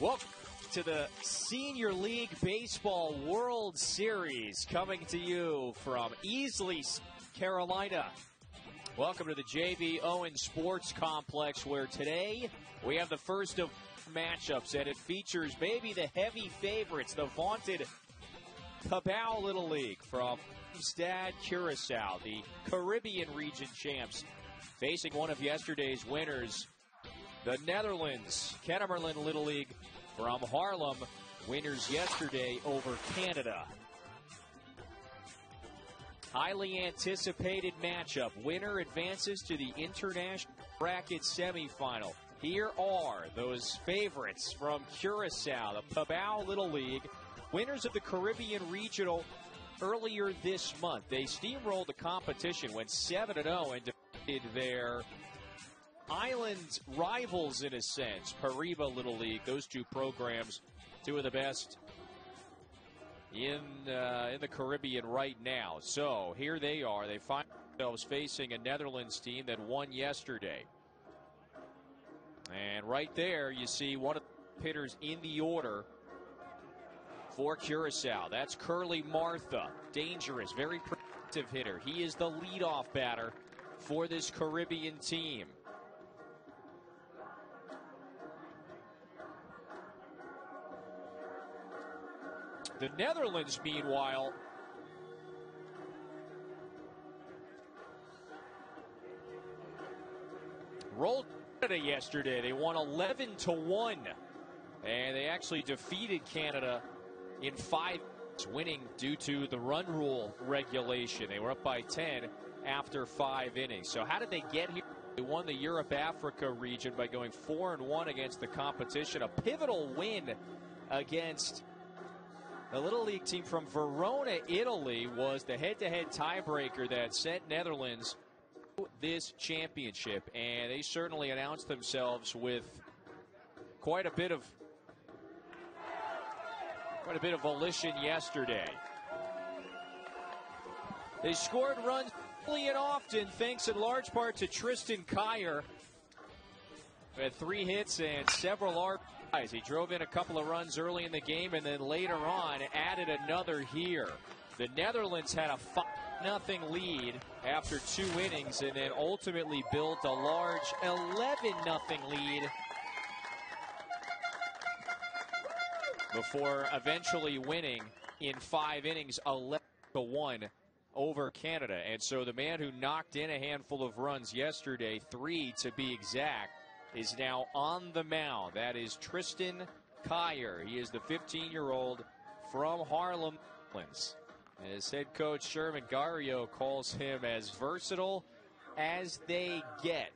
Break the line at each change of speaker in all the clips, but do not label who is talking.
Welcome to the Senior League Baseball World Series coming to you from Easley, Carolina. Welcome to the J.B. Owen Sports Complex where today we have the first of matchups and it features maybe the heavy favorites, the vaunted Pabao Little League from Stad Curacao, the Caribbean region champs, facing one of yesterday's winners, the Netherlands, Kennemerland Little League from Haarlem, winners yesterday over Canada. Highly anticipated matchup. Winner advances to the international bracket semifinal. Here are those favorites from Curacao, the Pabao Little League, winners of the Caribbean Regional earlier this month. They steamrolled the competition, went 7 0 and defeated their island rivals in a sense. Pariba Little League, those two programs, two of the best in uh, in the Caribbean right now. So here they are. They find themselves facing a Netherlands team that won yesterday. And right there, you see one of the hitters in the order for Curacao. That's Curly Martha. Dangerous, very productive hitter. He is the leadoff batter for this Caribbean team. The Netherlands, meanwhile, rolled Canada yesterday. They won 11 to 1. And they actually defeated Canada in five, winning due to the run rule regulation. They were up by 10 after five innings. So, how did they get here? They won the Europe Africa region by going 4 and 1 against the competition. A pivotal win against the Little League team from Verona, Italy, was the head to head tiebreaker that sent Netherlands this championship. And they certainly announced themselves with quite a bit of quite a bit of volition yesterday. They scored runs early and often, thanks in large part to Tristan Kyer. Had three hits and several RBIs. He drove in a couple of runs early in the game and then later on added another here. The Netherlands had a 5 nothing lead after two innings and then ultimately built a large 11 nothing lead before eventually winning in five innings 11 to 1 over Canada. And so the man who knocked in a handful of runs yesterday, three to be exact, is now on the mound. That is Tristan Kyer. He is the 15 year old from Haarlem. As head coach Sherman Gario calls him as versatile as they get.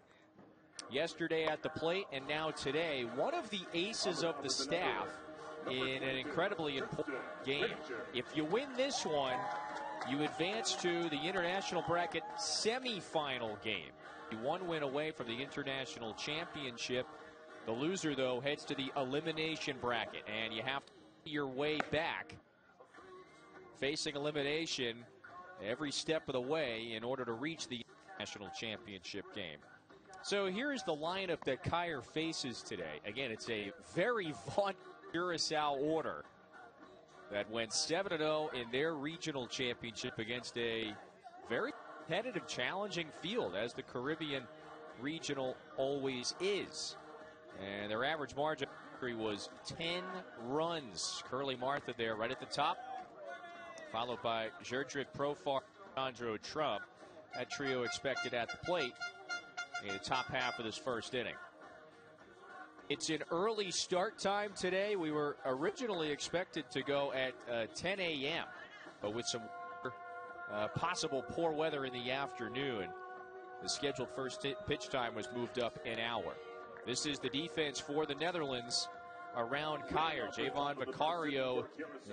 Yesterday at the plate and now today, one of the aces of the staff in an incredibly important game. If you win this one, you advance to the international bracket semifinal game one win away from the international championship. The loser, though, heads to the elimination bracket, and you have to your way back, facing elimination every step of the way in order to reach the national championship game. So here's the lineup that Kyer faces today. Again, it's a very vaunt Curacao order that went 7 0 in their regional championship against a very competitive, challenging field, as the Caribbean Regional always is. And their average margin was 10 runs. Curly Martha there right at the top, followed by Jurdrick Profar, Andro Tromp. That trio expected at the plate in the top half of this first inning. It's an early start time today. We were originally expected to go at uh, 10 a.m., but with some uh, possible poor weather in the afternoon. The scheduled first pitch time was moved up an hour. This is the defense for the Netherlands around Kyer. Javon Vicario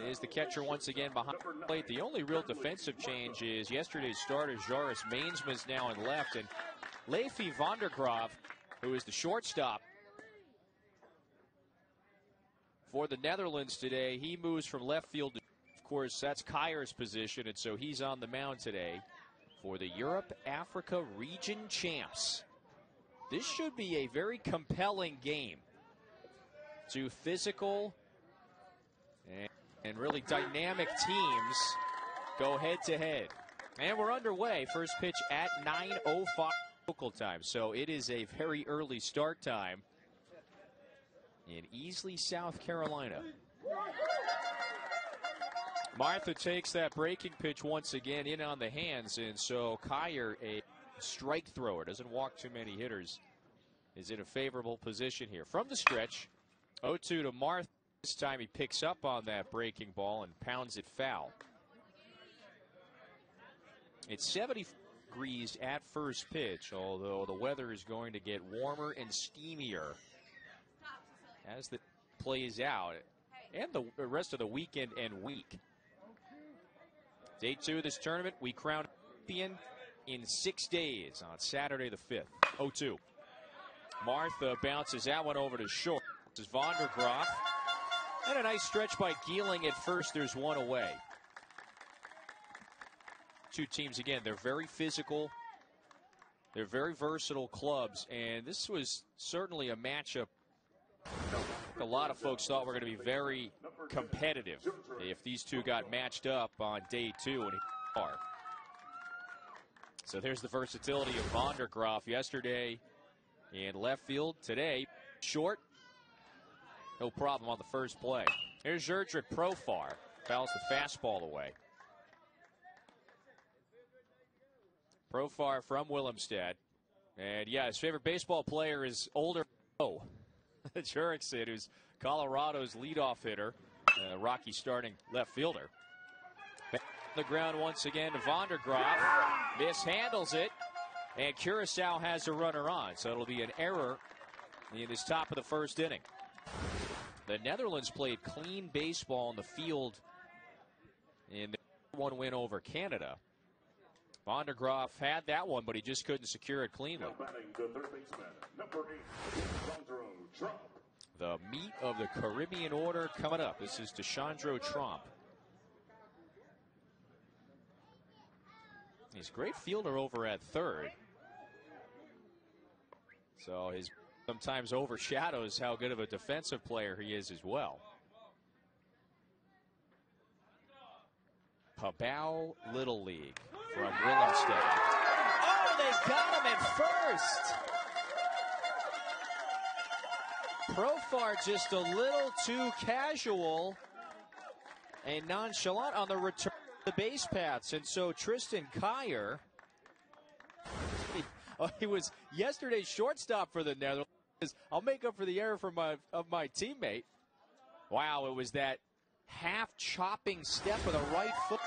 is the catcher once again behind the plate. The only real defensive change is yesterday's starter, Joris Mainsma, is now in left, and Levi Vandergraaf, who is the shortstop for the Netherlands today, he moves from left field to course, that's Kyer's position, and so he's on the mound today for the Europe Africa region champs. This should be a very compelling game. Two physical and, and really dynamic teams go head to head. And we're underway. First pitch at 9.05 local time. So it is a very early start time in Easley, South Carolina. Martha takes that breaking pitch once again in on the hands, and so Kyer, a strike thrower, doesn't walk too many hitters, is in a favorable position here. From the stretch, 0 2 to Martha. This time he picks up on that breaking ball and pounds it foul. It's 70 degrees at first pitch, although the weather is going to get warmer and steamier as the plays out and the rest of the weekend and week. Day two of this tournament, we crown champion in six days on Saturday the 5th. 0 2. Martha bounces that one over to short. This is Vondergraaf. And a nice stretch by Geeling at first. There's one away. Two teams, again, they're very physical. They're very versatile clubs. And this was certainly a matchup a lot of folks thought we were going to be very competitive if these two got matched up on day two and are. So there's the versatility of Vondergraaf yesterday in left field. Today, short. No problem on the first play. Here's Jurdrick Profar. Fouls the fastball away. Profar from Willemstad. And yeah, his favorite baseball player is older. Oh. Jurickson, who's Colorado's leadoff hitter, uh, Rocky starting left fielder. the ground once again to Vondergraaf. Mishandles it. And Curacao has a runner on. So it'll be an error in this top of the first inning. The Netherlands played clean baseball in the field in the one win over Canada. Vondergraaf had that one, but he just couldn't secure it cleanly. The meat of the Caribbean order coming up. This is Deshandro Tromp. He's great fielder over at third. So his sometimes overshadows how good of a defensive player he is as well. Pabao Little League from Willemstad. Oh, they got him at first. Profar just a little too casual and nonchalant on the return the base paths. And so Tristan Kyer, he, oh, he was yesterday's shortstop for the Netherlands. I'll make up for the error from my of my teammate. Wow, it was that half chopping step with a right foot.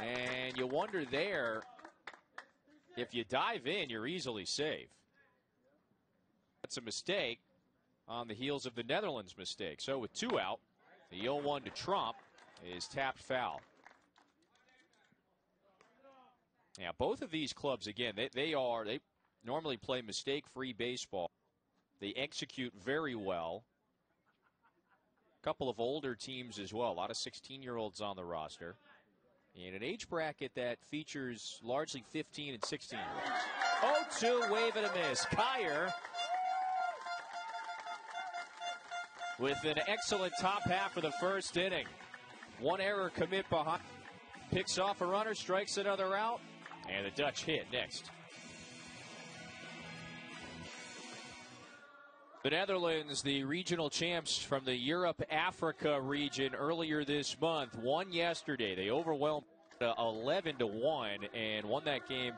And you wonder there, if you dive in, you're easily safe. That's a mistake on the heels of the Netherlands mistake. So with two out, the 0-1 to Tromp is tapped foul. Now, both of these clubs, again, they, they are, they normally play mistake-free baseball. They execute very well. A couple of older teams as well. A lot of 16-year-olds on the roster in an age bracket that features largely 15 and 16 year olds. 0 2, wave and a miss. Kyer with an excellent top half of the first inning. One error commit behind. Picks off a runner, strikes another out, and the Dutch hit next. The Netherlands, the regional champs from the Europe Africa region earlier this month, won yesterday. They overwhelmed 11 to 1 and won that game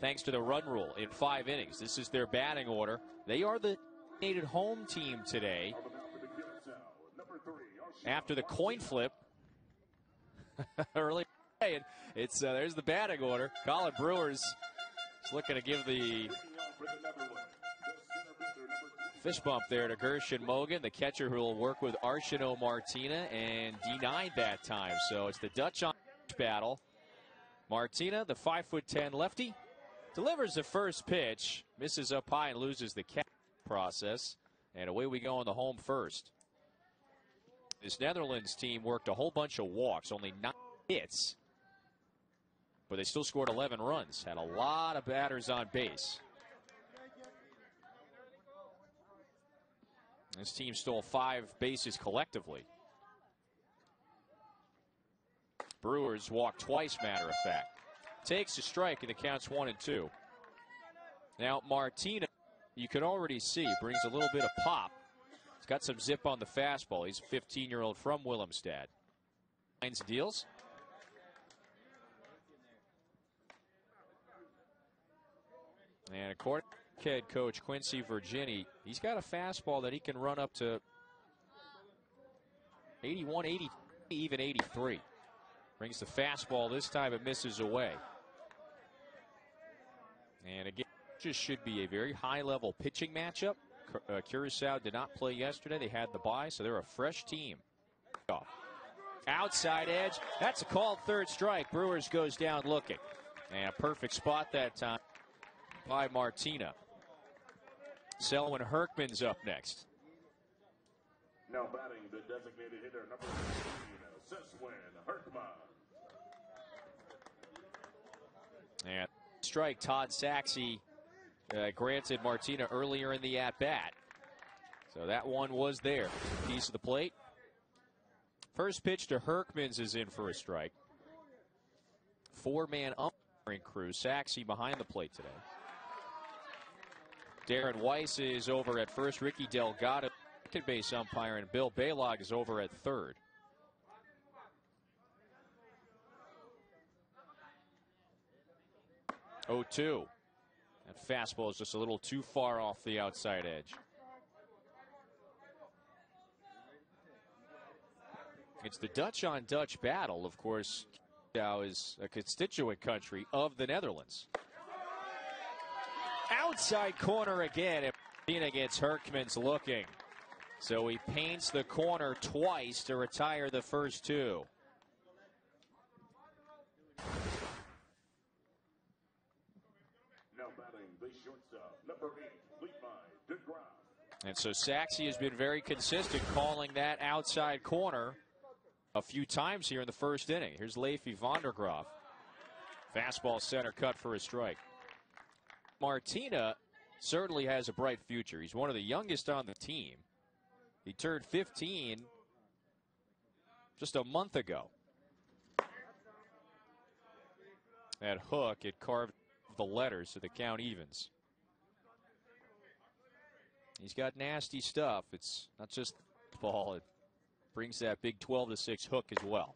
thanks to the run rule in five innings. This is their batting order. They are the home team today. After the coin flip early, it's uh, there's the batting order. Colin Brewers is looking to give the Fist bump there to Gershon Mogan, the catcher who will work with Arshino Martina, and denied that time. So it's the Dutch on battle. Martina, the 5'10 lefty, delivers the first pitch, misses up high and loses the catch process. And away we go on the home first. This Netherlands team worked a whole bunch of walks, only nine hits, but they still scored 11 runs. Had a lot of batters on base. This team stole five bases collectively. Brewers walk twice, matter of fact. Takes a strike and the count's one and two. Now Martina, you can already see, brings a little bit of pop. Got some zip on the fastball. He's a 15-year-old from Willemstad. Finds deals. And according head coach Quincy Virginie, he's got a fastball that he can run up to 81, 80, even 83. Brings the fastball. This time it misses away. And again, just should be a very high level pitching matchup. Uh, Curacao did not play yesterday. They had the bye, so they're a fresh team. Outside edge. That's a called third strike. Brewers goes down looking. And a perfect spot that time by Martina. Selwyn Herkman's up next.
Now batting the designated hitter number 15, Seswin Herkman.
And strike Todd Saxey uh, granted Martina earlier in the at bat. So that one was there. Piece of the plate. First pitch to Herkmans is in for a strike. Four man umpiring crew. Saxey behind the plate today. Darren Weiss is over at first. Ricky Delgado, second base umpire, and Bill Baylog is over at third. Oh two. Fastball is just a little too far off the outside edge. It's the Dutch on Dutch battle, of course. Now is a constituent country of the Netherlands. Outside corner again. And gets Herkmans looking. So he paints the corner twice to retire the first two.
Now batting the shortstop, number eight, Levi DeGraaf.
And so Saxey has been very consistent calling that outside corner a few times here in the first inning. Here's Levi Vondergraaf. Fastball center cut for a strike. Martina certainly has a bright future. He's one of the youngest on the team. He turned 15 just a month ago. That hook, it carved the letters so the count evens. He's got nasty stuff. It's not just the ball, it brings that big 12 to 6 hook as well.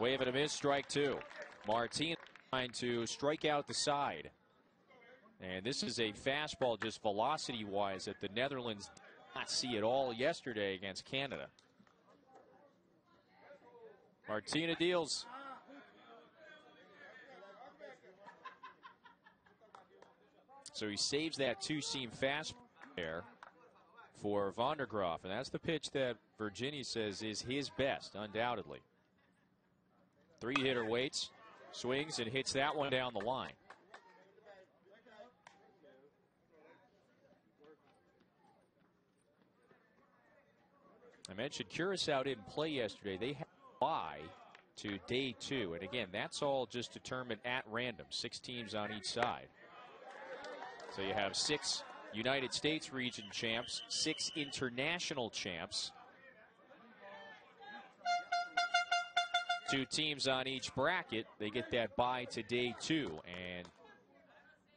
Wave and a miss, strike two. Martin trying to strike out the side. And this is a fastball just velocity wise that the Netherlands did not see at all yesterday against Canada. Martina deals. So he saves that two seam fastball there for Vondergraaf. And that's the pitch that Virginia says is his best, undoubtedly. Three hitter waits, swings, and hits that one down the line. I mentioned Curacao didn't play yesterday. They had bye to day two. And again, that's all just determined at random. Six teams on each side. So you have six United States region champs, six international champs. Two teams on each bracket. They get that bye to day two. And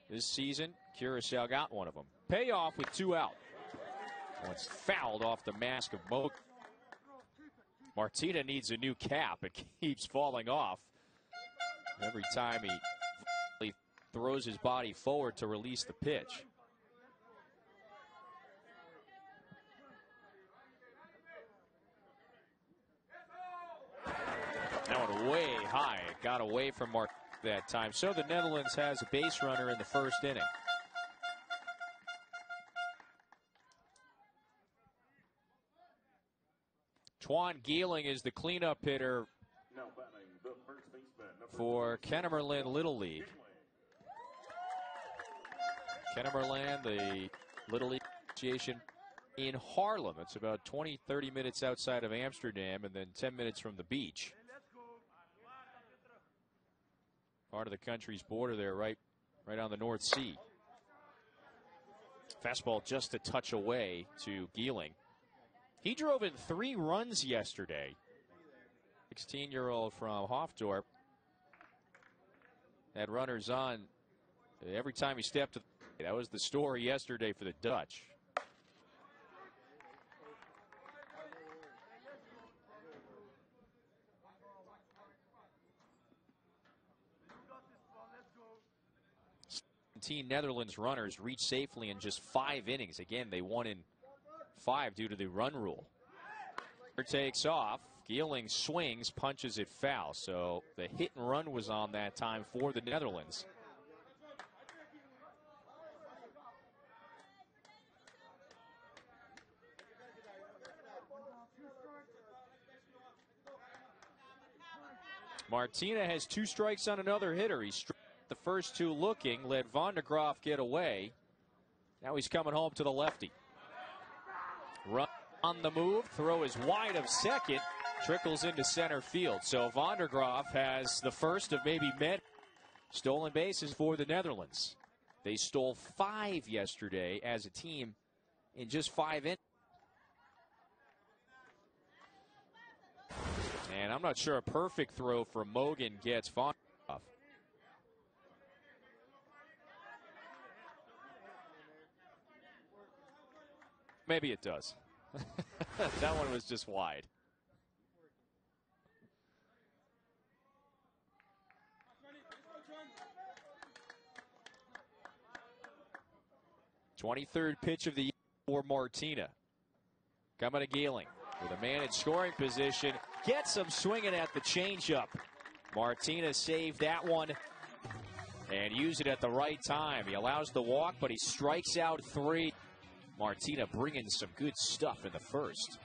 this season, Curacao got one of them. Payoff with two out. Once fouled off the mask of Mo. Martina needs a new cap. It keeps falling off. Every time he throws his body forward to release the pitch. That one way high. It got away from Mark that time. So the Netherlands has a base runner in the first inning. Twan Geeling is the cleanup hitter for Kennemerland Little League. Kennemerland, the Little League Association in Haarlem. It's about 20, 30 minutes outside of Amsterdam and then 10 minutes from the beach. Part of the country's border there, right, right on the North Sea. Fastball just a touch away to Geeling. He drove in three runs yesterday. 16 year old from Hoofddorp had runners on every time he stepped to that was the story yesterday for the Dutch. Seventeen Netherlands runners reached safely in just five innings. Again, they won in five due to the run rule. Takes off. Geeling swings, punches it foul. So the hit and run was on that time for the Netherlands. Martina has two strikes on another hitter. He struck the first two looking, let Van de Graaff get away. Now he's coming home to the lefty. Run on the move, throw is wide of second, trickles into center field. So Van der Graaf has the first of maybe many stolen bases for the Netherlands. They stole five yesterday as a team in just five innings. And I'm not sure a perfect throw from Mogan gets Van Graaf. Maybe it does. that one was just wide. Twenty-third pitch of the year for Martina. Coming to Geeling with a man in scoring position. Gets him swinging at the changeup. Martina saved that one and used it at the right time. He allows the walk, but he strikes out three. Martina bringing some good stuff in the first.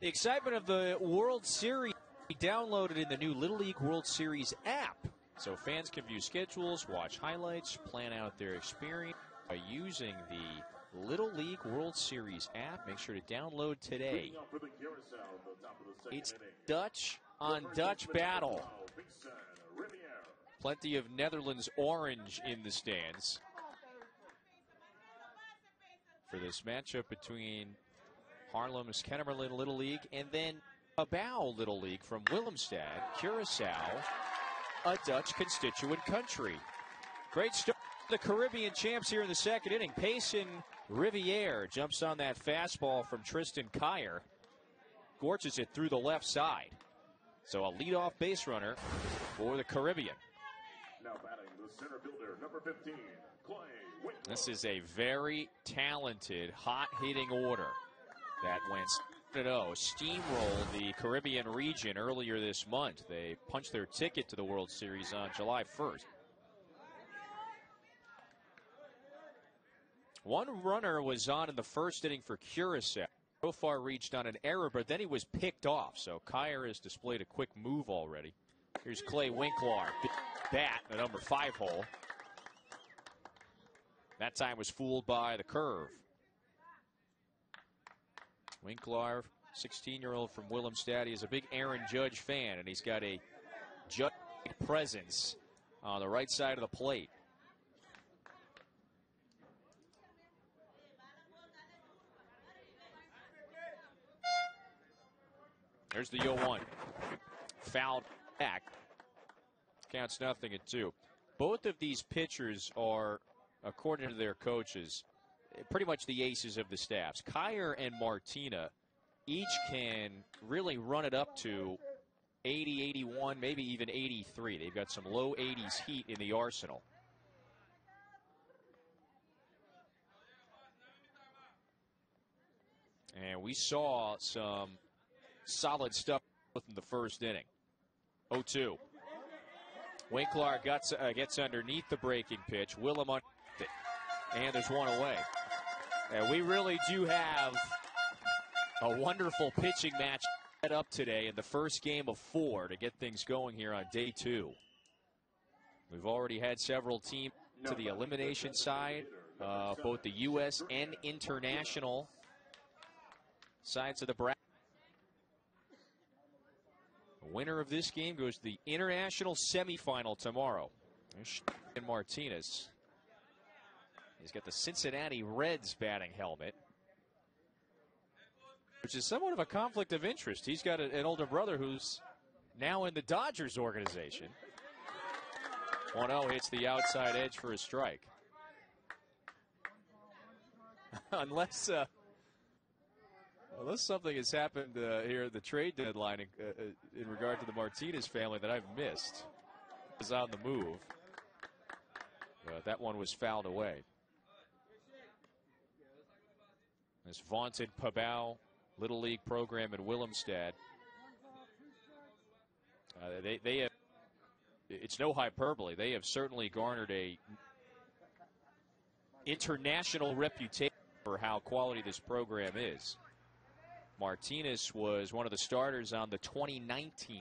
The excitement of the World Series downloaded in the new Little League World Series app. So fans can view schedules, watch highlights, plan out their experience by using the Little League World Series app. Make sure to download today. It's Dutch on Dutch battle. Plenty of Netherlands orange in the stands for this matchup between Haarlem's Kennemerland Little League and then Pabao Little League from Willemstad, Curacao, a Dutch constituent country. Great start. The Caribbean champs here in the second inning. Payson Riviere jumps on that fastball from Tristan Kyer. Gorges it through the left side. So a leadoff base runner for the Caribbean.
Center fielder, number 15, Clay.
This is a very talented, hot hitting order that went 0 steamrolled the Caribbean region earlier this month. They punched their ticket to the World Series on July 1st. One runner was on in the first inning for Curacao. So far reached on an error, but then he was picked off. So Kyer has displayed a quick move already. Here's Clay Winklar. Bat, the number five hole. That time was fooled by the curve. Winklar, 16 year old from Willemstad. He is a big Aaron Judge fan, and he's got a Judge presence on the right side of the plate. There's the 0 1. Fouled back. Counts nothing at two. Both of these pitchers are, according to their coaches, pretty much the aces of the staffs. Kyer and Martina each can really run it up to 80, 81, maybe even 83. They've got some low 80s heat in the arsenal. And we saw some solid stuff in the first inning. 0 2. Winklar gets, uh, gets underneath the breaking pitch. Willem on it. And there's one away. And we really do have a wonderful pitching match set up today in the first game of four to get things going here on day two. We've already had several teams to the elimination side, uh, both the U.S. and international sides of the bracket. The winner of this game goes to the international semifinal tomorrow. And Martinez. He's got the Cincinnati Reds batting helmet, which is somewhat of a conflict of interest. He's got a, an older brother who's now in the Dodgers organization. 1 0 hits the outside edge for a strike. unless uh, unless something has happened uh, here at the trade deadline in, uh, uh, in regard to the Martinez family that I've missed, is on the move. But that one was fouled away. This vaunted Pabao Little League program in Willemstad. Uh, they, they have, it's no hyperbole. They have certainly garnered a international reputation for how quality this program is. Martinez was one of the starters on the 2019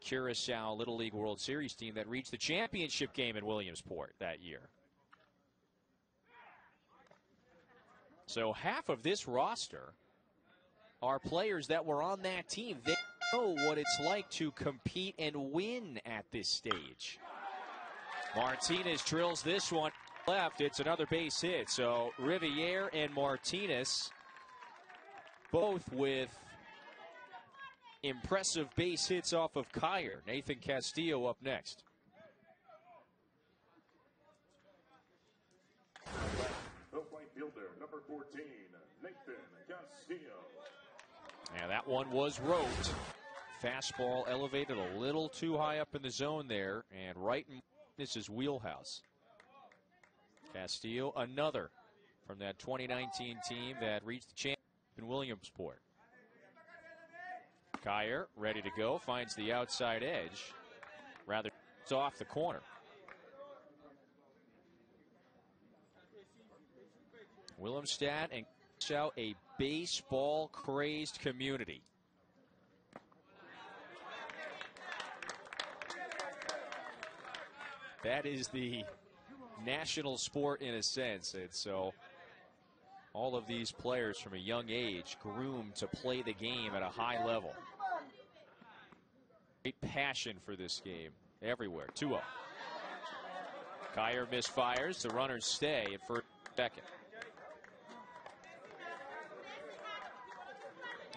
Curacao Little League World Series team that reached the championship game in Williamsport that year. So half of this roster are players that were on that team. They know what it's like to compete and win at this stage. Martinez drills this one left. It's another base hit. So Riviere and Martinez both with impressive base hits off of Kyer. Nathan Castillo up next.
The right fielder, number 14, Nathan Castillo.
Yeah, that one was roped. Fastball elevated a little too high up in the zone there, and right in this is wheelhouse. Castillo, another from that 2019 team that reached the championship in Williamsport. Kyer ready to go, finds the outside edge. Rather, it's off the corner. Willemstad and out a baseball crazed community. That is the national sport in a sense. And so all of these players from a young age groomed to play the game at a high level. Great passion for this game everywhere. 2 0. Kyer misfires. The runners stay at first second.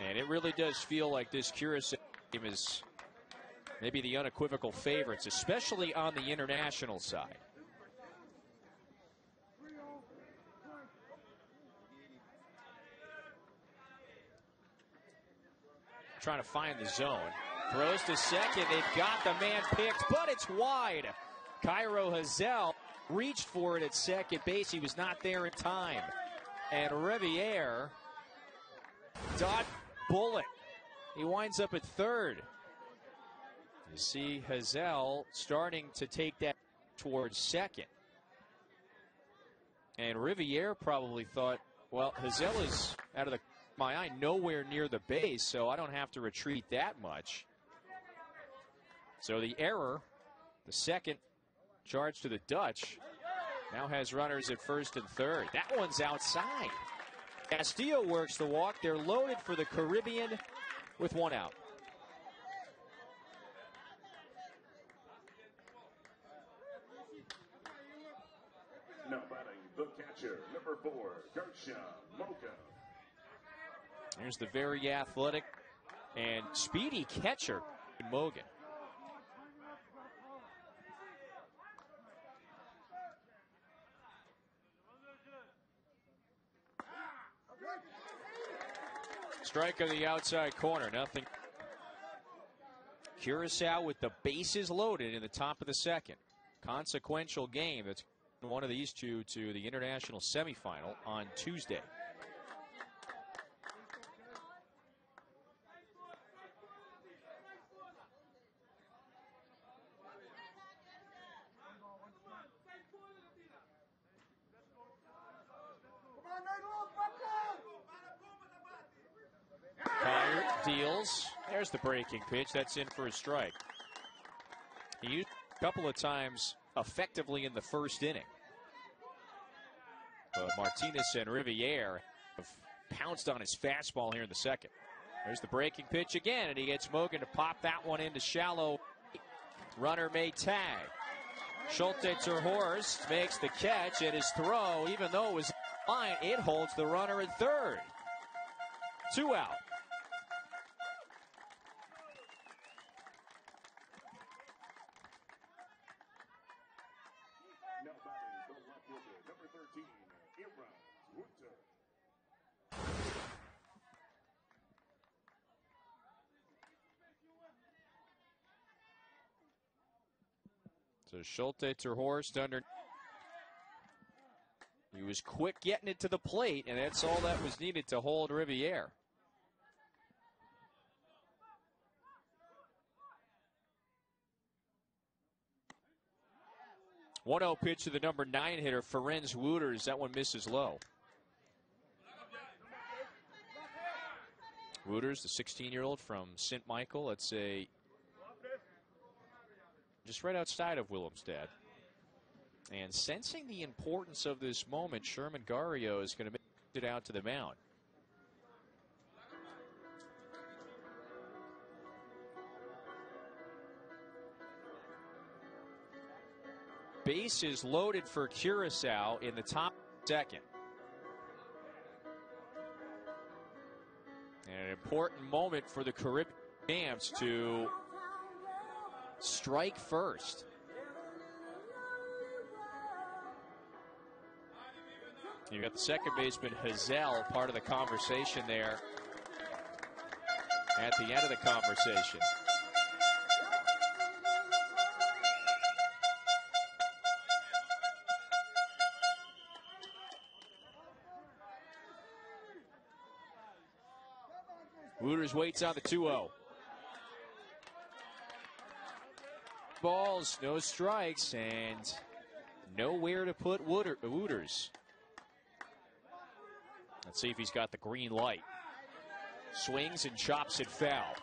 And it really does feel like this Curacao game is maybe the unequivocal favorites, especially on the international side. Trying to find the zone. Throws to second. They've got the man picked, but it's wide. Cairo Hazel reached for it at second base. He was not there in time. And Riviere dot bullet. He winds up at third. You see Hazel starting to take that towards second. And Riviere probably thought, well, Hazel is out of the my eye nowhere near the base, so I don't have to retreat that much. So the error, the second charge to the Dutch, now has runners at first and third. That one's outside. Castillo works the walk. They're loaded for the Caribbean with one out.
Now batting the catcher, number four, Gershon Mogan.
Here's the very athletic and speedy catcher, Mogan. Strike on the outside corner. Nothing. Curacao with the bases loaded in the top of the second. Consequential game. That's one of these two to the international semifinal on Tuesday. deals. There's the breaking pitch. That's in for a strike. He used a couple of times effectively in the first inning. But Martinez and Riviere have pounced on his fastball here in the second. There's the breaking pitch again, and he gets Mogan to pop that one into shallow. Runner may tag. Schulte Terhorst makes the catch, and his throw, even though it was line, it holds the runner at third. Two out.
Now batting the left fielder, number 13, Aaron Winter.
So Schulte Terhorst under. He was quick getting it to the plate, and that's all that was needed to hold Riviere. One zero pitch to the number nine hitter, Ferenz Wooters. That one misses low. Wooters, the 16 year old from St. Michael. It's a just right outside of Willemstad. And sensing the importance of this moment, Sherman Gario is going to make it out to the mound. Base is loaded for Curacao in the top second. And an important moment for the Caribbean Champs to strike first. You've got the second baseman Hazel, part of the conversation there at the end of the conversation. Wooters waits on the 2 0. Balls, no strikes, and nowhere to put Wooter, Wooters. Let's see if he's got the green light. Swings and chops it foul.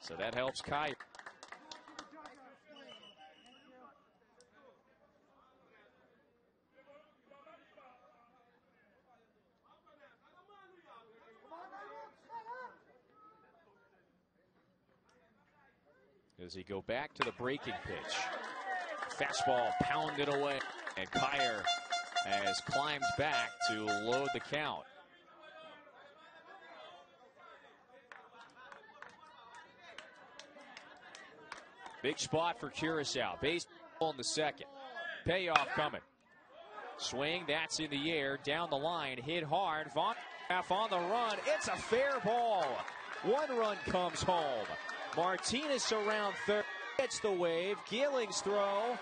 So that helps Kai. As he go back to the breaking pitch. Fastball pounded away. And Kyer has climbed back to load the count. Big spot for Curacao. Baseball in the second. Payoff coming. Swing, that's in the air, down the line, hit hard. Half on the run. It's a fair ball. One run comes home. Martinez around third. Gets the wave. Geeling's throw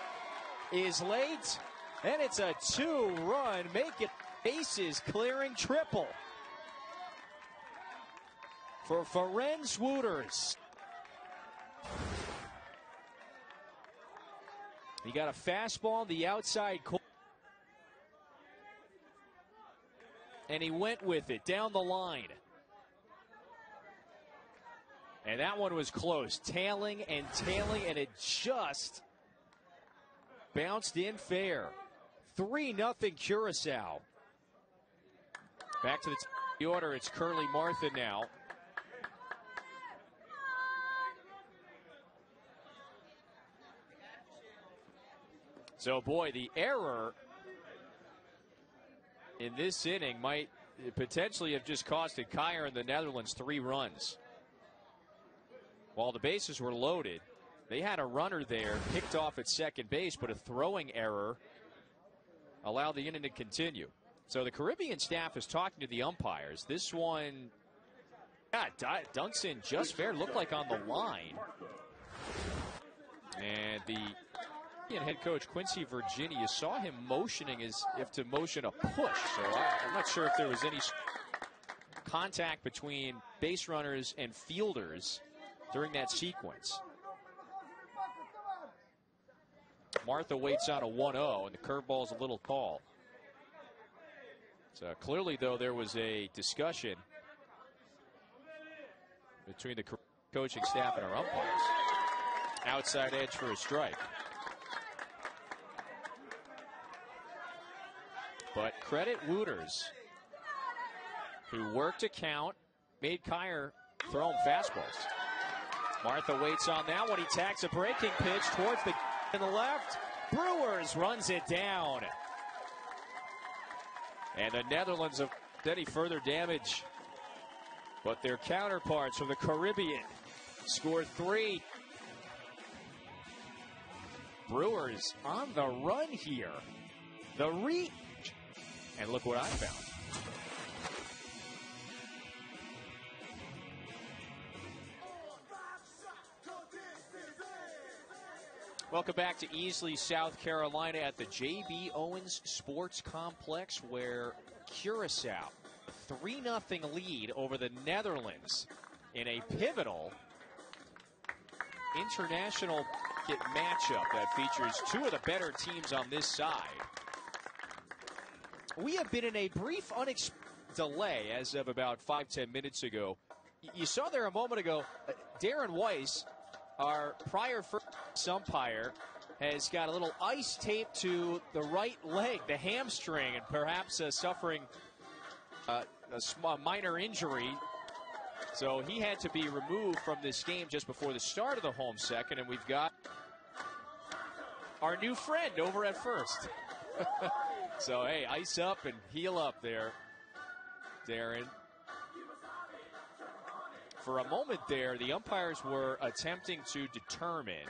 is late. And it's a two run, make it bases clearing triple for Ferenz Wooters. He got a fastball on the outside corner. And he went with it down the line. And that one was close. Tailing and tailing, and it just bounced in fair. 3 0 Curacao. Back to the, the order. It's Curly Martha now. So, boy, the error in this inning might potentially have just costed Kyer and the Netherlands three runs. While the bases were loaded, they had a runner there picked off at second base, but a throwing error allowed the inning to continue. So the Caribbean staff is talking to the umpires. This one, yeah, Dunson just fair, looked like on the line. And the head coach Quincy Virginia saw him motioning as if to motion a push. So I'm not sure if there was any contact between base runners and fielders during that sequence. Martha waits on a 1 0, and the curveball is a little tall. So clearly, though, there was a discussion between the coaching staff and our umpires. Outside edge for a strike. But credit Wooters, who worked a count, made Kyer thrown fastballs. Martha waits on that one. He tacks a breaking pitch towards the in the left. Brewers runs it down. And the Netherlands have any further damage. But their counterparts from the Caribbean score three. Brewers on the run here. The reach. And look what I found. Welcome back to Easley, South Carolina at the J.B. Owens Sports Complex where Curacao 3 0 lead over the Netherlands in a pivotal international matchup that features two of the better teams on this side. We have been in a brief delay as of about five ten minutes ago. You saw there a moment ago, uh, Darren Weiss our prior first umpire has got a little ice tape to the right leg, the hamstring, and perhaps uh, suffering uh, a, a minor injury. So he had to be removed from this game just before the start of the home second, and we've got our new friend over at first. so, hey, ice up and heal up there, Darren for a moment there, the umpires were attempting to determine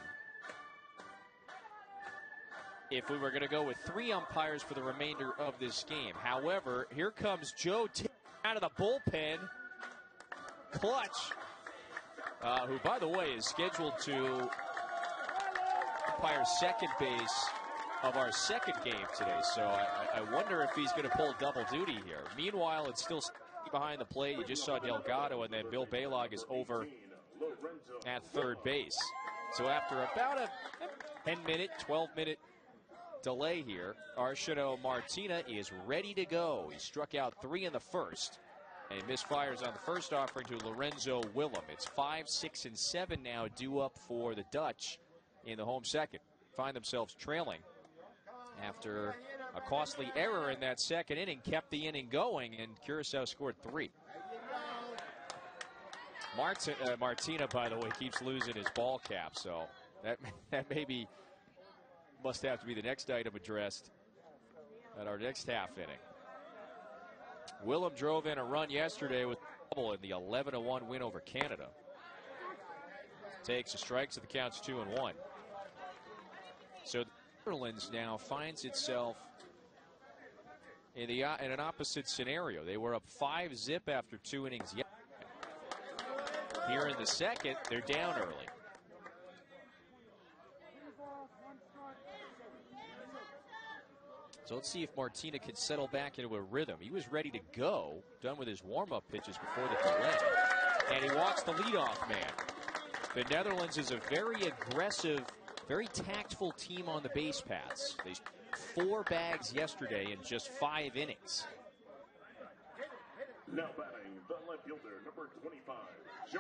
if we were going to go with three umpires for the remainder of this game. However, here comes Joe T- out of the bullpen. Clutch, uh, who, by the way, is scheduled to umpire second base of our second game today. So I, I wonder if he's going to pull double duty here. Meanwhile, it's still behind the plate. You just saw Delgado, and then Bill Balog is over at third base. So after about a 10 minute, 12 minute delay here, Arshino Martina is ready to go. He struck out three in the first. And misfires on the first offering to Lorenzo Willem. It's five, six, and seven now due up for the Dutch in the home second. Find themselves trailing after a costly error in that second inning kept the inning going, and Curacao scored three. Uh, Martina, by the way, keeps losing his ball cap, so that that maybe must have to be the next item addressed at our next half inning. Willem drove in a run yesterday with double in the 11 1 win over Canada. Takes a strike, so the count's two and one. So the Netherlands now finds itself in the uh, in an opposite scenario. They were up five zip after two innings. Here in the second, they're down early. So let's see if Martina can settle back into a rhythm. He was ready to go, done with his warm-up pitches before the delay. And he walks the leadoff man. The Netherlands is a very aggressive, very tactful team on the base paths. They four bags yesterday in just five innings.
Now batting the left fielder, number 25.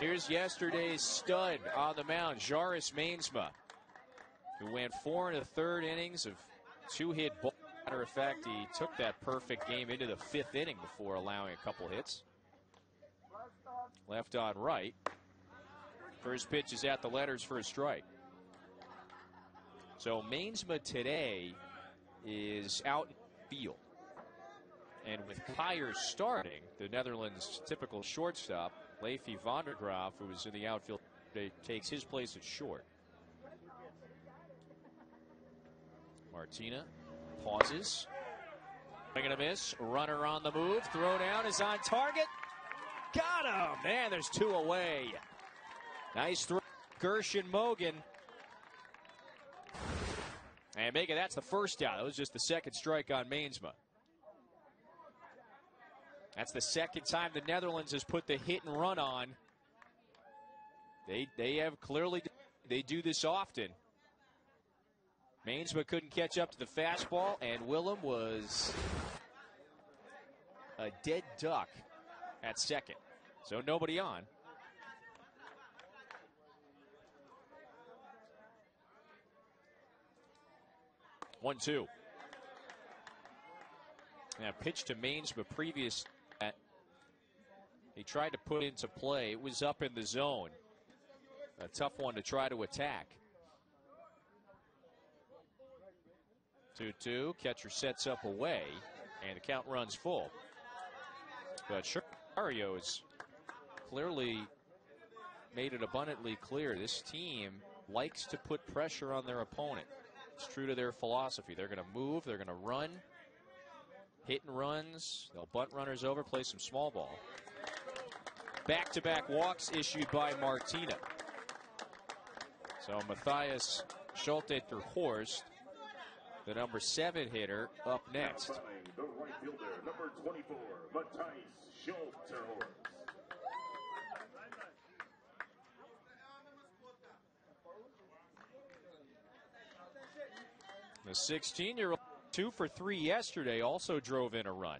Here's yesterday's stud on the mound, Jaris Mainsma, who went four and a third innings of two hit ball. Matter of fact, he took that perfect game into the fifth inning before allowing a couple hits. Left on right. First pitch is at the letters for a strike. So Mainsma today is out field. And with Kyer starting, the Netherlands' typical shortstop, Levi van der Graaf, who is in the outfield, takes his place at short. Martina pauses. A miss. Runner on the move. Throw down is on target. Got him. Man, there's two away. Nice throw. Gershon Mogan and it, that's the first out. That was just the second strike on Mainsma. That's the second time the Netherlands has put the hit and run on. They they have clearly they do this often. Mainsma couldn't catch up to the fastball, and Willem was a dead duck at second. So nobody on. One two. Now pitch to Mains, but previous he tried to put into play. It was up in the zone. A tough one to try to attack. 2 2. Catcher sets up away, and the count runs full. But Shario has clearly made it abundantly clear this team likes to put pressure on their opponent. It's true to their philosophy. They're going to move, they're going to run, hit and runs, they'll bunt runners over, play some small ball. Back to back walks issued by Martina. So Matthias Schulte through Horst, the number seven hitter, up next.
Number 24, Matthias Schulter.
The 16 year old, two for three yesterday, also drove in a run.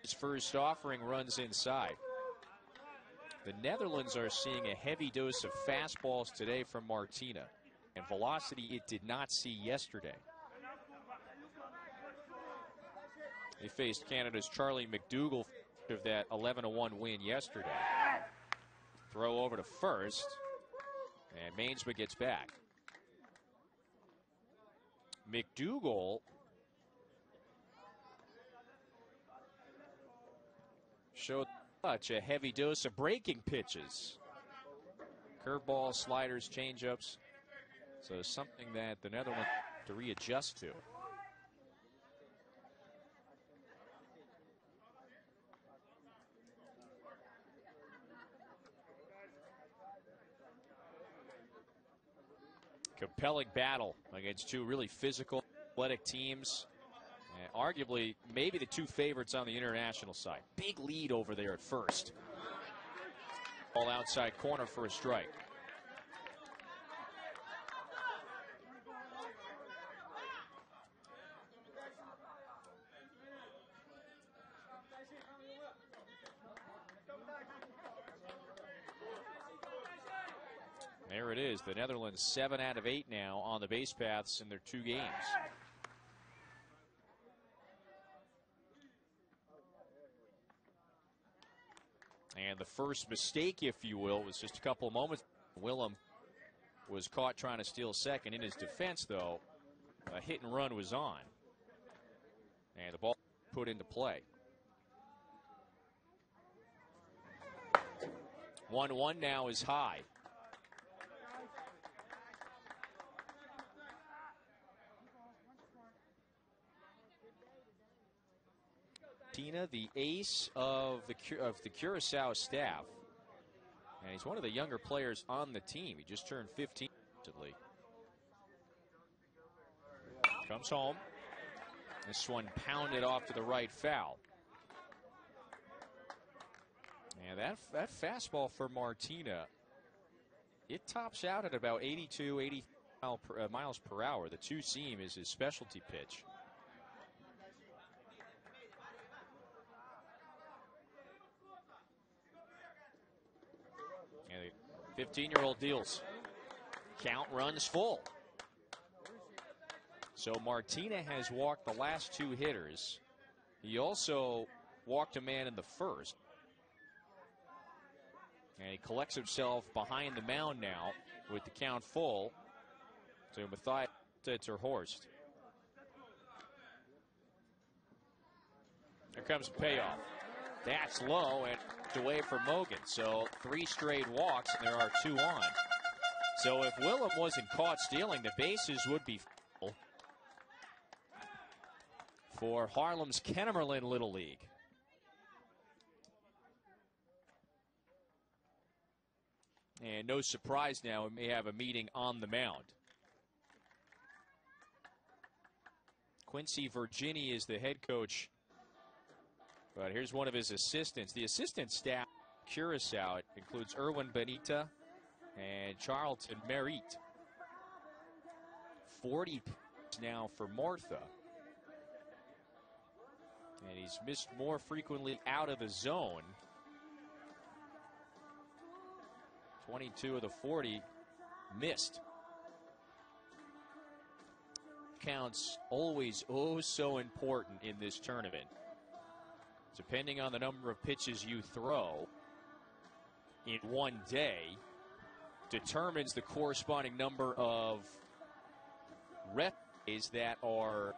His first offering runs inside. The Netherlands are seeing a heavy dose of fastballs today from Martina, and velocity it did not see yesterday. They faced Canada's Charlie McDougall of that 11 1 win yesterday. Throw over to first. And Mainsma gets back. McDougall showed such a heavy dose of breaking pitches. Curveballs, sliders, changeups. So something that the Netherlands to readjust to. Compelling battle against two really physical, athletic teams. And arguably, maybe the two favorites on the international side. Big lead over there at first. All outside corner for a strike. There it is. The Netherlands seven out of eight now on the base paths in their two games. And the first mistake, if you will, was just a couple of moments. Willem was caught trying to steal second. In his defense, though, a hit and run was on. And the ball put into play. 1 1 now is high. Tina, the ace of the of the Curacao staff, and he's one of the younger players on the team. He just turned 15 recently. Comes home. This one pounded off to the right foul. And that that fastball for Martina, it tops out at about 82, 80 mile per, uh, miles per hour. The two seam is his specialty pitch. And the 15 year old deals. Count runs full. So Martina has walked the last two hitters. He also walked a man in the first. And he collects himself behind the mound now with the count full to Matthias Horst. Here comes the payoff. That's low and away for Mogan. So three straight walks, and there are two on. So if Willem wasn't caught stealing, the bases would be full for Haarlem's Kennemerland Little League. And no surprise now, we may have a meeting on the mound. Quincy Virginie is the head coach. But here's one of his assistants. The assistant staff, Curacao, it includes Erwin Benita and Charlton Merritt. 40 now for Martha. And he's missed more frequently out of the zone. 22 of the 40 missed. counts always oh so important in this tournament. Depending on the number of pitches you throw in one day, determines the corresponding number of days that are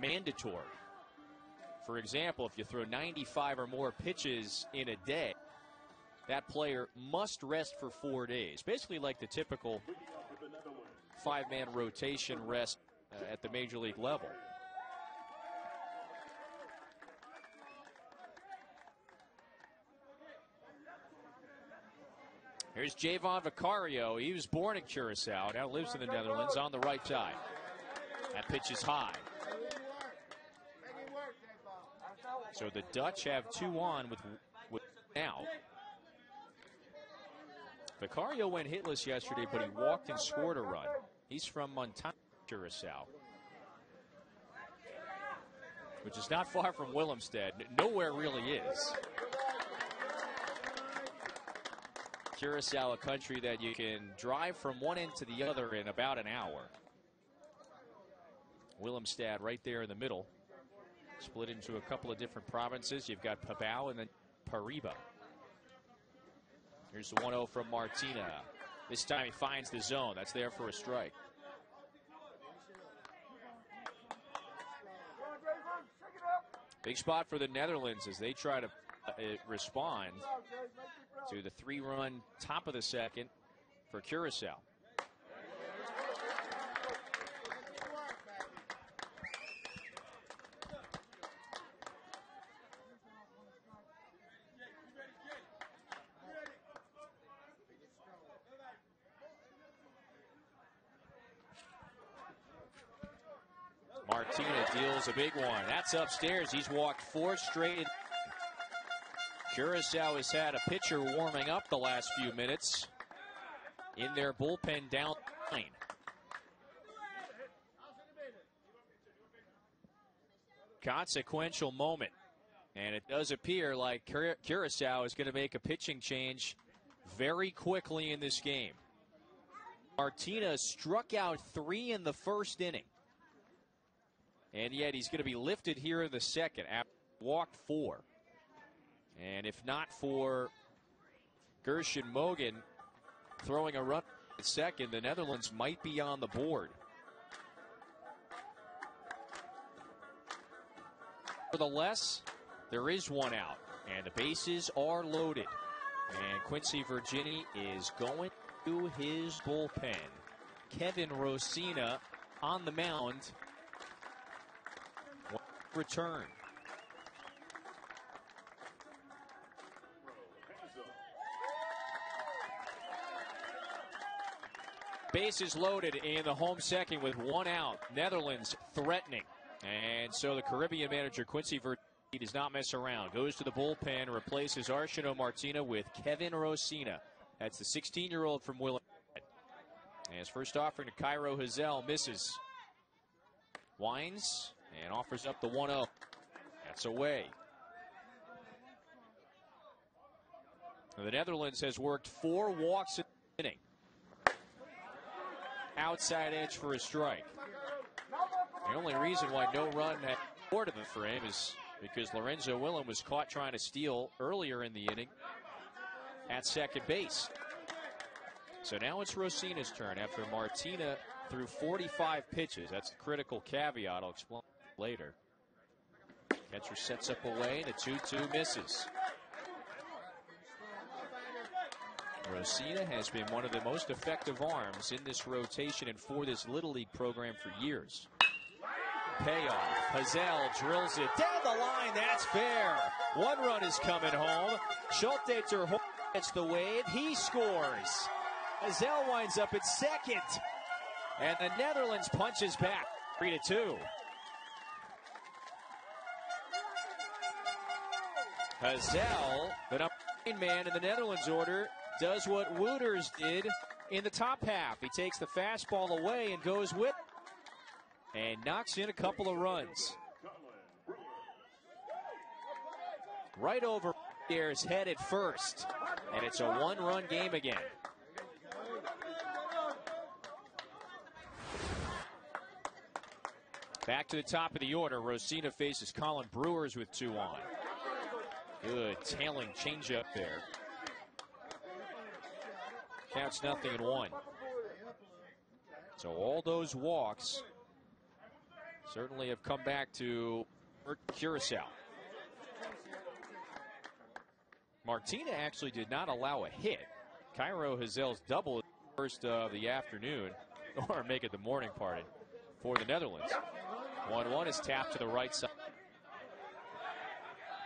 mandatory. For example, if you throw 95 or more pitches in a day, that player must rest for four days. Basically, like the typical five man rotation rest uh, at the major league level. Here's Javon Vicario. He was born in Curacao, now lives in the Netherlands on the right side. That pitch is high. So the Dutch have two on with, with now. Vicario went hitless yesterday, but he walked and scored a run. He's from Montana, Curacao, which is not far from Willemstad. Nowhere really is. Curacao, a country that you can drive from one end to the other in about an hour. Willemstad right there in the middle, split into a couple of different provinces. You've got Pabao and then Pariba. Here's the 1 0 from Martina. This time he finds the zone. That's there for a strike. Big spot for the Netherlands as they try to Uh, respond to the three run top of the second for Curacao. Martina deals a big one. That's upstairs. He's walked four straight. Curacao has had a pitcher warming up the last few minutes in their bullpen down line. Consequential moment. And it does appear like Curacao is going to make a pitching change very quickly in this game. Martina struck out three in the first inning. And yet he's going to be lifted here in the second after walked four. And if not for Gershon Mogan throwing a run at second, the Netherlands might be on the board. Nevertheless, there is one out, and the bases are loaded. And Quincy Virginie is going to his bullpen. Kevin Rosina on the mound return. Bases loaded in the home second with one out. Netherlands threatening. And so the Caribbean manager Quincy Vert does not mess around. Goes to the bullpen, replaces Arshino Martina with Kevin Rosina. That's the 16 year old from Willemstad. And his first offering to Cairo Hazel misses. Wines and offers up the 1 0. That's away. The Netherlands has worked four walks. Outside edge for a strike. The only reason why no run had in the frame is because Lorenzo Willem was caught trying to steal earlier in the inning at second base. So now it's Rosina's turn after Martina threw 45 pitches. That's the critical caveat I'll explain later. Catcher sets up away and a 2 2 misses. Rosina has been one of the most effective arms in this rotation and for this Little League program for years. Payoff. Hazel drills it down the line. That's fair. One run is coming home. Schultetzer gets the wave. He scores. Hazel winds up at second. And the Netherlands punches back. 3 to 2. Hazel, the number nine man in the Netherlands order, does what Wooters did in the top half. He takes the fastball away and goes with and knocks in a couple of runs. Right over head headed first. And it's a one run game again. Back to the top of the order. Rosina faces Colin Brewers with two on. Good tailing changeup there. Counts nothing in one. So all those walks certainly have come back to Curacao. Martina actually did not allow a hit. Cairo Hazel's double first of the afternoon, or make it the morning party for the Netherlands. 1 1 is tapped to the right side.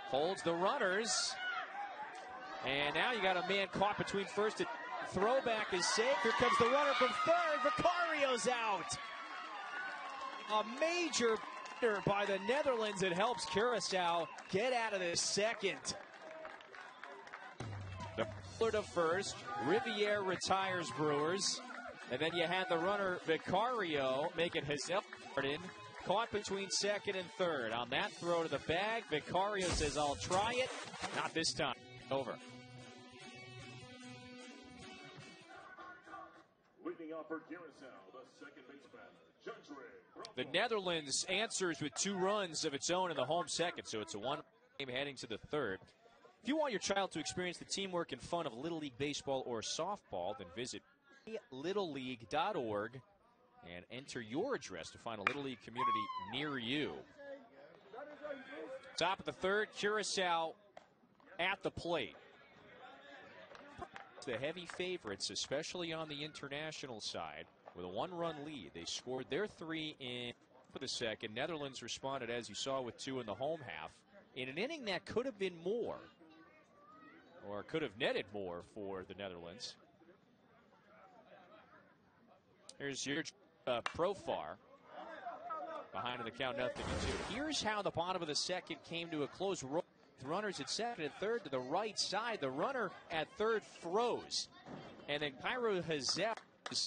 Holds the runners. And now you got a man caught between first and throwback is safe. Here comes the runner from third. Vicario's out. A major by the Netherlands. It helps Curacao get out of this second. The to first. Riviere retires Brewers. And then you had the runner Vicario make it Hazel Garden. Caught between second and third. On that throw to the bag, Vicario says, I'll try it. Not this time. Over.
Off for Curacao, the second baseman, Judge
The Netherlands answers with two runs of its own in the home second, so it's a one game heading to the third. If you want your child to experience the teamwork and fun of Little League Baseball or softball, then visit littleleague.org and enter your address to find a Little League community near you. Top of the third, Curacao at the plate. The heavy favorites, especially on the international side, with a one run lead. They scored their three in for the second. Netherlands responded, as you saw, with two in the home half. In an inning that could have been more, or could have netted more for the Netherlands. Here's your uh, Profar behind in the count, nothing to two. Here's how the bottom of the second came to a close. Runners at second and third to the right side. The runner at third froze. And then Cairo Hazel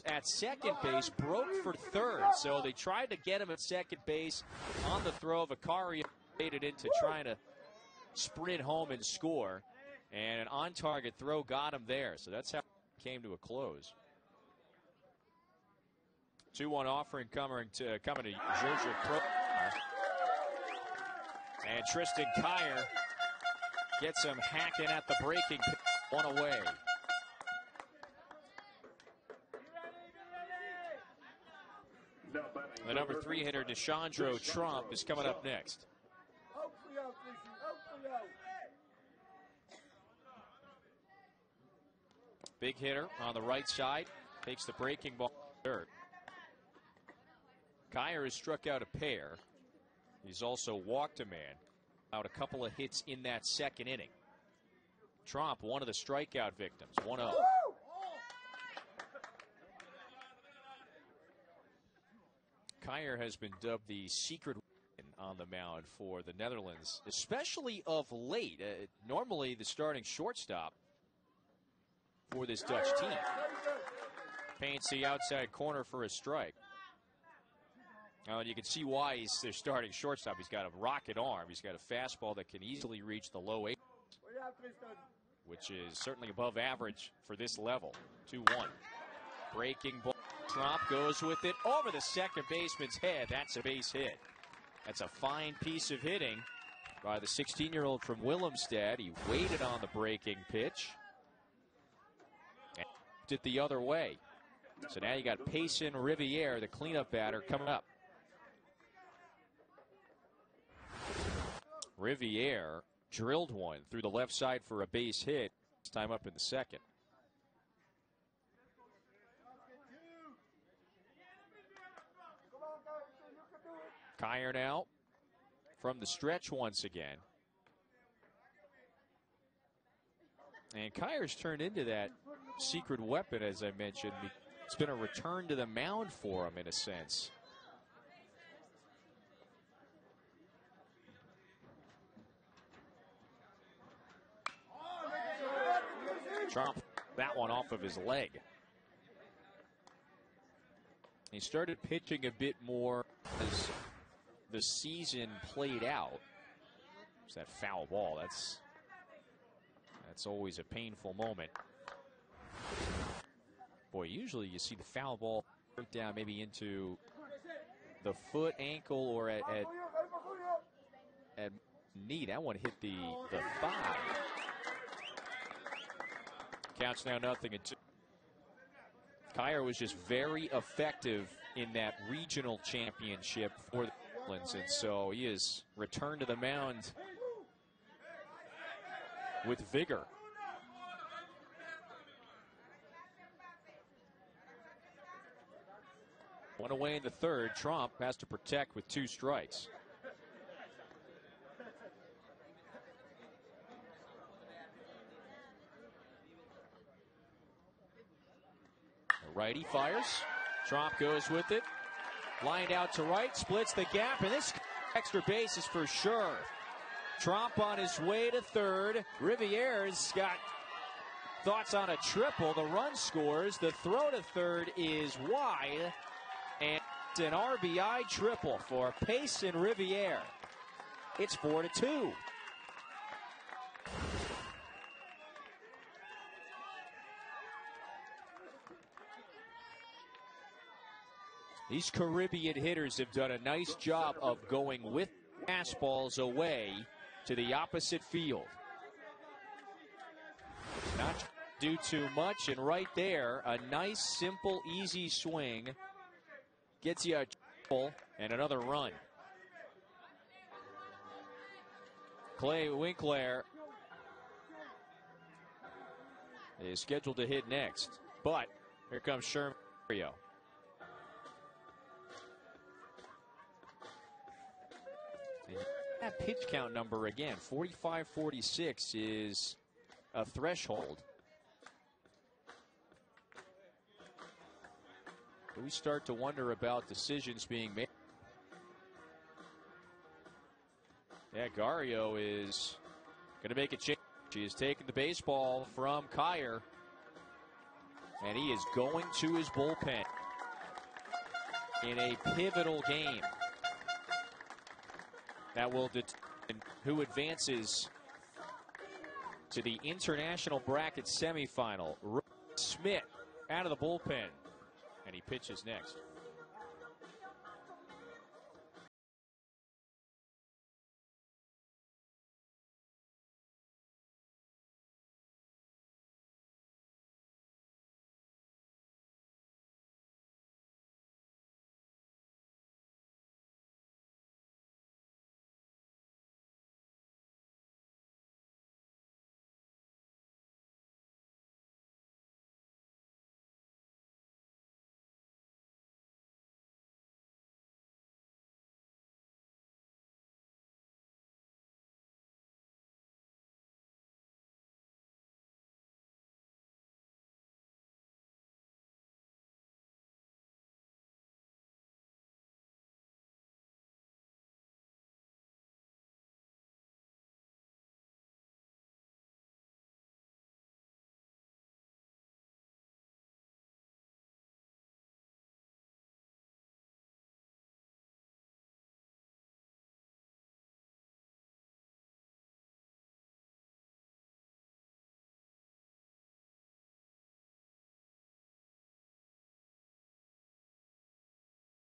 at second base broke for third. So they tried to get him at second base on the throw. Vicario made it into trying to sprint home and score. And an on target throw got him there. So that's how it came to a close. 2 1 offering coming to, coming to Georgia Pro. And Tristan Kyer gets him hacking at the breaking one away. The number three hitter, Deshandro Tromp, is coming up next. Big hitter on the right side. Takes the breaking ball third. Kyer has struck out a pair. He's also walked a man. Out a couple of hits in that second inning. Tromp, one of the strikeout victims, 1 0. Kyer has been dubbed the secret on the mound for the Netherlands, especially of late. Uh, normally, the starting shortstop for this Dutch team. Paints the outside corner for a strike. And you can see why he's their starting shortstop. He's got a rocket arm. He's got a fastball that can easily reach the low eight, which is certainly above average for this level. 2 1. Breaking ball. Tromp goes with it over the second baseman's head. That's a base hit. That's a fine piece of hitting by the 16 year old from Willemstad. He waited on the breaking pitch and it the other way. So now you got Payson Riviere, the cleanup batter, coming up. Riviere drilled one through the left side for a base hit. This time up in the second. Kyer now from the stretch once again. And Kyer's turned into that secret weapon, as I mentioned. It's been a return to the mound for him, in a sense. Tromp that one off of his leg. He started pitching a bit more as the season played out. It's that foul ball. That's that's always a painful moment. Boy, usually you see the foul ball break down maybe into the foot, ankle, or at, at, at knee. That one hit the, the thigh. Counts now nothing and two. Kyer was just very effective in that regional championship for the Marlins, and so he is returned to the mound with vigor. One away in the third. Tromp has to protect with two strikes. Righty fires. Tromp goes with it. Lined out to right, splits the gap, and this extra base is for sure. Tromp on his way to third. Riviere's got thoughts on a triple. The run scores. The throw to third is wide. And an RBI triple for Payson Riviere. It's four to two. These Caribbean hitters have done a nice job of going with fastballs away to the opposite field. Not do too much, and right there, a nice, simple, easy swing gets you a triple and another run. Clay Winkler is scheduled to hit next, but here comes Sherman. That pitch count number again, 45 46 is a threshold. We start to wonder about decisions being made. Yeah, Gario is going to make a change. He is taking the baseball from Kyer, and he is going to his bullpen in a pivotal game that will determine who advances to the international bracket semifinal. Smith out of the bullpen, and he pitches next.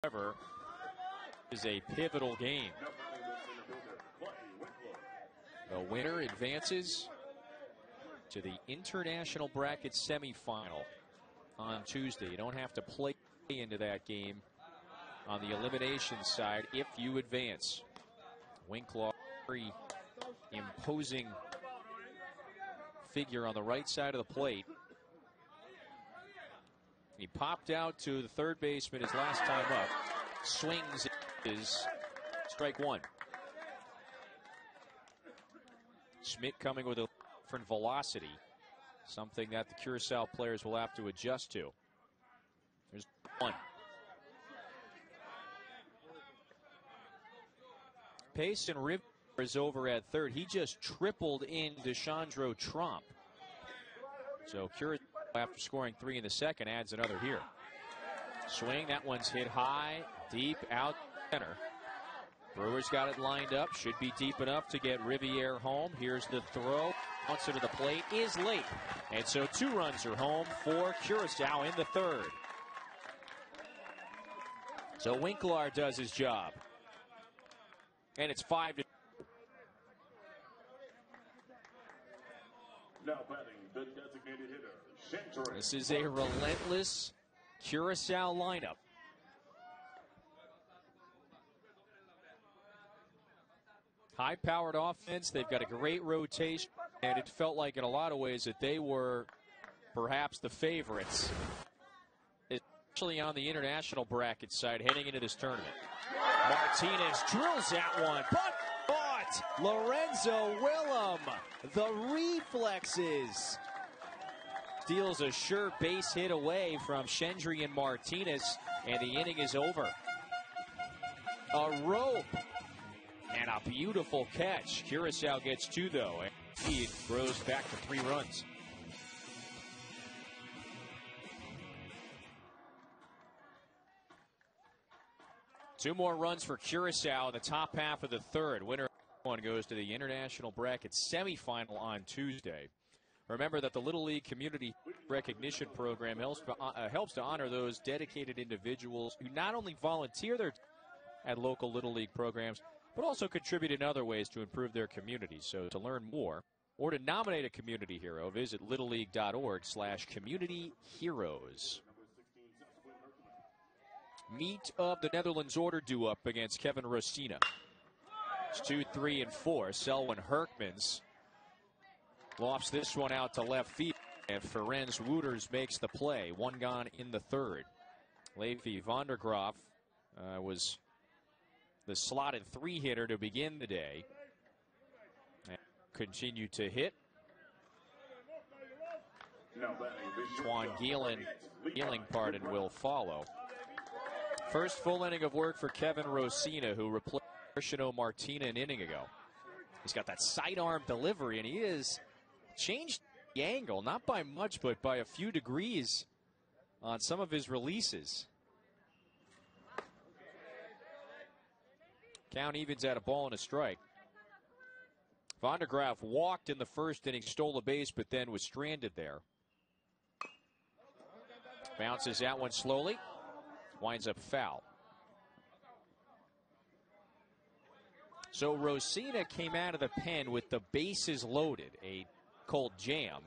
However, is a pivotal game. The winner advances to the international bracket semifinal on Tuesday. You don't have to play into that game on the elimination side if you advance. Winkler, very imposing figure on the right side of the plate. He popped out to the third baseman his last time up. Swings is strike one. Schmidt coming with a different velocity, something that the Curacao players will have to adjust to. There's one. Payson River is over at third. He just tripled in Deshandro Tromp. So Curacao after scoring three in the second, adds another here. Swing, that one's hit high, deep, out center. Brewers got it lined up, should be deep enough to get Riviere home. Here's the throw, bouncer to the plate, is late. And so two runs are home for Curacao in the third. So Winkler does his job. And it's five to
Now batting the designated hitter.
This is a relentless Curacao lineup. High powered offense. They've got a great rotation, and it felt like in a lot of ways that they were perhaps the favorites, especially on the international bracket side heading into this tournament. Martinez drills that one, but. Lorenzo Willem, the reflexes steals a sure base hit away from Shendry and Martinez, and the inning is over. A rope and a beautiful catch. Curacao gets two, though, and lead grows back to three runs. Two more runs for Curacao in the top half of the third. Winner one goes to the international bracket semifinal on Tuesday. Remember that the Little League Community Recognition Program helps to, uh, helps to honor those dedicated individuals who not only volunteer their at local Little League programs, but also contribute in other ways to improve their communities. So to learn more or to nominate a community hero, visit littleleague.org slash community heroes. Meet of the Netherlands order due up against Kevin Rosina. It's two, three, and four. Selwyn Herkmans lofts this one out to left field, and Ferenc Wooters makes the play. One gone in the third. Levi Vandergraaf uh, was the slotted three hitter to begin the day. And continue to hit. Juan Geelan, Geeling, pardon, will follow. First full inning of work for Kevin Rosina, who replaced Martina an inning ago. He's got that sidearm delivery, and he is changed the angle, not by much, but by a few degrees on some of his releases. Count evens at a ball and a strike. Vandergraaf walked in the first inning, stole a base, but then was stranded there. Bounces that one slowly, winds up foul. So Rosina came out of the pen with the bases loaded, a cold jam,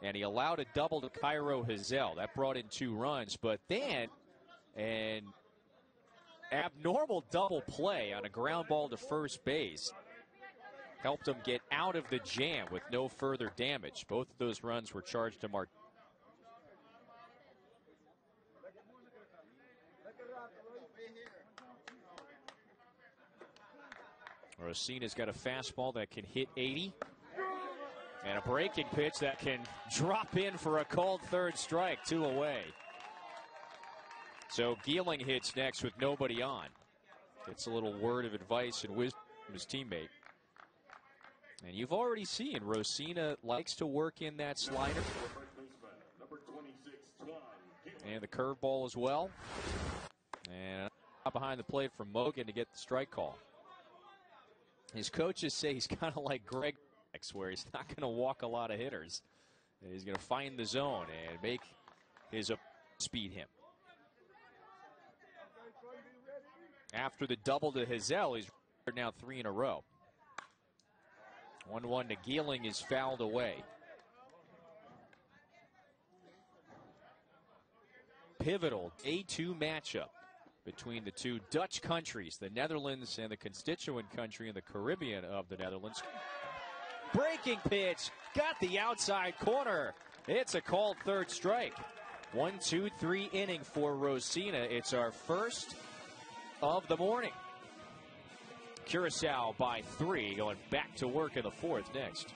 and he allowed a double to Cairo Hazel. That brought in two runs, but then an abnormal double play on a ground ball to first base helped him get out of the jam with no further damage. Both of those runs were charged to Mark. Rosina's got a fastball that can hit 80. And a breaking pitch that can drop in for a called third strike, two away. So Geeling hits next with nobody on. Gets a little word of advice and wisdom from his teammate. And you've already seen Rosina likes to work in that slider
first baseman, number 26, Juan Geelan.
and the curveball as well. And behind the plate from Mogan to get the strike call. His coaches say he's kind of like Greg, X, where he's not going to walk a lot of hitters. He's going to find the zone and make his op- speed him. After the double to Hazel, he's now three in a row. 1 1 to Geeling is fouled away. Pivotal A2 matchup between the two Dutch countries, the Netherlands and the constituent country in the Caribbean of the Netherlands. Breaking pitch, got the outside corner. It's a called third strike. One, two, three inning for Rosina. It's our first of the morning. Curacao by three, going back to work in the fourth next.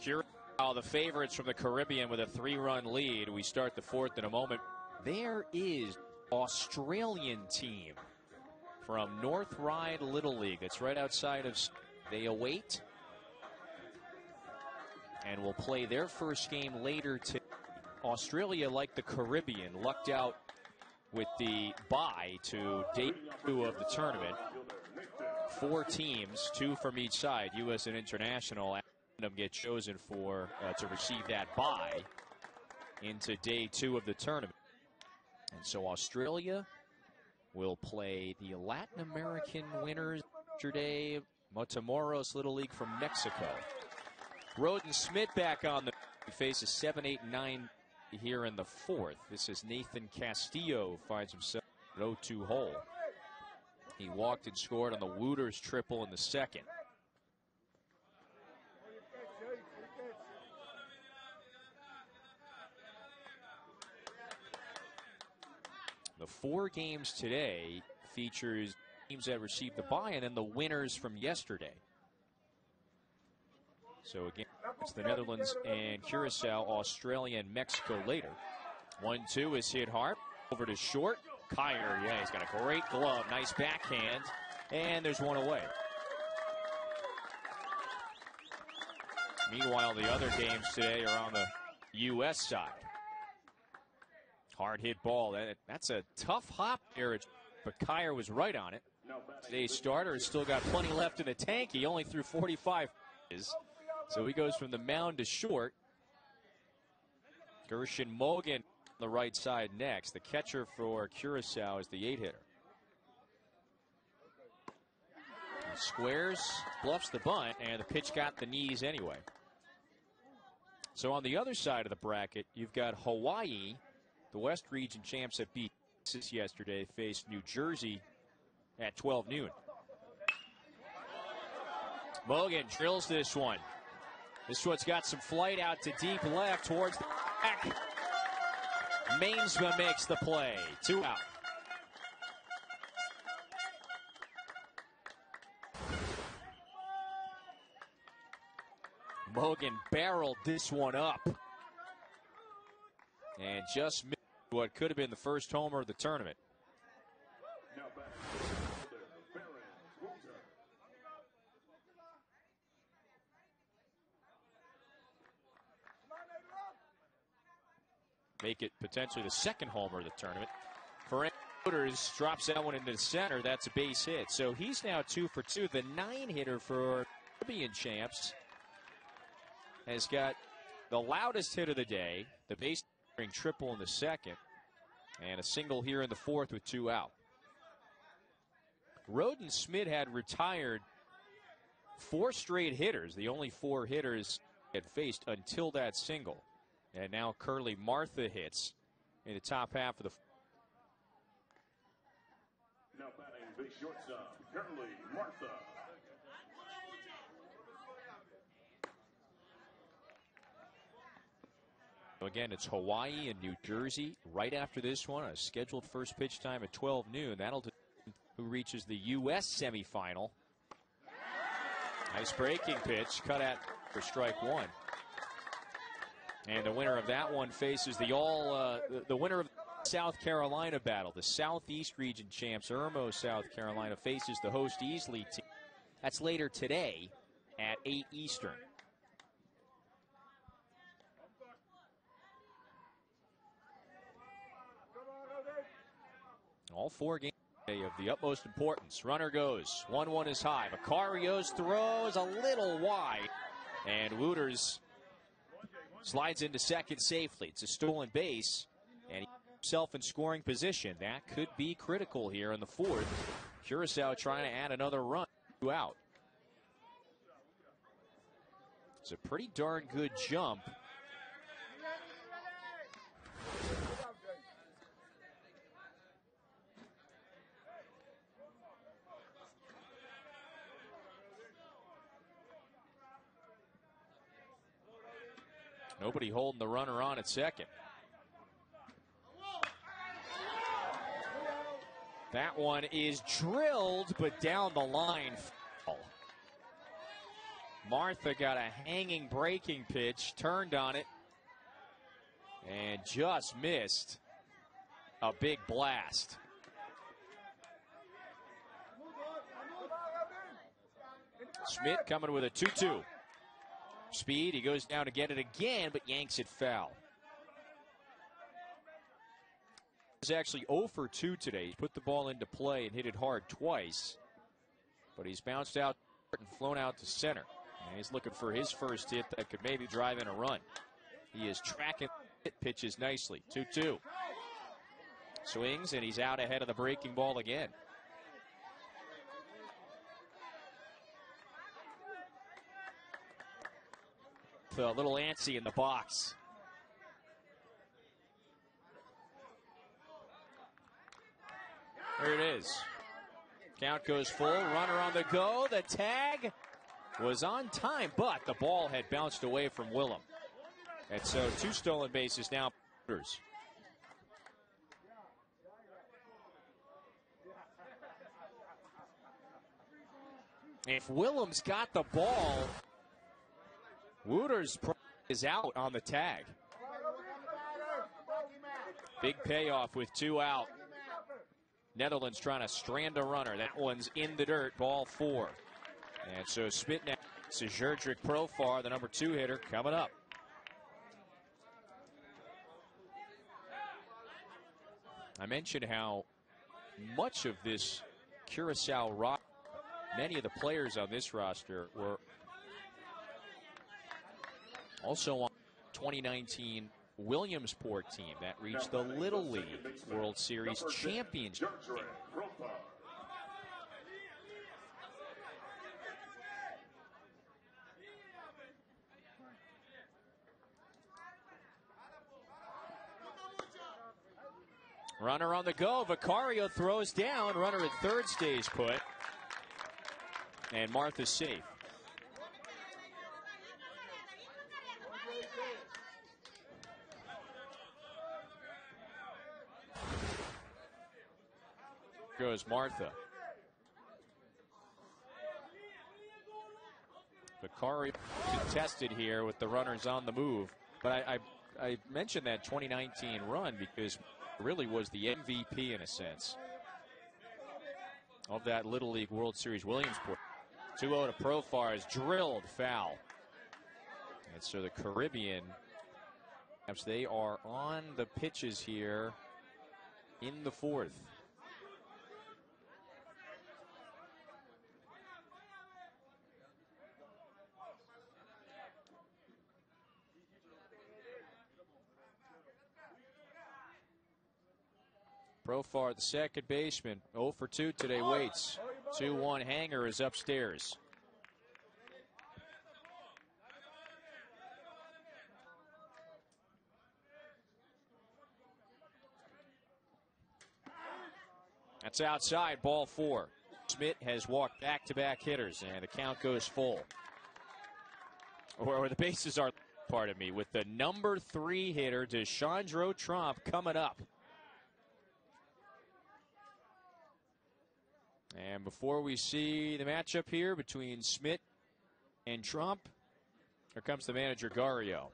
Curacao, the favorites from the Caribbean with a three run lead. We start the fourth in a moment. There is Australian team from North Ryde Little League. It's right outside of. They await and will play their first game later today. Australia, like the Caribbean, lucked out with the bye to day two of the tournament. Four teams, two from each side, U.S. and international, get chosen for uh, to receive that bye into day two of the tournament. And so Australia will play the Latin American winners yesterday, Matamoros Little League from Mexico. Roden Smith back on the faces 7, 8, 9 here in the fourth. This is Nathan Castillo finds himself at 0-2 hole. He walked and scored on the Wooters triple in the second. The four games today features teams that received the bye and then the winners from yesterday. So again, it's the Netherlands and Curacao, Australia and Mexico later. 1-2 is hit hard. Over to short. Kyer, yeah, he's got a great glove. Nice backhand. And there's one away. Meanwhile, the other games today are on the U.S. side. Hard hit ball. That, that's a tough hop but Kyer was right on it. Today's starter has still got plenty left in the tank. He only threw 45. So he goes from the mound to short. Gershon Mogan on the right side next. The catcher for Curacao is the eight hitter. He squares, bluffs the bunt, and the pitch got the knees anyway. So on the other side of the bracket, you've got Hawaii, the West Region champs that beat Texas yesterday, faced New Jersey at 12 noon. Mogan drills this one. This one's got some flight out to deep left towards the back. Mainsma makes the play. Two out. Mogan barreled this one up. And just missed what could have been the first homer of the tournament. make it potentially the second homer of the tournament. Ferran Wooters drops that one into the center. That's a base hit. So he's now two for two. The nine hitter for Caribbean champs has got the loudest hit of the day, the base triple in the second, and a single here in the fourth with two out. Roden Smith had retired four straight hitters, the only four hitters had faced until that single. And now Curly Martha hits in the top half of the.
Now batting shortstop, Curly Martha.
Again, it's Hawaii and New Jersey right after this one. A scheduled first pitch time at 12 noon. That'll who reaches the U.S. semifinal. Nice breaking pitch, cut at for strike one. And the winner of that one faces the all uh, the, the, winner of South Carolina battle. The Southeast Region champs, Irmo, South Carolina, faces the host Easley team. That's later today at 8 Eastern. All four games of the utmost importance. Runner goes. 1 1 is high. Macarios throws a little wide. And Wooters Slides into second safely. It's a stolen base, and himself in scoring position. That could be critical here in the fourth. Curacao trying to add another run. Two out. It's a pretty darn good jump. Nobody holding the runner on at second. That one is drilled, but down the line. Martha got a hanging breaking pitch, turned on it, and just missed a big blast. Schmidt coming with a 2 2. Speed, he goes down to get it again, but yanks it foul. He's actually 0 for 2 today. He put the ball into play and hit it hard twice, but he's bounced out and flown out to center. And he's looking for his first hit that could maybe drive in a run. He is tracking pitches nicely. 2 2. Swings, and he's out ahead of the breaking ball again. A little antsy in the box. There it is. Count goes full. Runner on the go. The tag was on time, but the ball had bounced away from Willem. And so two stolen bases now. If Willem's got the ball, Wooters is out on the tag. Big payoff with two out. Netherlands trying to strand a runner. That one's in the dirt, ball four. And so to Jurdrick Profar, the number two hitter, coming up. I mentioned how much of this Curacao rock, many of the players on this roster were also on 2019 Williamsport team that reached the Little League World Series championship. Runner on the go. Vicario throws down. Runner at third stays put. And Martha's safe. Goes Martha. Vicario contested here with the runners on the move. But I, I, I mentioned that 2019 run because really was the MVP in a sense of that Little League World Series Williamsport. 2 0 to Profar is drilled foul. And so the Caribbean, they are on the pitches here in the fourth. Profar, the second baseman, 0 for 2 today, waits. 2 1 hanger is upstairs. That's outside, ball four. Smith has walked back to back hitters, and the count goes full. Or, the bases are, pardon me, with the number three hitter, Deshandro Tromp, coming up. And before we see the matchup here between Smith and Tromp, here comes the manager, Gario.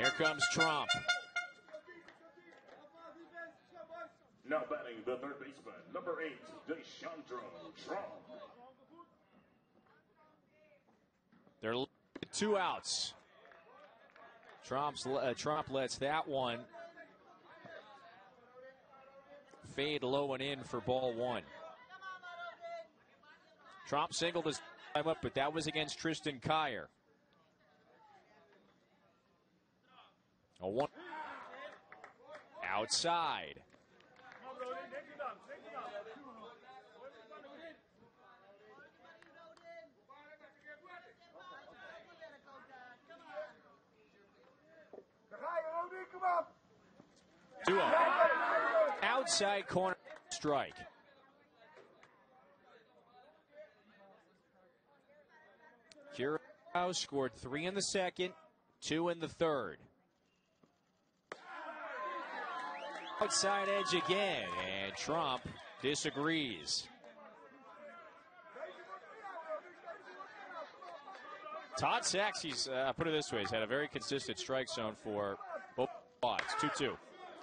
Here comes Tromp.
Now batting the third baseman, number eight, Deshandro Tromp.
They're two outs. Tromp's, uh, Tromp lets that one fade low and in for ball one. Tromp singled his time up, but that was against Tristan Kyer. A one outside. 2 Outside corner strike. Curacao scored three in the second, two in the third. Outside edge again, and Tromp disagrees. Todd Sachs, he's, uh, put it this way, he's had a very consistent strike zone for both spots. 2 2.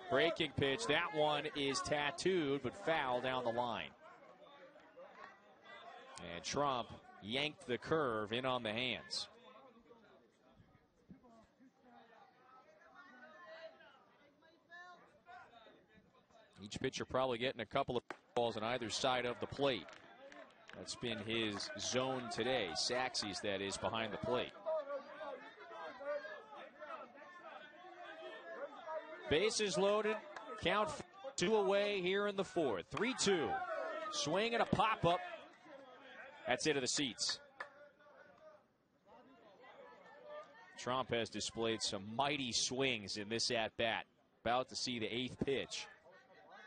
Breaking pitch. That one is tattooed, but foul down the line. And Tromp yanked the curve in on the hands. Each pitcher probably getting a couple of balls on either side of the plate. That's been his zone today. Saxy's, that is, behind the plate. Bases loaded. Count two away here in the fourth. 3 2. Swing and a pop up. That's into the seats. Tromp has displayed some mighty swings in this at bat. About to see the eighth pitch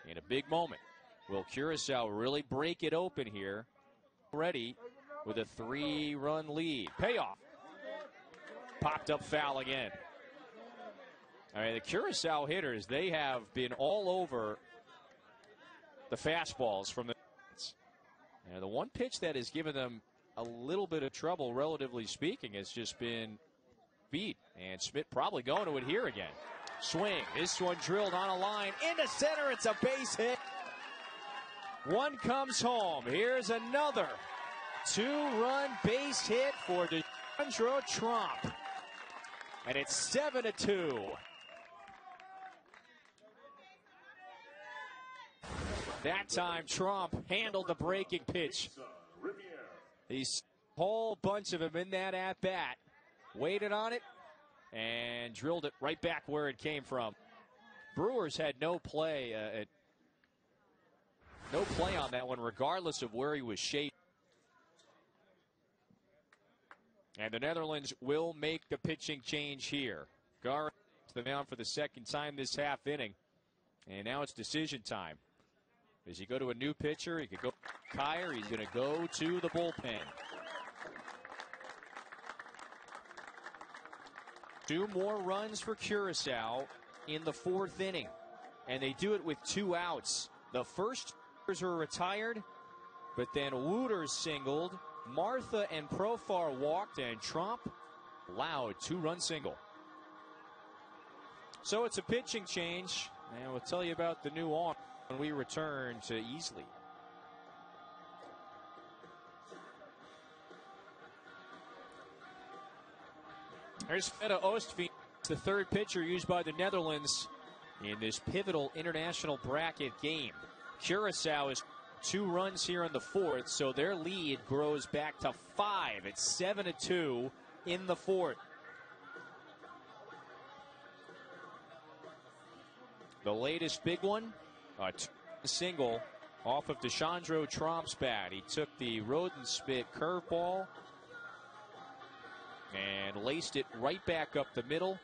in a big moment. Will Curacao really break it open here? Ready with a three run lead. Payoff. Popped up foul again. I mean, the Curacao hitters, they have been all over the fastballs from the. And the one pitch that has given them a little bit of trouble, relatively speaking, has just been beat. And Smith probably going to it here again. Swing. This one drilled on a line into center. It's a base hit. One comes home. Here's another two run base hit for Deshandro Tromp. And it's 7 to 2. That time, Tromp handled the breaking pitch. He's whole bunch of them in that at bat. Waited on it and drilled it right back where it came from. Brewers had no play, uh, no play on that one, regardless of where he was shaped. And the Netherlands will make the pitching change here. Gar to the mound for the second time this half inning. And now it's decision time. Does he go to a new pitcher? He could go Kyer. He's going to go to the bullpen. Two more runs for Curacao in the fourth inning. And they do it with two outs. The first were retired, but then Wooters singled. Martha and Profar walked, and Tromp loud two run single. So it's a pitching change, and we'll tell you about the new arm when we return to Easley. There's Feta Oostveen, the third pitcher used by the Netherlands in this pivotal international bracket game. Curacao is two runs here in the fourth, so their lead grows back to five. It's seven to two in the fourth. The latest big one, a single off of Deshandro Tromp's bat. He took the Roden spit curveball and laced it right back up the middle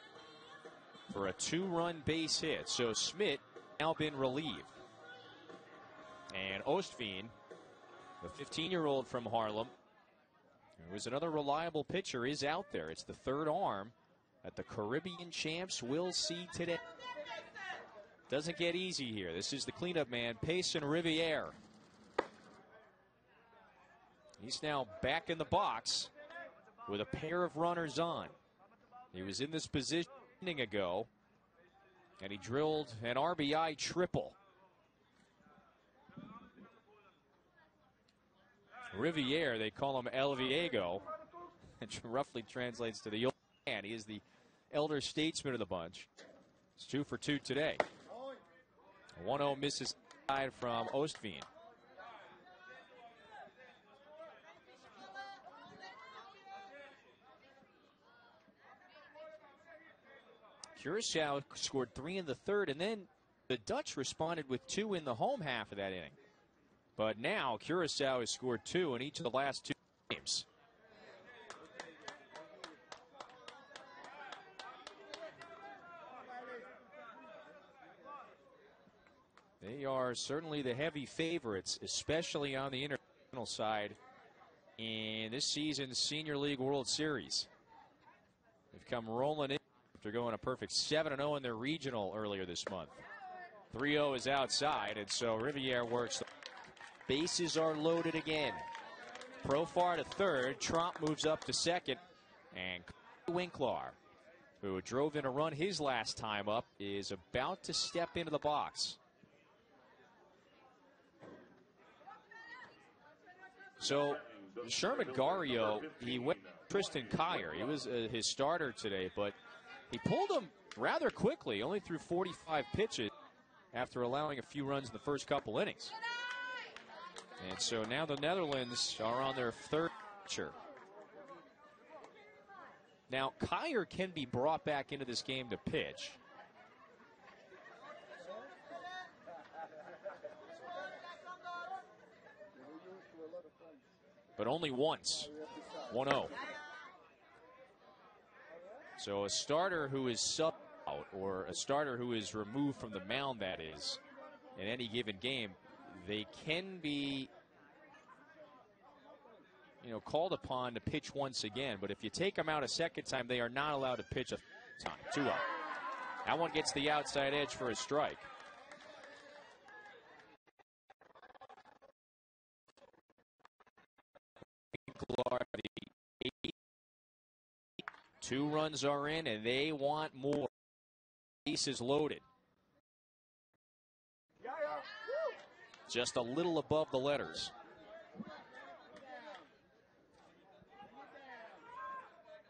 for a two-run base hit. So Smith now been relieved. And Oostveen, the 15-year-old from Haarlem, who is another reliable pitcher, is out there. It's the third arm that the Caribbean champs will see today. Doesn't get easy here. This is the cleanup man, Payson Riviere. He's now back in the box with a pair of runners on. He was in this position ago, and he drilled an RBI triple. Riviere, they call him El Viejo, which roughly translates to the old man. He is the elder statesman of the bunch. It's two for two today. 1 0 misses side from Oostveen. Curacao scored three in the third, and then the Dutch responded with two in the home half of that inning. But now Curacao has scored two in each of the last two games. They are certainly the heavy favorites, especially on the international side in this season's Senior League World Series. They've come rolling in after going a perfect 7 0 in their regional earlier this month. 3 0 is outside, and so Riviere works. Bases are loaded again. Profar to third. Tromp moves up to second. And Winkler, who drove in a run his last time up, is about to step into the box. So Sherman Gario, he went Tristan Kyer. He was uh, his starter today, but he pulled him rather quickly, only threw 45 pitches after allowing a few runs in the first couple innings. And so now the Netherlands are on their third pitcher. Now, Kyer can be brought back into this game to pitch. But only once. 1 0. So a starter who is sub out, or a starter who is removed from the mound, that is, in any given game, they can be you know, called upon to pitch once again. But if you take them out a second time, they are not allowed to pitch a time. Two up. That one gets the outside edge for a strike. Two runs are in, and they want more. Base is loaded. Just a little above the letters.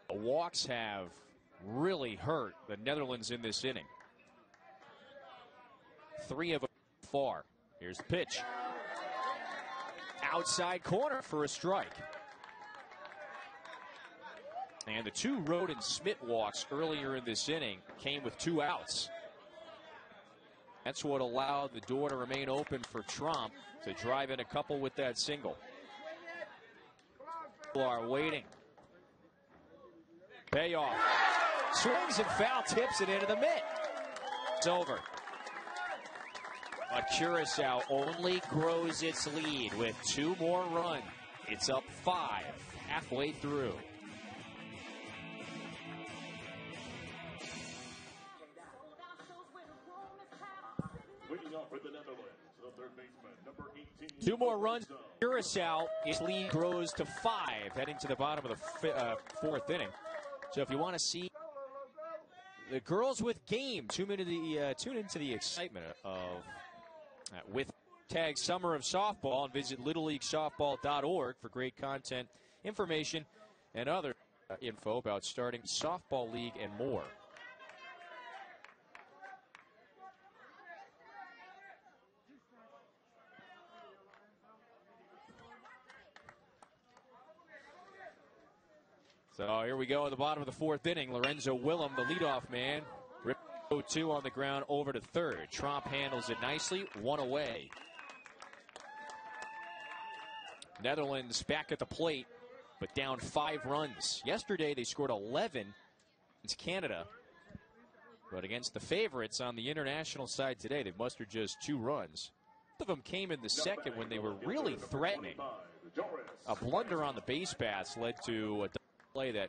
The walks have really hurt the Netherlands in this inning. Three of them far. Here's the pitch. Outside corner for a strike. And the two Roden Smith walks earlier in this inning came with two outs. That's what allowed the door to remain open for Tromp to drive in a couple with that single. People are waiting. Payoff. Swings and foul tips it into the mitt. It's over. But Curacao only grows its lead with two more runs. It's up five halfway through. Two more runs. Curacao, its lead grows to five, heading to the bottom of the uh, fourth inning. So if you want to see the girls with game, tune into the uh, tune into the excitement of uh, with tag Summer of Softball and visit littleleaguesoftball.org for great content, information, and other uh, info about starting softball league and more. So here we go at the bottom of the fourth inning. Lorenzo Willem, the leadoff man. Rip 2 on the ground over to third. Tromp handles it nicely. One away. Netherlands back at the plate, but down five runs. Yesterday they scored 11 against Canada. But against the favorites on the international side today, they've mustered just two runs. Both of them came in the second when they were really threatening. A blunder on the base pass led to a play that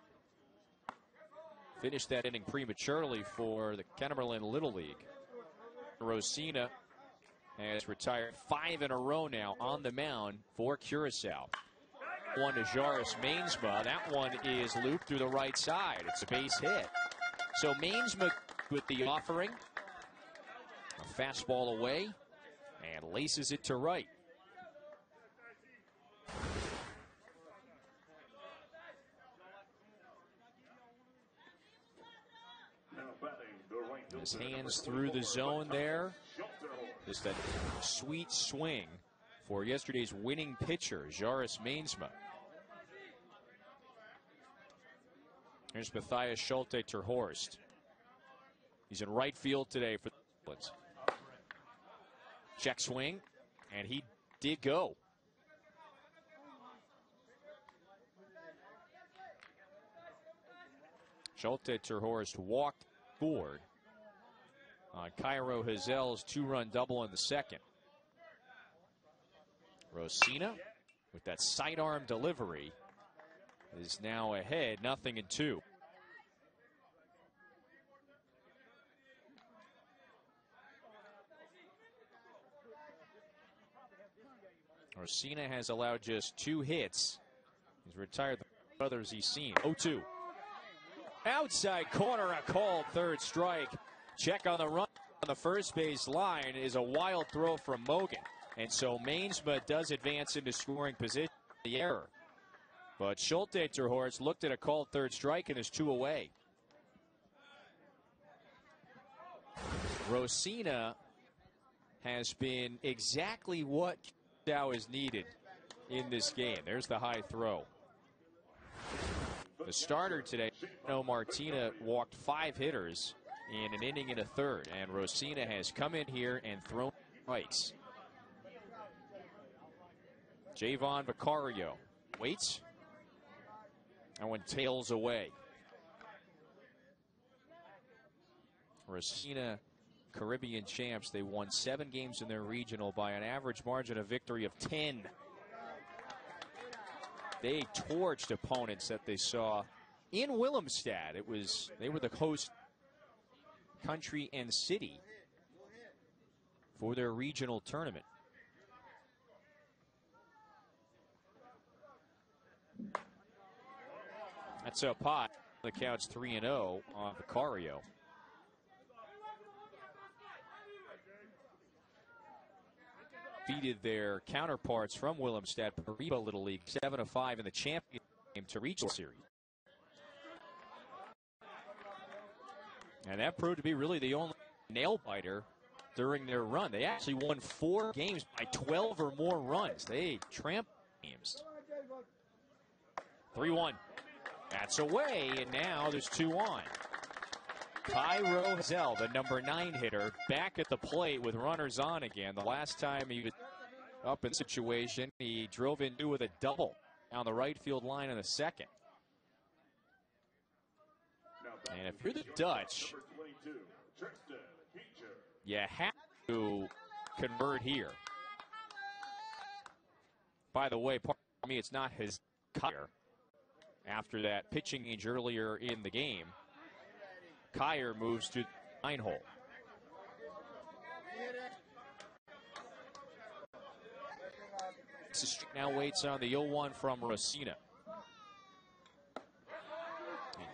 finished that inning prematurely for the Kennemerland Little League. Rosina has retired five in a row now on the mound for Curacao. One to Jaris Mainsma. That one is looped through the right side. It's a base hit. So Mainsma with the offering. A fastball away and laces it to right. His hands through the zone there. Just a sweet swing for yesterday's winning pitcher, Jaris Mainsma. Here's Matthias Schulte Terhorst. He's in right field today for the Netherlands. Check swing, and he did go. Schulte Terhorst walked forward on Cairo Hazel's two run double in the second. Rosina with that sidearm delivery is now ahead, nothing in two. Rosina has allowed just two hits. He's retired the others he's seen. 0 2. Outside corner, a called third strike. Check on the run on the first base line is a wild throw from Mogan. And so Mainsma does advance into scoring position. The error. But Schulte Terhorst looked at a called third strike and is two away. Rosina has been exactly what Dow is needed in this game. There's the high throw. The starter today, Nomar Martina, walked five hitters in an inning and a third, and Rosina has come in here and thrown strikes. Javon Vicario waits. That one tails away. Rosina Caribbean champs. They won seven games in their regional by an average margin of victory of 10. They torched opponents that they saw in Willemstad. It was they were the host country and city for their regional tournament. That's a pot The counts 3 and 0 on Vicario. defeated their counterparts from Willemstad, Pariba Little League, 7 5 in the champion game to reach the series. And that proved to be really the only nail biter during their run. They actually won four games by 12 or more runs. They tramp games. 3 1. That's away, and now there's two on. Cairo Hazel, the number nine hitter, back at the plate with runners on again. The last time he was up in situation, he drove in two with a double on the right field line in the second. And if you're the Dutch, you have to convert here. By the way, part me, it's not his cutter. After that pitching injury earlier in the game, Kyer moves to nine hole. Now waits on the 0-1 from Rosina.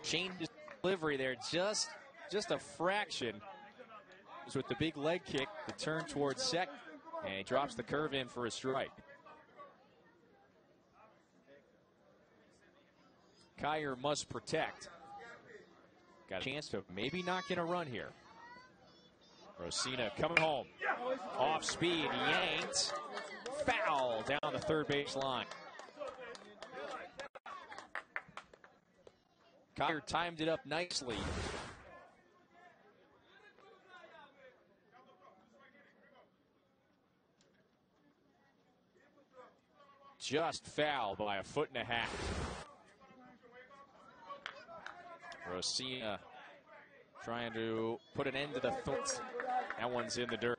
changed his delivery there just just a fraction. Is With the big leg kick, the turn towards second, and he drops the curve in for a strike. Kyer must protect. Got a chance to maybe not get a run here. Rosina coming home. Off speed, yanked. Foul down the third base line. Kyer timed it up nicely. Just foul by a foot and a half. Rosina trying to put an end to the thoughts. That one's in the dirt.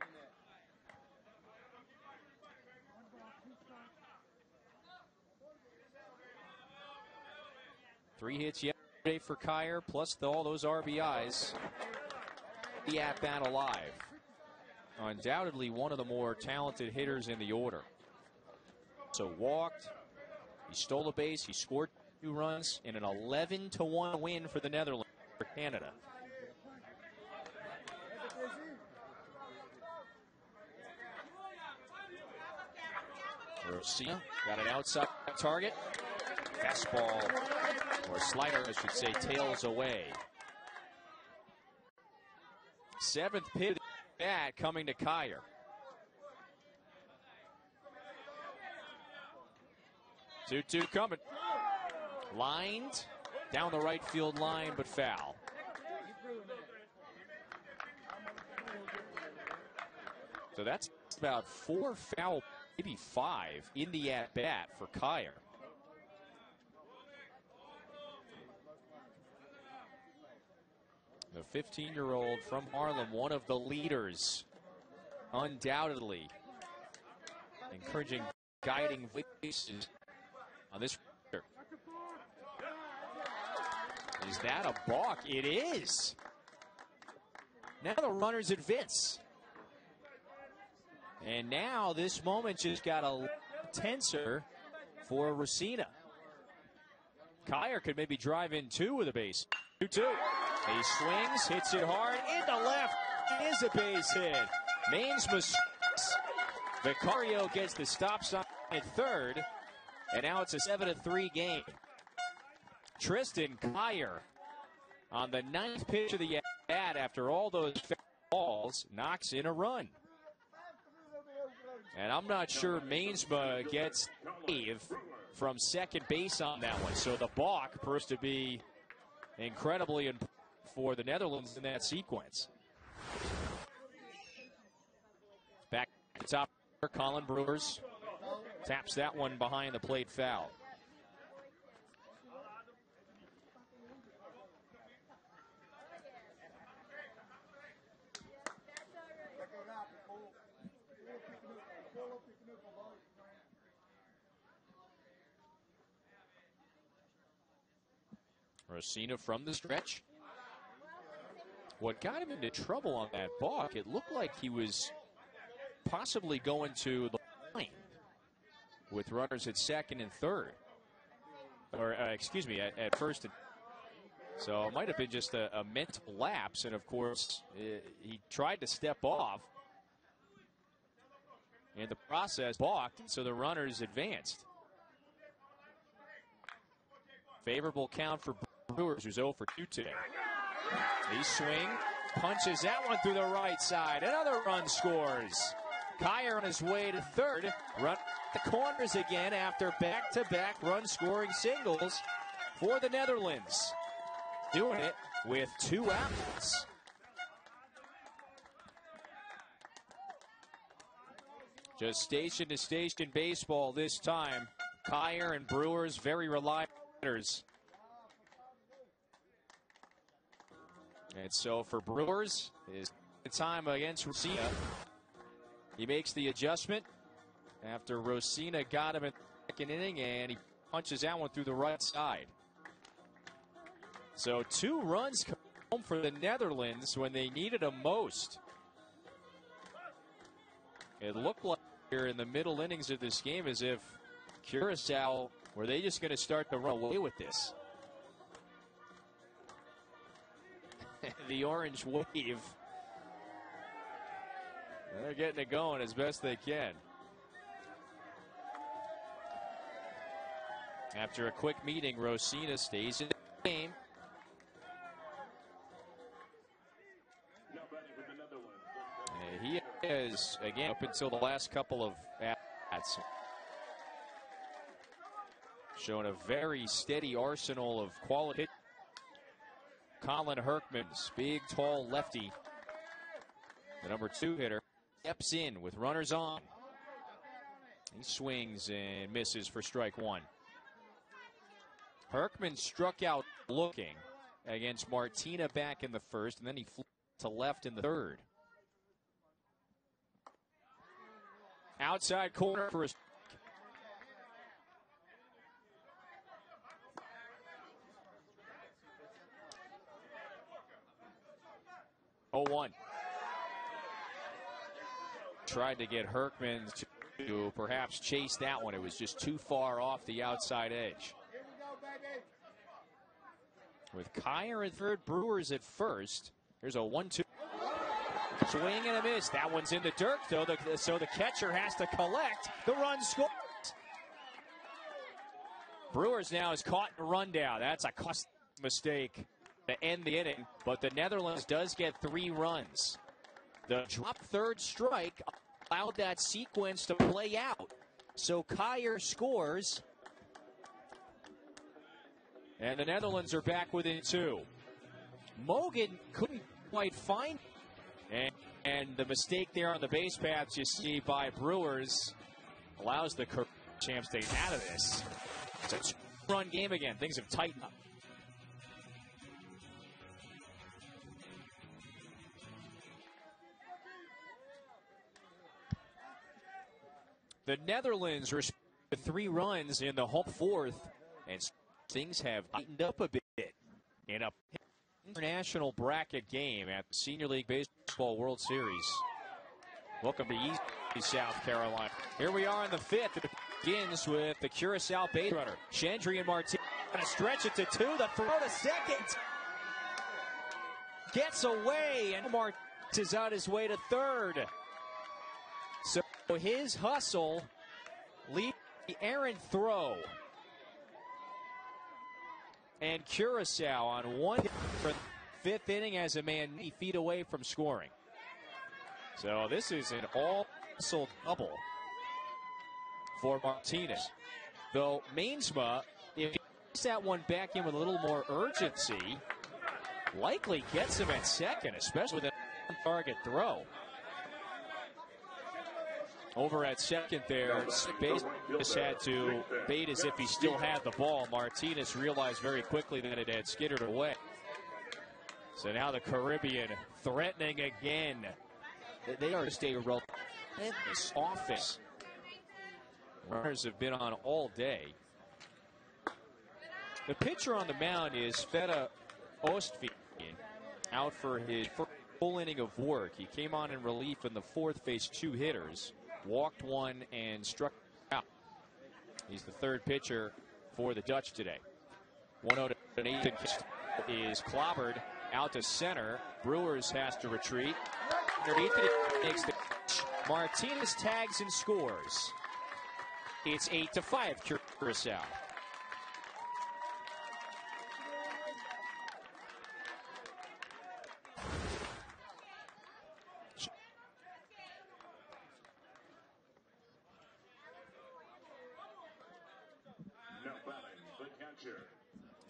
Three hits yesterday for Kyer, plus all those RBIs. The at bat alive. Undoubtedly one of the more talented hitters in the order. So walked, he stole a base, he scored two runs in an 11 to 1 win for the Netherlands for Canada. Garcia got an outside target. Fastball, or slider, I should say, tails away. Seventh pitch bat coming to Kyer. Two-two coming. Lined down the right field line, but foul. So that's about four foul, maybe five in the at bat for Kyer. The 15 year old from Haarlem, one of the leaders, undoubtedly. Encouraging, guiding voices on this. Is that a balk? It is. Now the runners advance. And now this moment just got a tenser for Rosina. Kyer could maybe drive in two with a base. 2 2. He swings, hits it hard, into left. Is a base hit. Mains mistakes. Vicario gets the stop sign at third. And now it's a 7 3 game. Tristan Kyer on the ninth pitch of the at after all those balls knocks in a run. And I'm not sure Mainsma gets Dave from second base on that one. So the balk proves to be incredibly important for the Netherlands in that sequence. Back to top, Colin Brewers taps that one behind the plate foul. Rosina from the stretch. What got him into trouble on that balk, it looked like he was possibly going to the line with runners at second and third. Or, uh, excuse me, at, at, first and so it might have been just a, a mental lapse, and of course, uh, he tried to step off. And the process balked, so the runners advanced. Favorable count for Brewers, who's 0 for 2 today. He swing, punches that one through the right side. Another run scores. Kyer on his way to third. Run the corners again after back-to-back run-scoring singles for the Netherlands. Doing it with two outs. Just station to station baseball this time. Kyer and Brewers very reliable And so for Brewers, is time against Rosina, He makes the adjustment after Rosina got him in the second inning, and he punches that one through the right side. So two runs come home for the Netherlands when they needed them most. It looked like here in the middle innings of this game as if Curacao were they just going to start to run away with this. the orange wave. They're getting it going as best they can. After a quick meeting, Rosina stays in the game. And he is, again, up until the last couple of bats, showing a very steady arsenal of quality. Colin Herkmans, big, tall lefty, the number two hitter, steps in with runners on. He swings and misses for strike one. Herkman struck out looking against Martina back in the first, and then he flew to left in the third. Outside corner for a 0-1. Tried to get Herkman to perhaps chase that one. It was just too far off the outside edge. With Kyer at third, Brewers at first. Here's a 1-2. Swing and a miss. That one's in the dirt, though, the, so the catcher has to collect. The run scores. Brewers now is caught in a rundown. That's a mistake to end the inning, but the Netherlands does get three runs. The drop third strike allowed that sequence to play out. So Kyer scores, and the Netherlands are back within two. Mogan couldn't quite find, and, and the mistake there on the base paths you see by Brewers allows the champs to get out of this. It's a two-run game again. Things have tightened up. The Netherlands responded to three runs in the home fourth, and things have tightened up a bit in a international bracket game at the Senior League Baseball World Series. Welcome to Easley South Carolina. Here we are in the fifth. It begins with the Curacao base runner. Chandrian Martinez going to stretch it to two. The throw to second. Gets away, and Martinez is on his way to third. So his hustle leads the errant throw. And Curacao on one for fifth inning as a man feet away from scoring. So this is an all hustle double for Martinez. Though Mainsma, if he gets that one back in with a little more urgency, likely gets him at second, especially with a target throw. Over at second there, Space had to bait as if he still had the ball. Martinez realized very quickly that it had skittered away. So now the Caribbean threatening again. They are just a relentless offense. Runners have been on all day. The pitcher on the mound is Feta Ostfien, out for his full inning of work. He came on in relief in the fourth, faced two hitters walked one and struck out. He's the third pitcher for the Dutch today. 1 0 to Nathan is clobbered out to center. Brewers has to retreat. Underneath it, makes the Martinez tags and scores. It's 8 to 5, Curacao.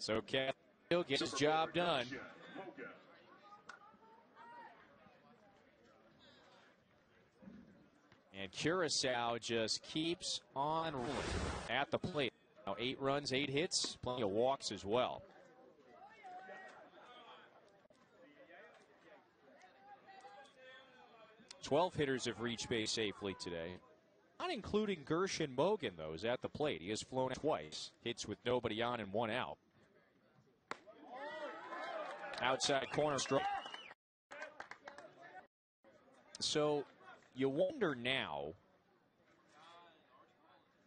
So Cahill gets his job done. And Curacao just keeps on at the plate. Now eight runs, eight hits, plenty of walks as well. Twelve hitters have reached base safely today. Not including Gershon Mogan, though, is at the plate. He has flown twice. Hits with nobody on and one out. Outside corner stroke. So you wonder now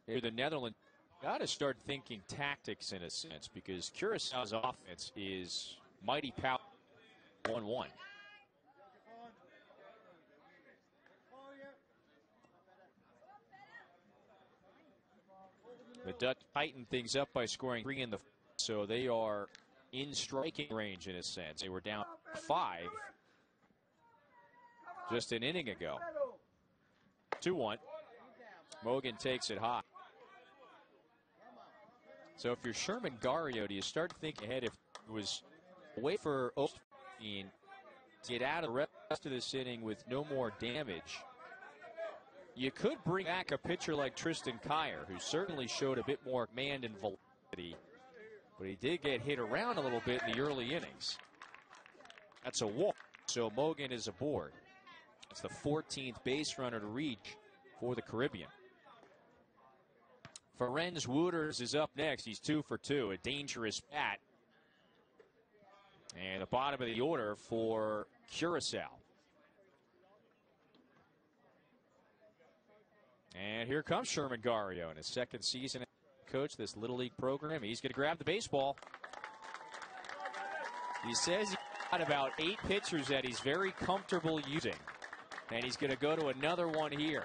if the Netherlands got to start thinking tactics in a sense because Curaçao's offense is mighty power 1 1. The Dutch tighten things up by scoring three in the so they are in striking range in a sense. They were down five just an inning ago. 2 1. Mogan takes it high. So if you're Sherman Gario, do you start thinking ahead if it was way for Oakstein to get out of the rest of this inning with no more damage? You could bring back a pitcher like Tristan Kyer, who certainly showed a bit more command and velocity but he did get hit around a little bit in the early innings. That's a walk. So Mogan is aboard. It's the 14th base runner to reach for the Caribbean. Ferenc Wooters is up next. He's two for two. A dangerous bat. And the bottom of the order for Curacao. And here comes Sherman Gario in his second season coach this Little League program. He's going to grab the baseball. He says he's got about eight pitchers that he's very comfortable using. And he's going to go to another one here.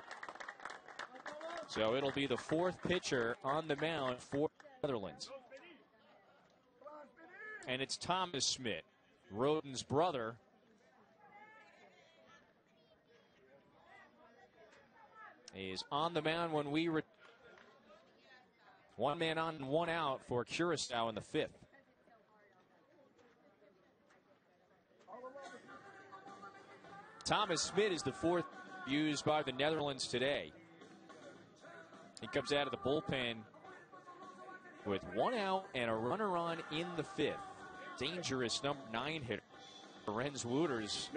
So it'll be the fourth pitcher on the mound for Netherlands. And it's Thomas Schmidt, Roden's brother. He's on the mound when we return. One man on, one out for Curacao in the fifth. Thomas Smit is the fourth used by the Netherlands today. He comes out of the bullpen with one out and a runner on in the fifth. Dangerous number nine hitter. Ferenc Wooters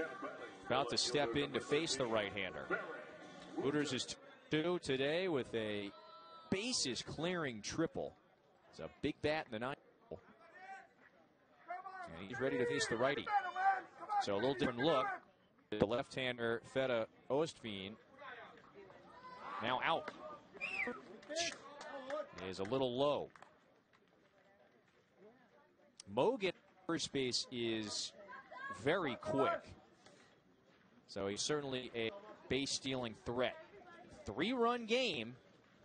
about to step in to face the right-hander. Wooters is two today with a bases clearing triple. It's a big bat in the ninth. And he's ready to face the righty. So a little different look. The left-hander Feta Ostveen now out. Is a little low. Mogan first base is very quick. So he's certainly a base stealing threat. Three run game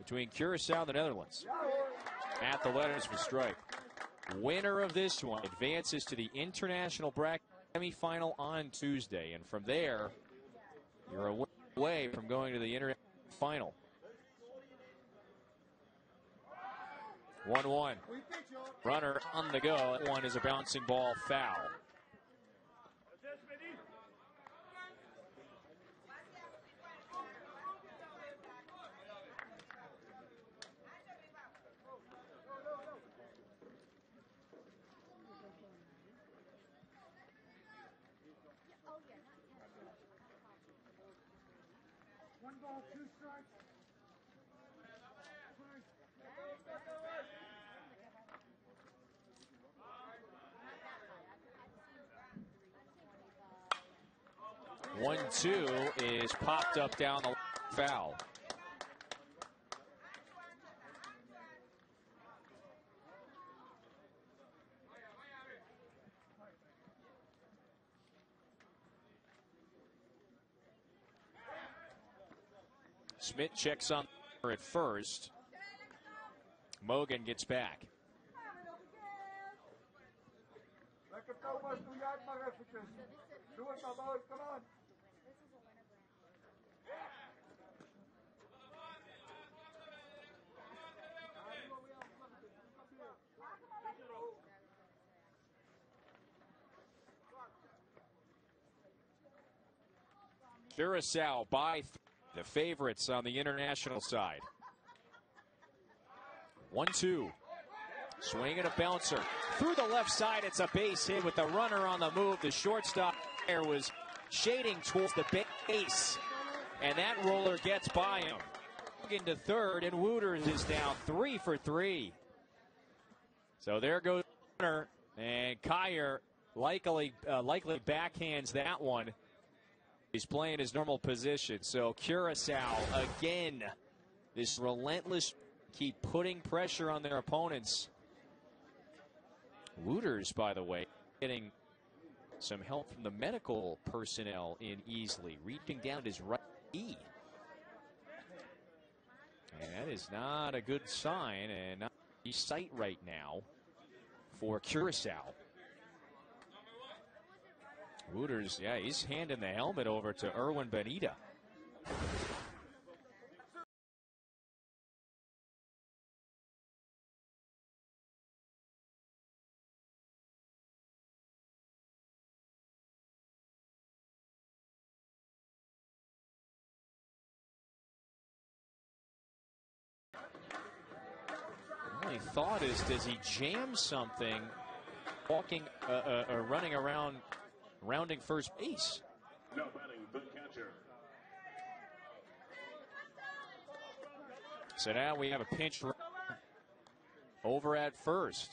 between Curacao and the Netherlands. At the letters for strike. Winner of this one advances to the international bracket semifinal on Tuesday. And from there, you're away from going to the international final. 1 1. Runner on the go. One is a bouncing ball foul. 1-2 is popped up down the foul. Smith checks on at first. Mogan gets back. Curacao by th- the favorites on the international side. One two. Swing and a bouncer. Through the left side, it's a base hit with the runner on the move. The shortstop there was shading towards the base. And that roller gets by him. Into third, and Wooters is down three for three. So there goes the runner, and Kyer likely uh, likely backhands that one. He's playing his normal position. So Curacao again, this relentless keep putting pressure on their opponents. Wooters, by the way, getting some help from the medical personnel in Easley, reaching down his right knee. And that is not a good sign and not sight right now for Curacao. Wooters, yeah, he's handing the helmet over to Erwin Benita. Only thought is, does he jam something walking, uh, uh, uh, running around, rounding first base?
No batting, the catcher.
So now we have a pinch over at first.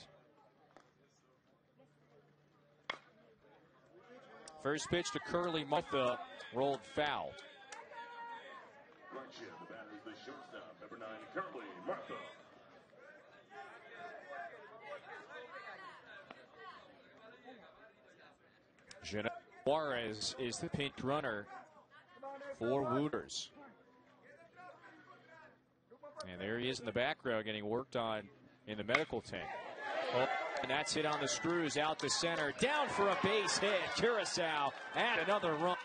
First pitch to Curly Martha rolled foul.
Right shift, the batter is the shortstop, number nine, Curly Martha.
Juarez is the pinch runner for Wooters. And there he is in the background getting worked on in the medical tent. Oh, and that's hit on the screws out to center. Down for a base hit. Curacao and another run.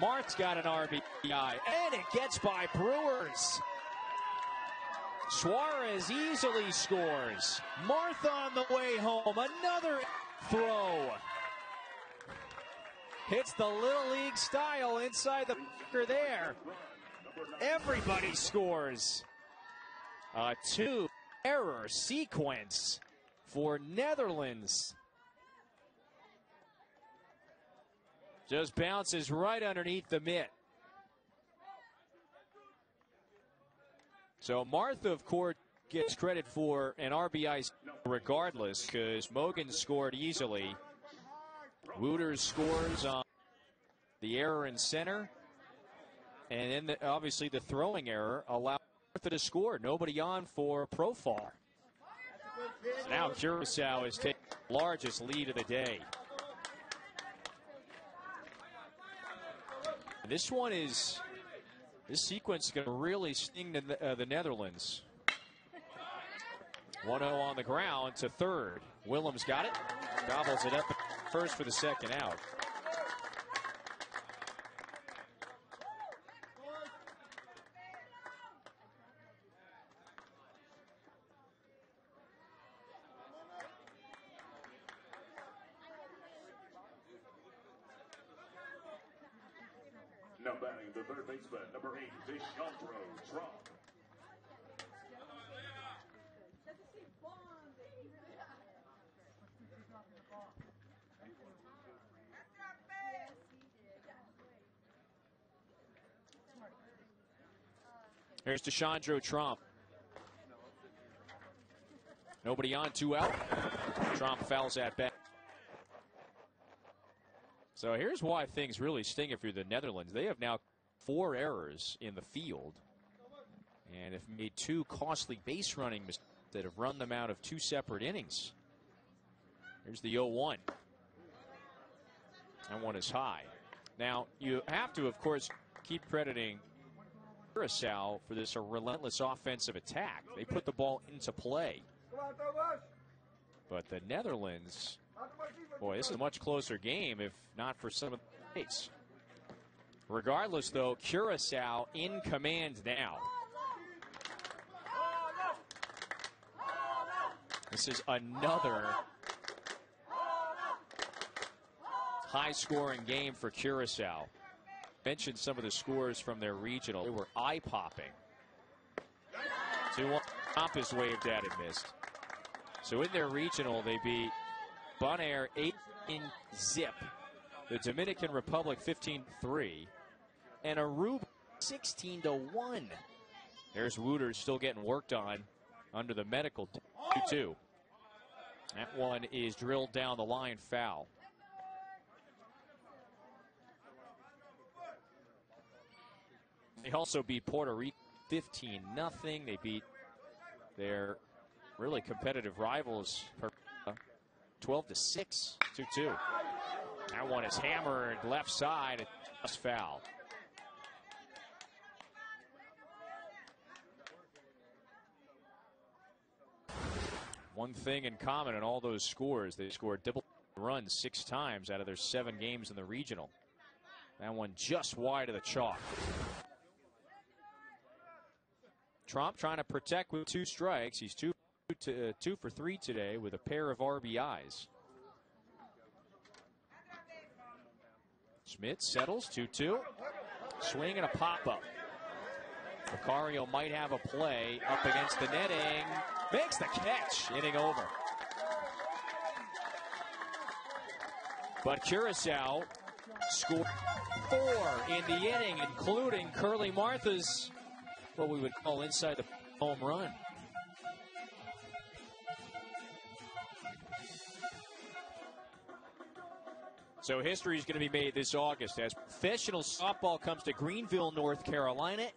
Mart's got an RBI. And it gets by Brewers. Suarez easily scores. Martha on the way home. Another throw. Hits the Little League style inside the bunker there. Everybody scores. A two error sequence for Netherlands. Just bounces right underneath the mitt. So Martha, of course, gets credit for an RBI regardless because Mogan scored easily. Wooters scores on the error in center. And then the, obviously the throwing error allowed Martha to score. Nobody on for Profar. So now Curacao is taking the largest lead of the day. And this one is, this sequence is going to really sting the, uh, the Netherlands. 1 0 on the ground to third. Willems got it, gobbles it up first for the second out.
Now batting the third baseman, number eight, Deshandro Tromp.
Here's Deshandro Tromp. Nobody on, two out. Tromp fouls at bat. So here's why things really sting if you're the Netherlands. They have now four errors in the field and have made two costly base running mistakes that have run them out of two separate innings. Here's the 0 1. That one is high. Now, you have to, of course, keep crediting Curacao for this relentless offensive attack. They put the ball into play. But the Netherlands, boy, this is a much closer game if not for some of the mistakes. Regardless, though, Curacao in command now. This is another high scoring game for Curacao. Mentioned some of the scores from their regional. They were eye popping. 2 1. Compass waved at it, missed. So in their regional, they beat Bonaire 8 in zip, the Dominican Republic 15 3, and Aruba 16 to 1. There's Wooters still getting worked on under the medical 2 2. That one is drilled down the line foul. They also beat Puerto Rico 15 nothing. They beat their really competitive rivals for 12 to 6, 2 2. That one is hammered left side. It's foul. One thing in common in all those scores, they scored double runs six times out of their seven games in the regional. That one just wide of the chalk. Tromp trying to protect with two strikes. He's two to, uh, two for three today with a pair of RBIs. Schmidt settles 2 2. Swing and a pop up. Vicario might have a play up against the netting. Makes the catch. Inning over. But Curacao scored four in the inning, including Curly Martha's, what we would call inside the home run. So history is going to be made this August as professional softball comes to Greenville, North Carolina.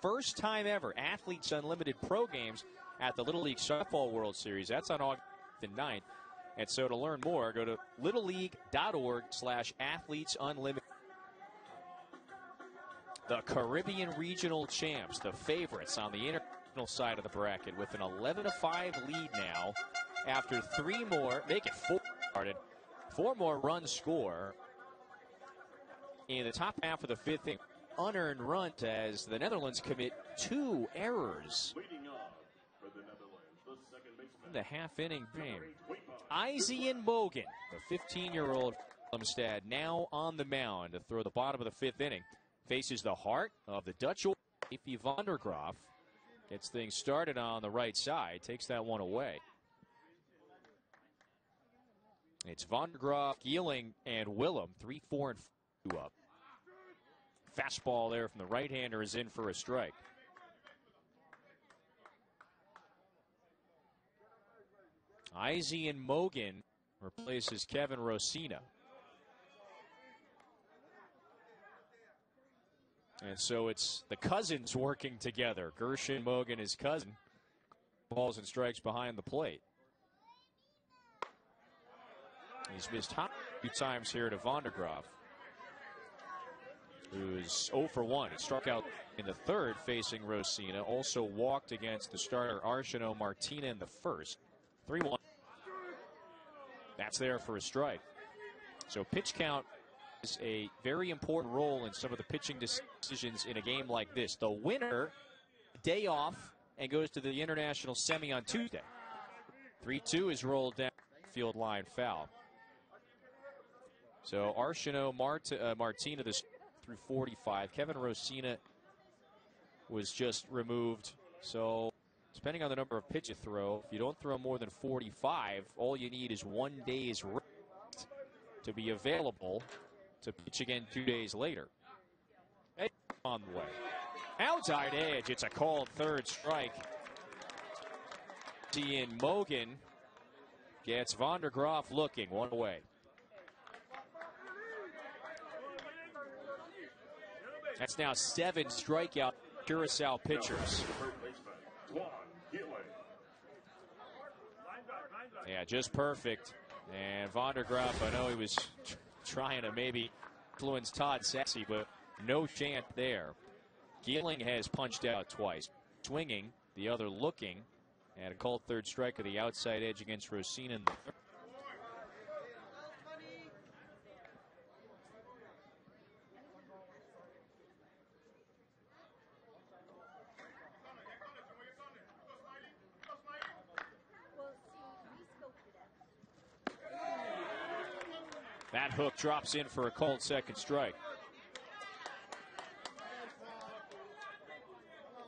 First time ever, Athletes Unlimited Pro Games at the Little League Softball World Series. That's on August the 9th. And so to learn more, go to littleleague.org slash athletes unlimited. The Caribbean Regional Champs, the favorites on the international side of the bracket with an 11 5 lead now after three more, make it four started. Four more runs score in the top half of the fifth inning. Unearned run as the Netherlands commit two errors in the half inning game. Izzy Mogan, the 15 year old Plumstead, now on the mound to throw the bottom of the fifth inning faces the heart of the Dutch. Ify Vandergraaf gets things started on the right side, takes that one away. It's Vandergraaf, Geeling, and Willem, 3 4 and 2 up. Fastball there from the right hander is in for a strike. Izzy and Mogan replaces Kevin Rosina. And so it's the cousins working together. Gershon Mogan, his cousin, balls and strikes behind the plate. He's missed hot a few times here to Vandergraaf, who's 0 for 1. He struck out in the third facing Rosina. Also walked against the starter Arshino Martina in the first. 3 1. That's there for a strike. So pitch count a very important role in some of the pitching decisions in a game like this. The winner, day off, and goes to the international semi on Tuesday. 3 2 is rolled down field line foul. So Arshino Mart- uh, Martina this through 45. Kevin Rosina was just removed. So depending on the number of pitch you throw, if you don't throw more than 45, all you need is one day's rest to be available to pitch again two days later. On the way. Outside edge. It's a called third strike. Ian Mogan gets Vandergraaf looking one away. That's now seven strikeout Curacao pitchers. Yeah, just perfect. And Vandergraaf, I know he was trying to maybe influence Todd Sassy, but no chance there. Geeling has punched out twice, swinging, the other looking, and a called third strike of the outside edge against Rosina in the third. That hook drops in for a cold second strike.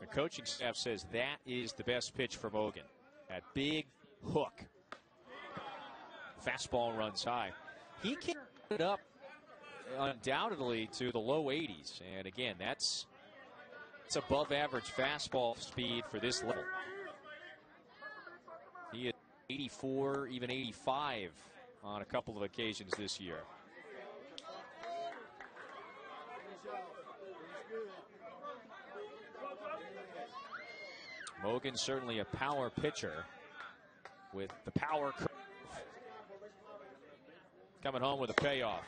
The coaching staff says that is the best pitch for Mogan. That big hook. Fastball runs high. He can it up undoubtedly to the low 80s. And again, that's it's above average fastball speed for this level. He had 84, even 85 on a couple of occasions this year. Mogan certainly a power pitcher with the power curve. Coming home with a payoff.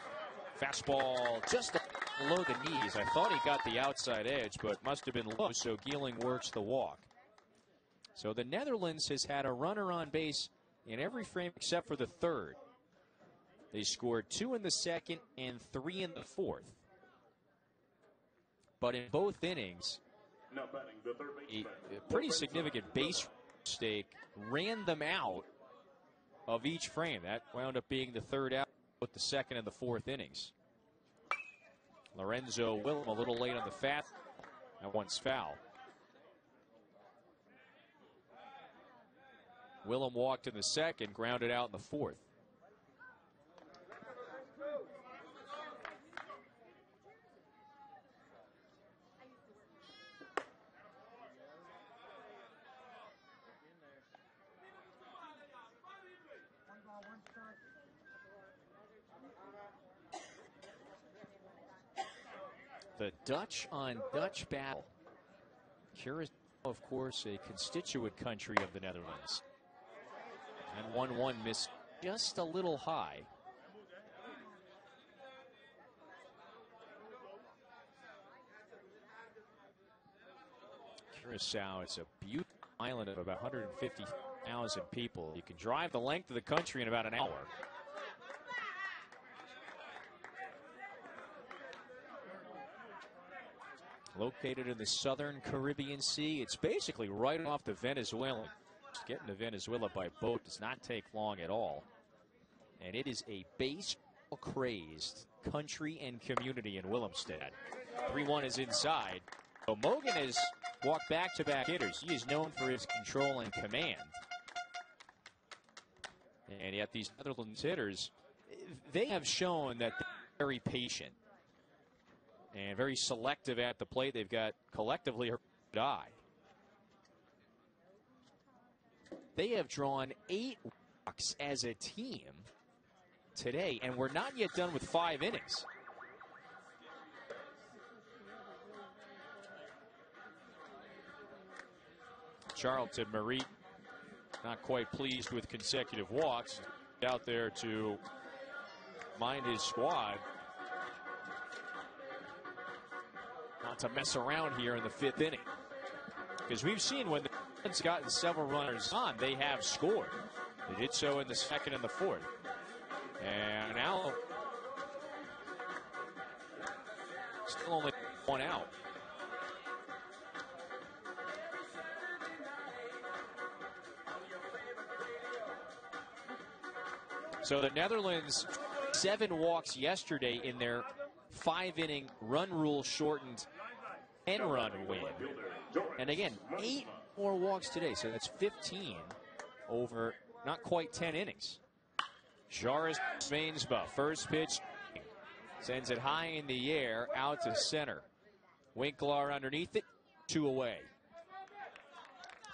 Fastball just below the knees. I thought he got the outside edge, but must have been low, so Geeling works the walk. So the Netherlands has had a runner on base in every frame except for the third. They scored two in the second and three in the fourth. But in both innings, a, a pretty significant base stake ran them out of each frame. That wound up being the third out with the second and the fourth innings. Lorenzo Willem a little late on the fat. That one's foul. Willem walked in the second, grounded out in the fourth. The Dutch on Dutch battle. Curacao, of course, a constituent country of the Netherlands. And 1 1 missed just a little high. Curacao, it's a beautiful island of about 150,000 people. You can drive the length of the country in about an hour. Located in the southern Caribbean Sea, it's basically right off the Venezuelan. Getting to Venezuela by boat does not take long at all. And it is a baseball crazed country and community in Willemstad. 3 1 is inside. So Mogan has walked back to back hitters. He is known for his control and command. And yet, these Netherlands hitters, they have shown that they're very patient and very selective at the plate. They've got collectively a good. They have drawn eight walks walks as a team today, and we're not yet done with five innings. Charlton Marie not quite pleased with consecutive walks. Out there to mind his squad. To mess around here in the fifth inning. Because we've seen when the has gotten several runners on, they have scored. They did so in the second and the fourth. And now, still only one out. So the Netherlands, seven walks yesterday in their five inning run rule shortened 10 run win. And again, eight more walks today. So that's 15 over not quite 10 innings. Joris Mainsma, first pitch, sends it high in the air, out to center. Winkler underneath it, two away.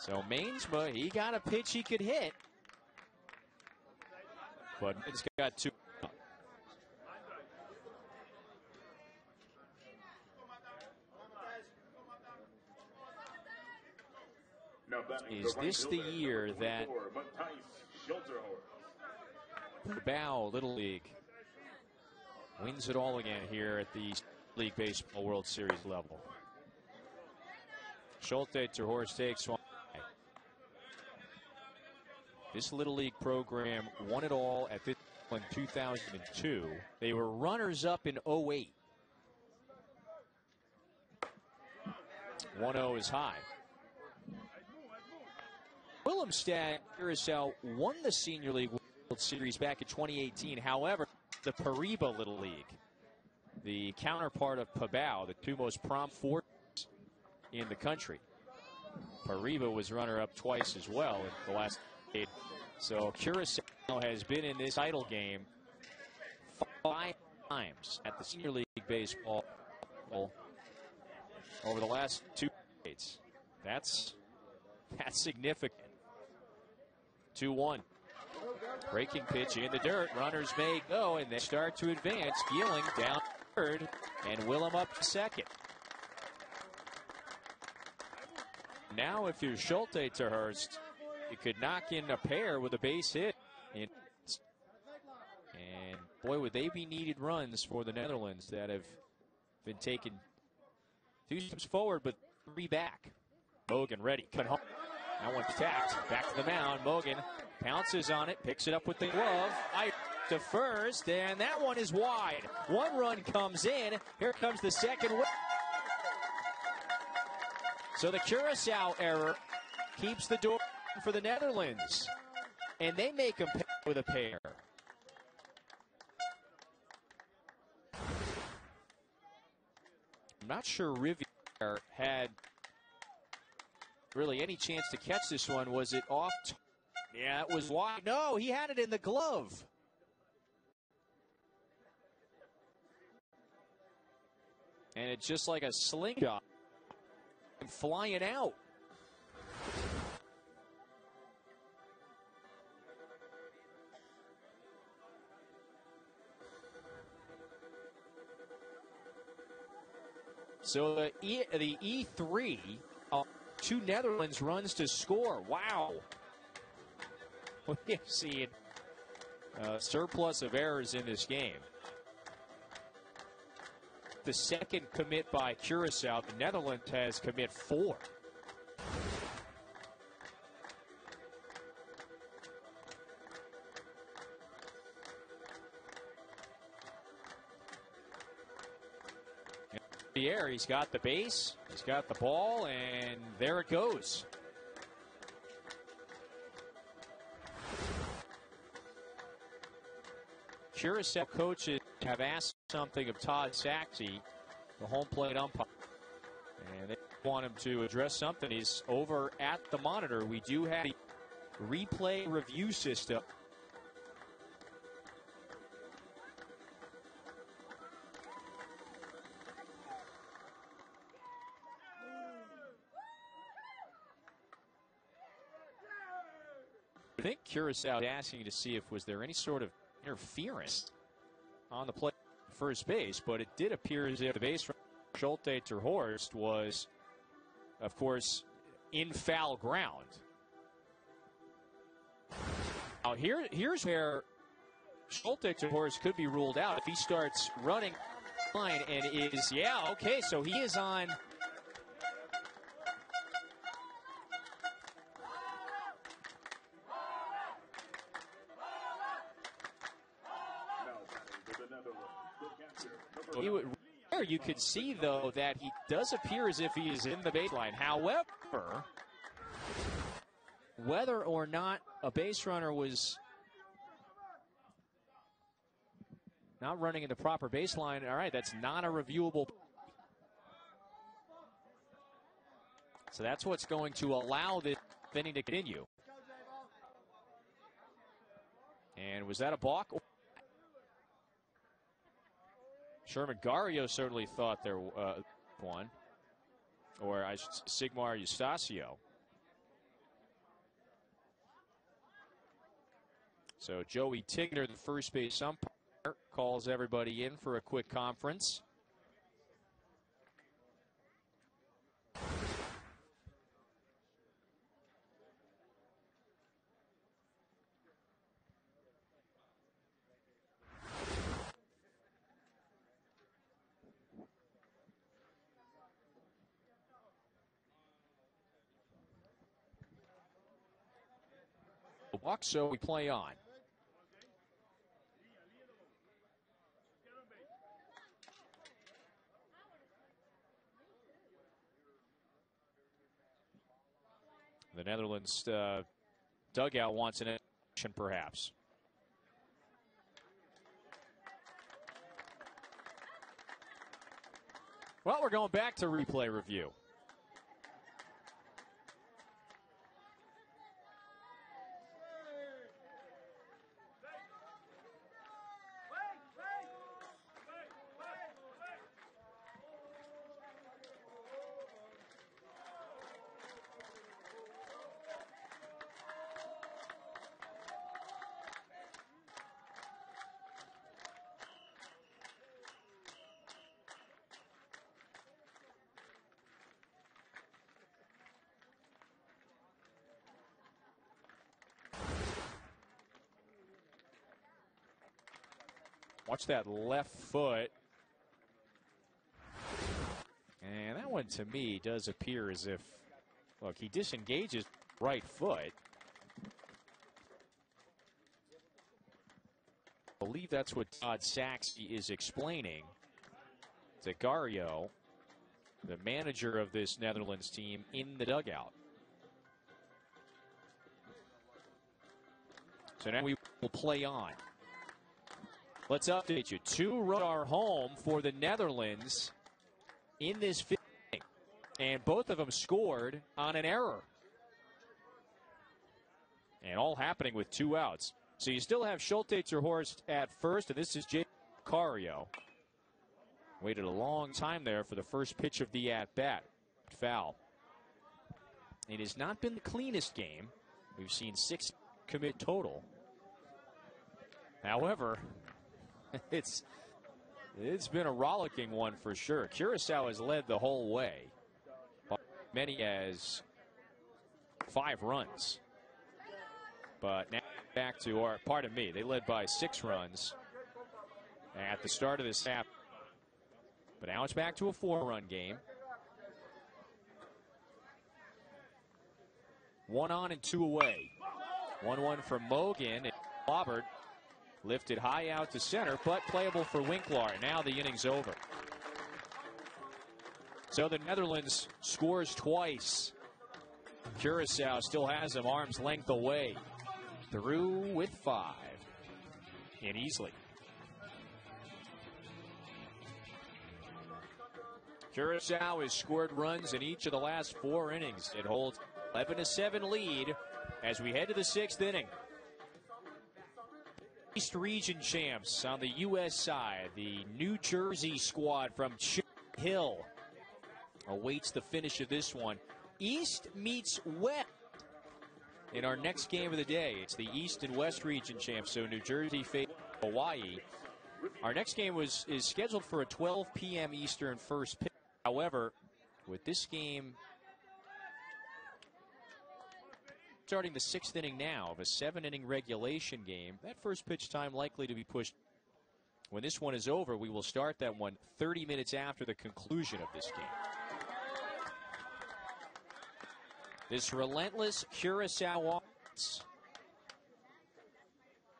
So Mainsma, he got a pitch he could hit. But it's got two. Is this the year that Pabao Little League wins it all again here at the League Baseball World Series level? Schulte to Horst takes one. This Little League program won it all at this in 2002. They were runners up in 08. 1 0 is high. Willemstad Curacao uh, won the Senior League World Series back in 2018. However, the Pariba Little League, the counterpart of Pabao, the two most prompt forces in the country. Pariba was runner up twice as well in the last eight. So Curacao has been in this title game five times at the Senior League Baseball over the last two decades. That's that's significant. 2 1. Breaking pitch in the dirt. Runners may go, and they start to advance. Geeling down third, and Willem up second. Now, if you're Schulte to Hurst, you could knock in a pair with a base hit. And, and boy, would they be needed runs for the Netherlands that have been taken two steps forward, but three back. Mogan ready, cut home. That one's tapped. Back to the mound. Mogan pounces on it, picks it up with the glove. I to first, and that one is wide. One run comes in. Here comes the second. So the Curacao error keeps the door for the Netherlands, and they make them pay with a pair. I'm not sure Riviere had really any chance to catch this one. Was it off? Yeah, it was wide. No, he had it in the glove. And it's just like a slingshot flying out. So the E the E3 uh, two Netherlands runs to score. Wow. We have seen a surplus of errors in this game. The second commit by Curacao, the Netherlands has commit four. The air. He's got the base, he's got the ball, and there it goes. Curacao coaches have asked something of Todd Saxe, the home plate umpire. And they want him to address something. He's over at the monitor. We do have a replay review system Curacao asking to see if was there any sort of interference on the play first base, but it did appear as if the base from Schulte to Horst was, of course, in foul ground. Now here, here's where Schulte to Horst could be ruled out if he starts running line and is yeah okay so he is on you could see though that he does appear as if he is in the baseline. However, whether or not a base runner was not running in the proper baseline, all right, that's not a reviewable. So that's what's going to allow this inning to continue. And was that a balk? Sherman Gario certainly thought there uh, one, or I should, Sigmar Eustacio. So Joey Tigner, the first base umpire, calls everybody in for a quick conference. So we play on. The Netherlands uh, dugout wants an action, perhaps. Well, we're going back to replay review. Watch that left foot. And that one to me does appear as if, look, he disengages right foot. I believe that's what Todd Saxey is explaining to Gario, the manager of this Netherlands team, in the dugout. So now we will play on. Let's update you. Two runs are home for the Netherlands in this fifth inning, and both of them scored on an error. And all happening with two outs. So you still have Schulte Horst at first, and this is Jake Cario. Waited a long time there for the first pitch of the at bat. Foul. It has not been the cleanest game. We've seen six commit total. However, it's it's been a rollicking one for sure. Curacao has led the whole way, many as five runs. But now back to, or pardon me, they led by six runs at the start of this half. But now it's back to a four-run game. One on and two away. One-one from Mogan and Robert Lifted high out to center, but playable for Winkler. Now the inning's over. So the Netherlands scores twice. Curacao still has him arm's length away. Through with five. In easily. Curacao has scored runs in each of the last four innings. It holds 11 to 7 lead as we head to the sixth inning. East Region champs on the U.S. side. The New Jersey squad from Cherry Hill awaits the finish of this one. East meets West in our next game of the day. It's the East and West region champs, so New Jersey face Hawaii. Our next game was is scheduled for a 12 p.m. Eastern first pitch. However, with this game starting the sixth inning now of a seven inning regulation game, that first pitch time likely to be pushed. When this one is over, we will start that one 30 minutes after the conclusion of this game. This relentless Curacao offense,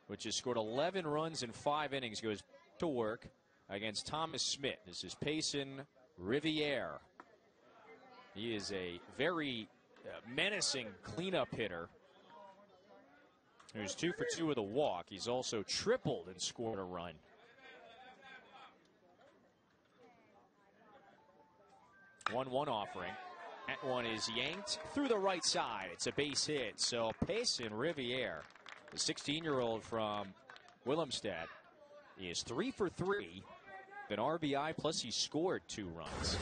which has scored 11 runs in five innings, goes to work against Thomas Smith. This is Payson Riviere. He is a very menacing cleanup hitter. Who's two for two with a walk. He's also tripled and scored a run. One one offering. That one is yanked through the right side. It's a base hit. So Payson Riviere, the 16 year old from Willemstad, is three for three. An RBI plus he scored two runs.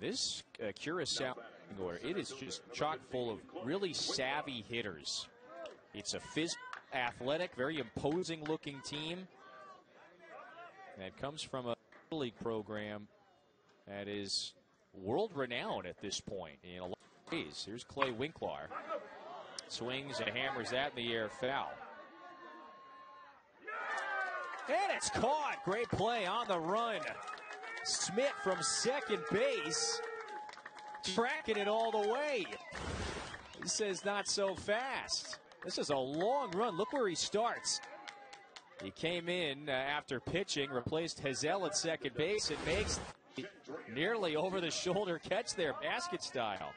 This uh, Curacao, it is just chock full of really savvy hitters. It's a phys athletic, very imposing looking team that comes from a league program that is world renowned at this point in a lot of ways. Here's Clay Winkler. Swings and hammers that in the air foul. And it's caught. Great play on the run. Smith from second base. Tracking it all the way. He says not so fast. This is a long run. Look where he starts. He came in uh, after pitching, replaced Hazel at second base, and makes nearly over the shoulder catch there, basket style.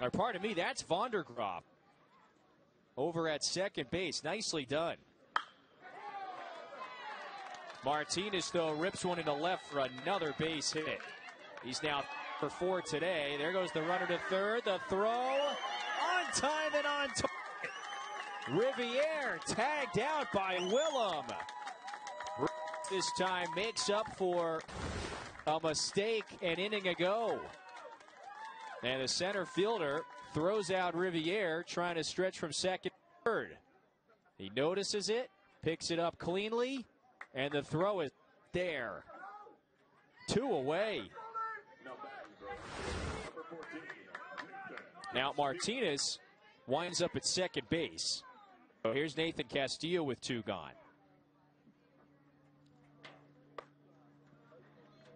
Or pardon me, that's Vandergraaf over at second base. Nicely done. Martinez, though, rips one into left for another base hit. He's now for four today. There goes the runner to third. The throw on time and on target. Riviere tagged out by Willem. This time makes up for a mistake an inning ago. And the center fielder throws out Riviere, trying to stretch from second to third. He notices it, picks it up cleanly, and the throw is there. Two away. Now Martinez winds up at second base. So here's Nathan Castillo with two gone.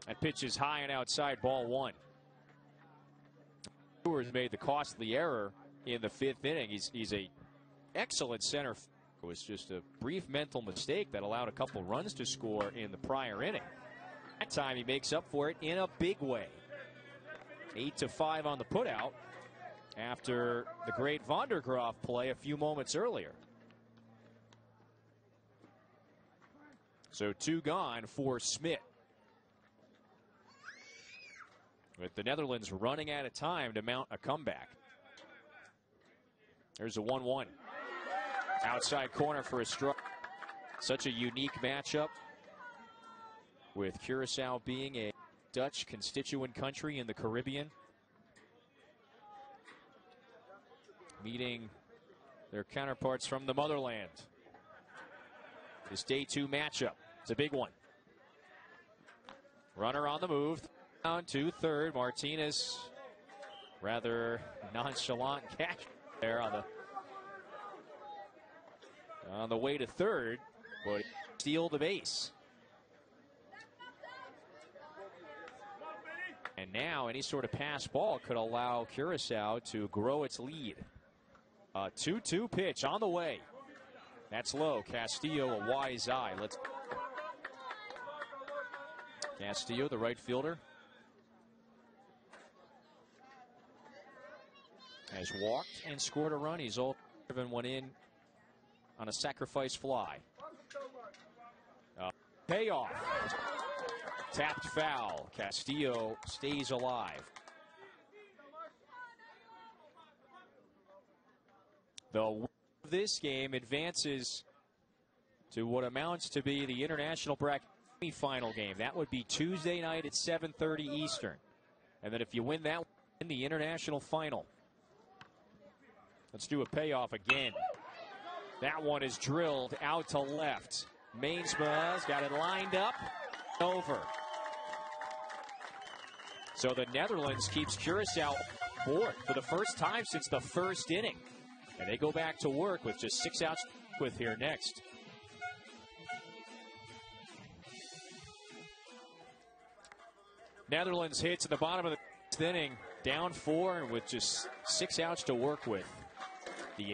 That pitch is high and outside, ball one. Brewers made the costly error in the fifth inning. He's he's a excellent center. It was just a brief mental mistake that allowed a couple runs to score in the prior inning. That time he makes up for it in a big way. Eight to five on the putout after the great Vandergraaf play a few moments earlier. So two gone for Smith. With the Netherlands running out of time to mount a comeback. There's a 1 1. Outside corner for a strike. Such a unique matchup with Curacao being a Dutch constituent country in the Caribbean. Meeting their counterparts from the motherland. This day two matchup. It's a big one. Runner on the move. Down to third. Martinez rather nonchalant catch there on the on the way to third, but steal the base. And now any sort of pass ball could allow Curacao to grow its lead. A 2 2 pitch on the way. That's low. Castillo, a wise eye. Let's. Castillo, the right fielder, has walked and scored a run. He's all driven one in on a sacrifice fly. Uh, payoff. Tapped foul. Castillo stays alive. The of this game advances to what amounts to be the international bracket final game. That would be Tuesday night at 7:30 Eastern. And then if you win that in the international final. Let's do a payoff again. That one is drilled out to left. Mainsma's got it lined up. Over. So the Netherlands keeps Curacao board for the first time since the first inning. And they go back to work with just six outs with here next. Netherlands hits at the bottom of the inning, down four and with just six outs to work with. The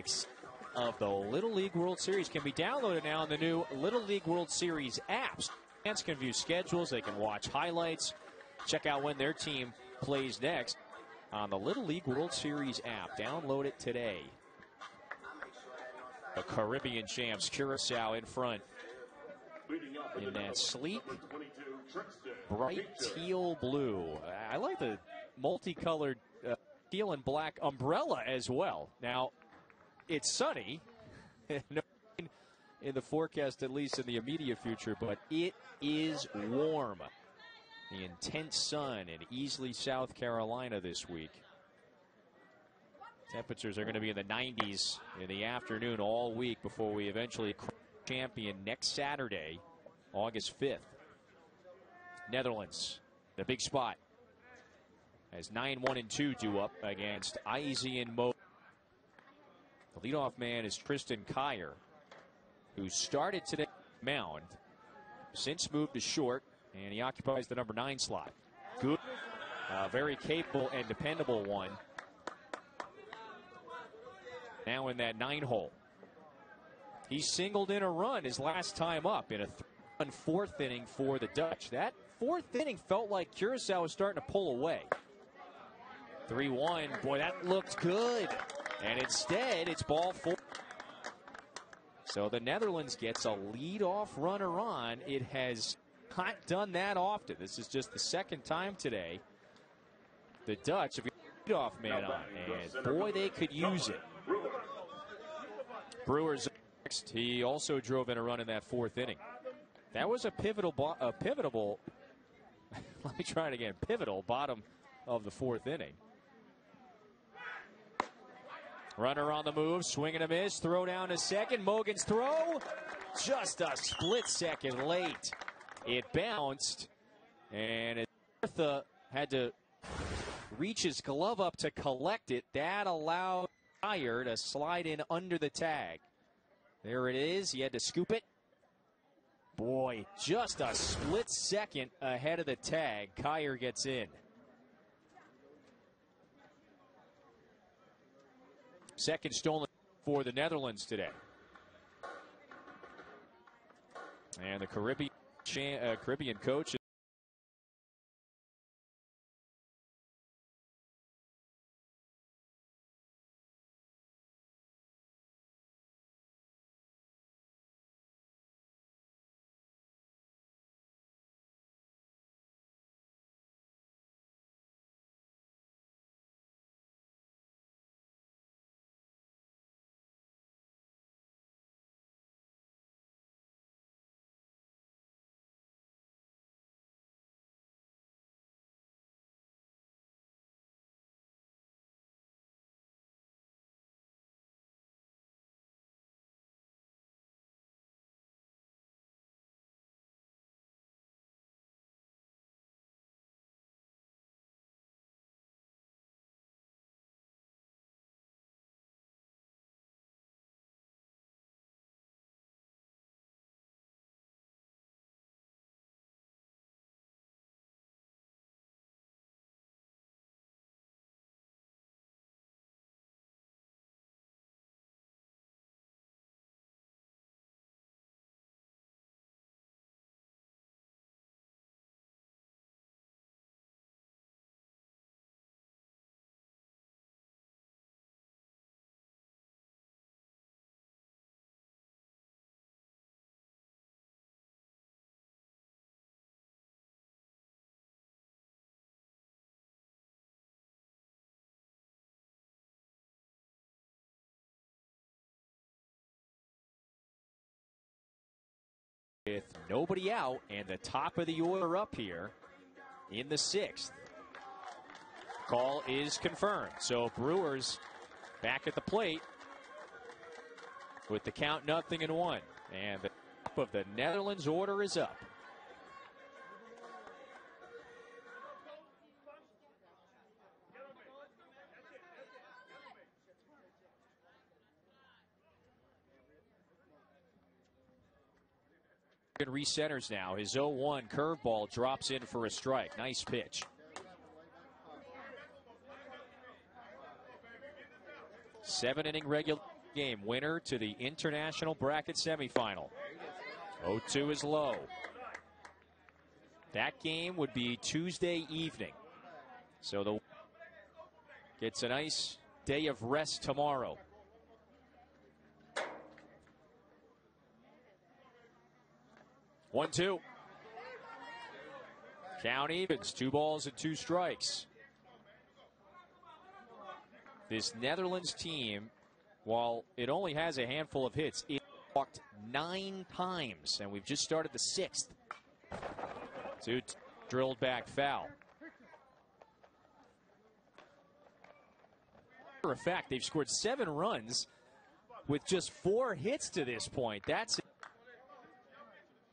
of the Little League World Series can be downloaded now on the new Little League World Series apps. Fans can view schedules, they can watch highlights, check out when their team plays next on the Little League World Series app. Download it today. The Caribbean champs, Curacao in front in that sleek,
number 22, Trickster.
bright teal blue. I like the multicolored uh, teal and black umbrella as well. Now, it's sunny. in the forecast, at least in the immediate future, but it is warm. The intense sun in Easley, South Carolina this week. Temperatures are going to be in the 90s in the afternoon all week before we eventually champion next Saturday, August 5th. Netherlands, the big spot. As 9 1 and 2 do up against and Mo. The leadoff man is Tristan Kyer, who started today mound, since moved to short, and he occupies the number 9 slot. Good, uh, very capable and dependable one. Now in that nine hole. He singled in a run his last time up in a th- fourth inning for the Dutch. That fourth inning felt like Curacao was starting to pull away. 3 1. Boy, that looked good. And instead, it's ball four. So the Netherlands gets a lead-off runner on. It has not done that often. This is just the second time today. The Dutch have got a lead-off man on. And boy, they could use it. Brewers next. He also drove in a run in that fourth inning. That was a pivotal, a pivotal. let me try it again. Pivotal bottom of the fourth inning. Runner on the move, swing and a miss, throw down to second. Mogan's throw, just a split second late. It bounced, and it, Martha had to reach his glove up to collect it. That allowed Kyer to slide in under the tag. There it is. He had to scoop it. Boy, just a split second ahead of the tag. Kyer gets in. Second stolen for the Netherlands today. And the Caribbean, uh, Caribbean coach with nobody out and the top of the order up here in the sixth. Call is confirmed. So Brewers back at the plate with the count nothing and one. And the top of the Netherlands order is up. Recenters now. His 0 1 curveball drops in for a strike. Nice pitch. Seven inning regular game winner to the international bracket semifinal. 0 2 is low. That game would be Tuesday evening. So the gets a nice day of rest tomorrow. One two. Count evens. Two balls and two strikes. This Netherlands team, while it only has a handful of hits, it walked nine times, and we've just started the sixth. Two drilled back foul. For a fact, they've scored seven runs with just four hits to this point. That's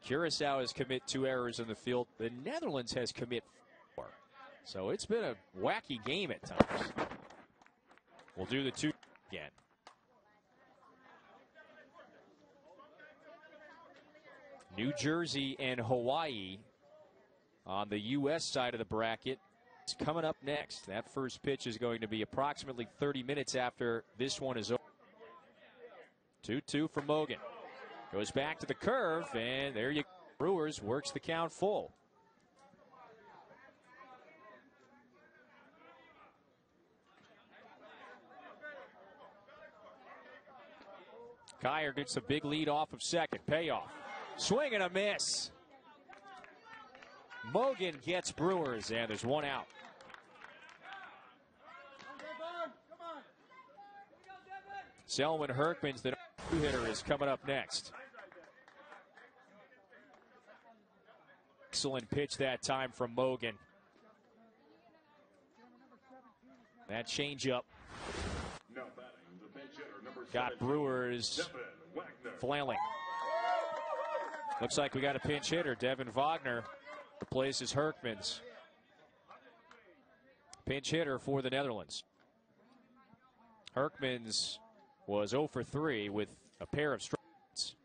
Curacao has commit two errors in the field. The Netherlands has commit four. So it's been a wacky game at times. We'll do the two again. New Jersey and Hawaii on the U.S. side of the bracket. It's coming up next. That first pitch is going to be approximately 30 minutes after this one is over. 2 2 for Mogan. Goes back to the curve, and there you. Brewers works the count full. Kyer gets a big lead off of second. Payoff. Swing and a miss. Mogan gets Brewers, and there's one out. Selwyn Herkman's the hitter is coming up next. Excellent pitch that time from Mogan. That changeup got Brewers flailing. Looks like we got a pinch hitter. Devin Wagner replaces Herkmans. Pinch hitter for the Netherlands. Herkmans was 0 for 3 with a pair of strikes.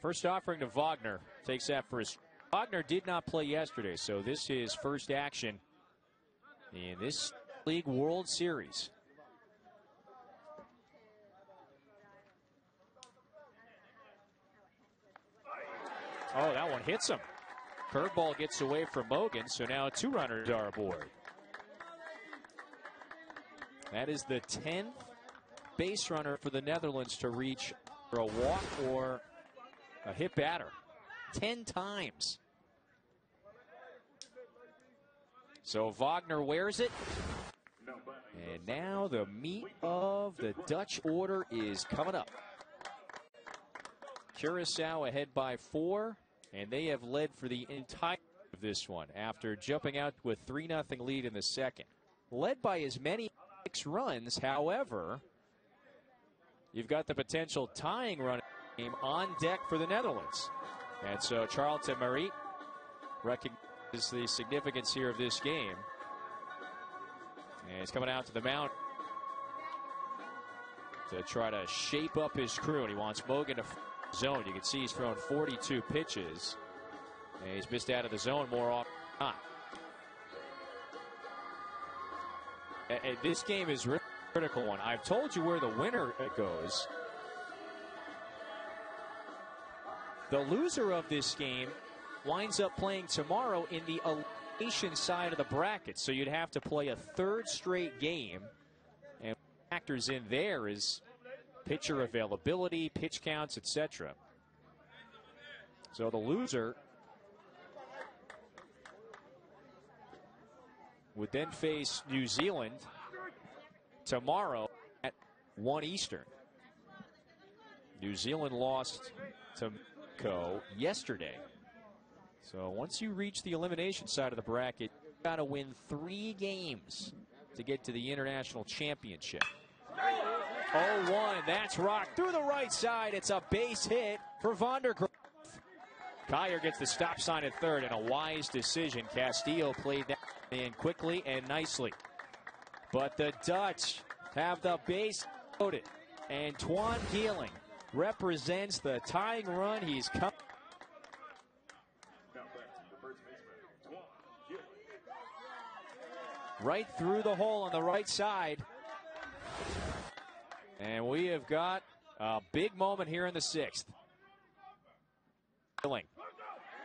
First offering to Wagner. Takes that for his. Wagner did not play yesterday, so this is first action in this League World Series. Oh, that one hits him. Curveball gets away from Mogan, so now two runners are aboard. That is the 10th base runner for the Netherlands to reach for a walk or a hit batter. 10 times. So Wagner wears it. And now the meat of the Dutch order is coming up. Curacao ahead by four, and they have led for the entire of this one after jumping out with 3 0 lead in the second. Led by as many six runs, however, you've got the potential tying run on deck for the Netherlands. And so Charlton Marie recognizes the significance here of this game. And he's coming out to the mound to try to shape up his crew. And he wants Mogan to zone. You can see he's thrown 42 pitches. And he's missed out of the zone more often than not. This game is really critical one. I've told you where the winner goes. The loser of this game winds up playing tomorrow in the elimination side of the bracket. So you'd have to play a third straight game. And factors in there is pitcher availability, pitch counts, etc. So the loser would then face New Zealand tomorrow at 1 Eastern. New Zealand lost to Co yesterday. So once you reach the elimination side of the bracket, you've got to win three games to get to the international championship. 0-1, that's rocked through the right side. It's a base hit for Vandergraaf. Kyer gets the stop sign at third, and a wise decision. Castillo played that in quickly and nicely. But the Dutch have the base loaded, and Twan Geeling represents the tying run. He's come. Right through the hole on the right side. And we have got a big moment here in the sixth. Geeling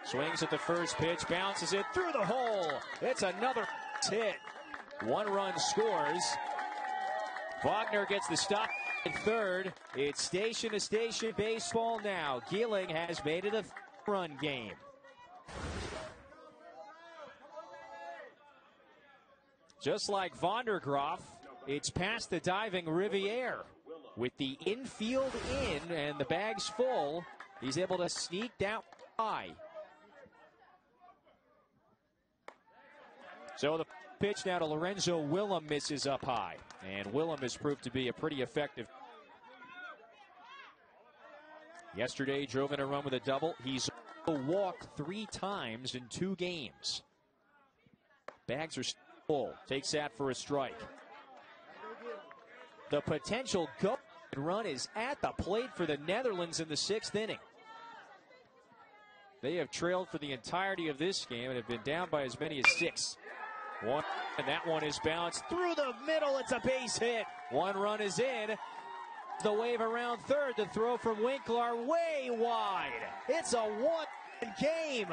swings at the first pitch, bounces it through the hole. It's another hit. One run scores. Wagner gets the stop in third. It's station to station baseball now. Geeling has made it a run game. Just like Vandergraaf, it's past the diving Riviere. With the infield in and the bags full, he's able to sneak down high. So the pitch now to Lorenzo Willem misses up high. And Willem has proved to be a pretty effective. Yesterday, drove in a run with a double. He's walked three times in two games. Bags are full. Takes that for a strike. The potential go run is at the plate for the Netherlands in the sixth inning. They have trailed for the entirety of this game and have been down by as many as six. One, and that one is bounced through the middle. It's a base hit. One run is in. The wave around third. The throw from Winkler way wide. It's a one game.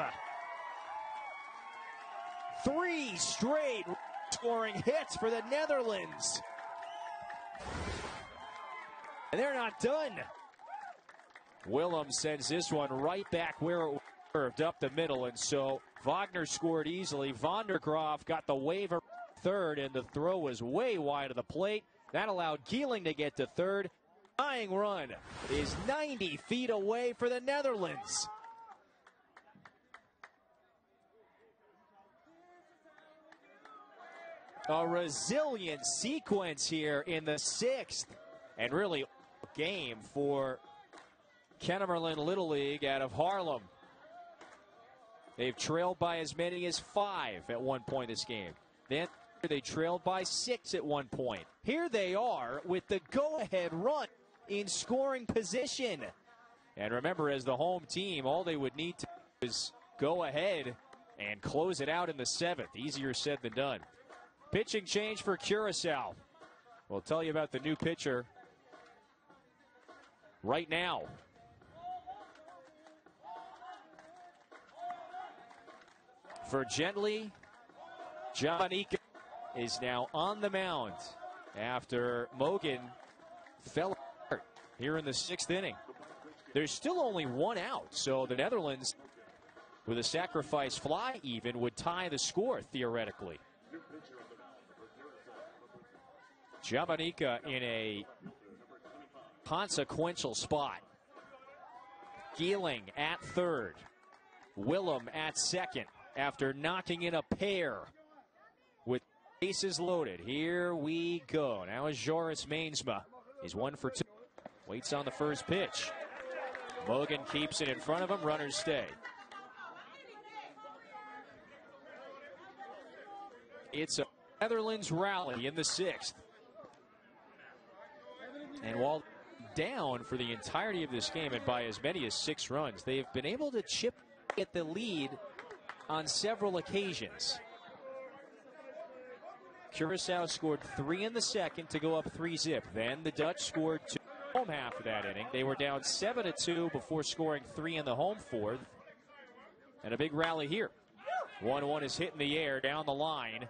Three straight scoring hits for the Netherlands. And they're not done. Willem sends this one right back where it curved up the middle, and so Wagner scored easily. Vandergraaf got the waiver third, and the throw was way wide of the plate. That allowed Geeling to get to third. Tying run is 90 feet away for the Netherlands. A resilient sequence here in the sixth, and really game for Kennemerland Little League out of Haarlem. They've trailed by as many as five at one point this game. Then they trailed by six at one point. Here they are with the go ahead run in scoring position. And remember, as the home team, all they would need to is go ahead and close it out in the seventh. Easier said than done. Pitching change for Curacao. We'll tell you about the new pitcher right now. For Gently, Javanica is now on the mound after Mogan fell apart here in the sixth inning. There's still only one out, so the Netherlands, with a sacrifice fly even, would tie the score theoretically. Javanica in a consequential spot. Geeling at third. Willem at second after knocking in a pair with bases loaded. Here we go. Now is Joris Mainsma. He's one for two. Waits on the first pitch. Mogan keeps it in front of him. Runners stay. It's a Netherlands rally in the sixth. And while down for the entirety of this game and by as many as six runs, they've been able to chip at the lead on several occasions. Curacao scored three in the second to go up three zip. Then the Dutch scored two home half of that inning. They were down seven to two before scoring three in the home fourth. And a big rally here. One one is hit in the air down the line,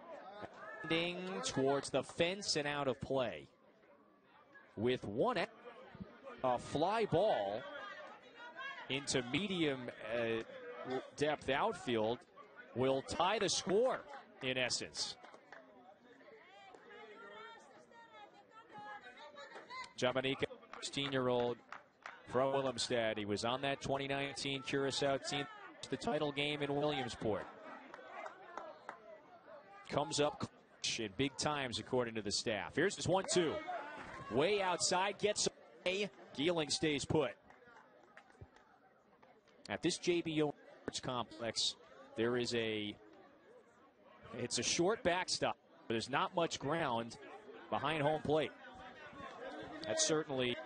ending towards the fence and out of play. With one out, a fly ball into medium uh, depth outfield will tie the score in essence. Jamanika, 16 year old from Willemstad. He was on that 2019 Curacao team, the title game in Williamsport. Comes up in big times, according to the staff. Here's his 1 2. Way outside, gets away. Geeling stays put. At this JBO Sports complex, there is a it's a short backstop. There's not much ground behind home plate. That's certainly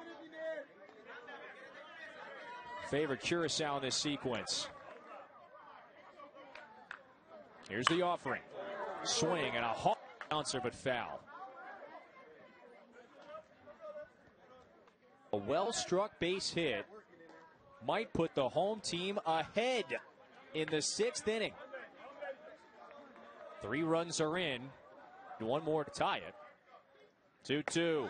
favored Curacao in this sequence. Here's the offering. Swing and a hard bouncer, but foul. A well struck base hit might put the home team ahead in the sixth inning. Three runs are in, one more to tie it. 2 2.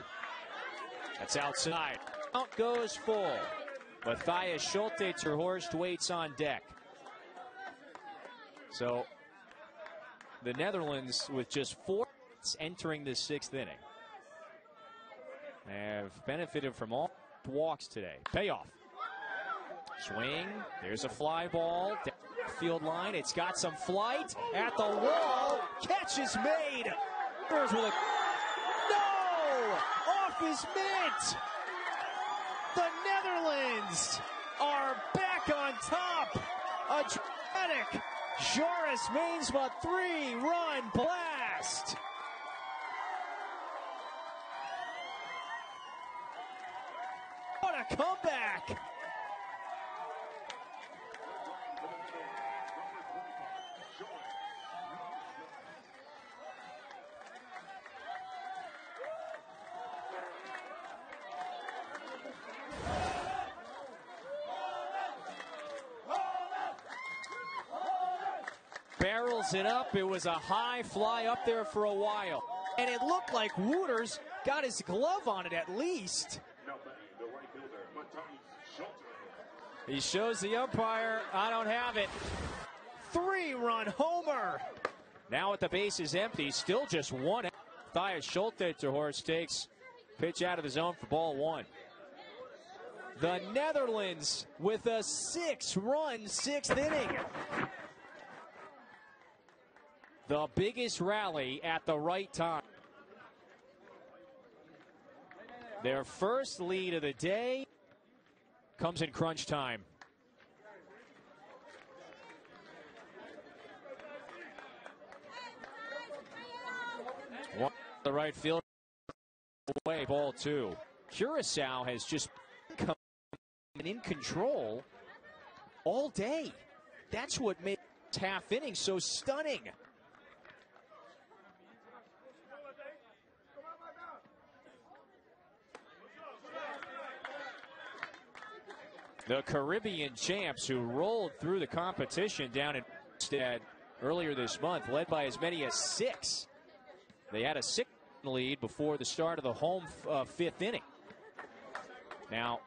That's outside. Out goes full. Matthias Schulte Terhorst waits on deck. So the Netherlands, with just four entering the sixth inning, have benefited from all walks today. Payoff. Swing. There's a fly ball. Field line. It's got some flight at the wall. Catch is made. There's with a no off his mitt. The Netherlands are back on top. A dramatic Joris Mainsma three-run blast. What a comeback! It up. It was a high fly up there for a while. And it looked like Wooters got his glove on it at least. He shows the umpire, I don't have it. Three run homer. Now with the base is empty, still just one. Matthias Schulte Terhorst takes pitch out of the zone for ball one. The Netherlands with a six run sixth inning. The biggest rally at the right time. Their first lead of the day comes in crunch time. One the right field away, ball two. Curacao has just come in control all day. That's what makes half inning so stunning. The Caribbean champs who rolled through the competition down in Stead earlier this month, led by as many as six. They had a six lead before the start of the home uh, fifth inning. Now,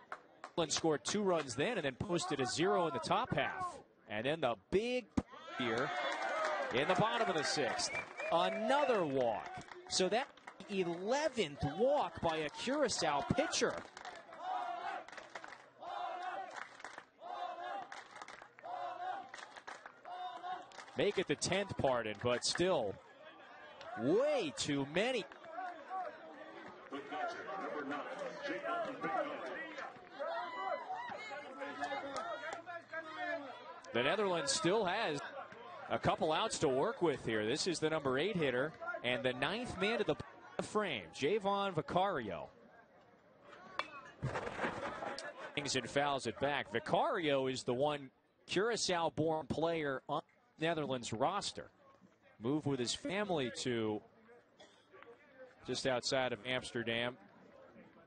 England scored two runs then and then posted a zero in the top half. And then the big here in the bottom of the sixth. Another walk. So that 11th walk by a Curacao pitcher. Make it the 10th pardon, but still way too many. The Netherlands still has a couple outs to work with here. This is the number eight hitter and the ninth man to the frame, Javon Vicario. Things and fouls it back. Vicario is the one Curacao born player on Netherlands roster. Moved with his family to just outside of Amsterdam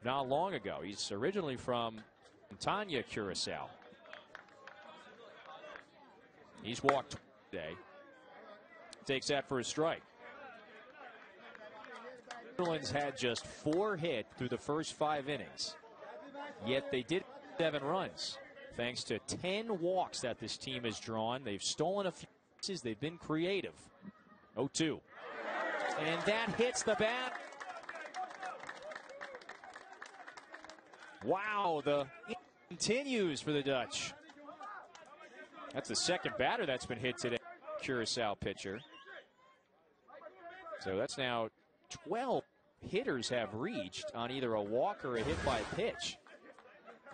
not long ago. He's originally from Tanya, Curacao. He's walked today. Takes that for a strike. Netherlands had just four hit through the first five innings, yet they did seven runs thanks to 10 walks that this team has drawn. They've stolen a few they've been creative. 0 2. And that hits the bat. Wow, the continues for the Dutch. That's the second batter that's been hit today. Curacao pitcher. So that's now 12 hitters have reached on either a walk or a hit by pitch.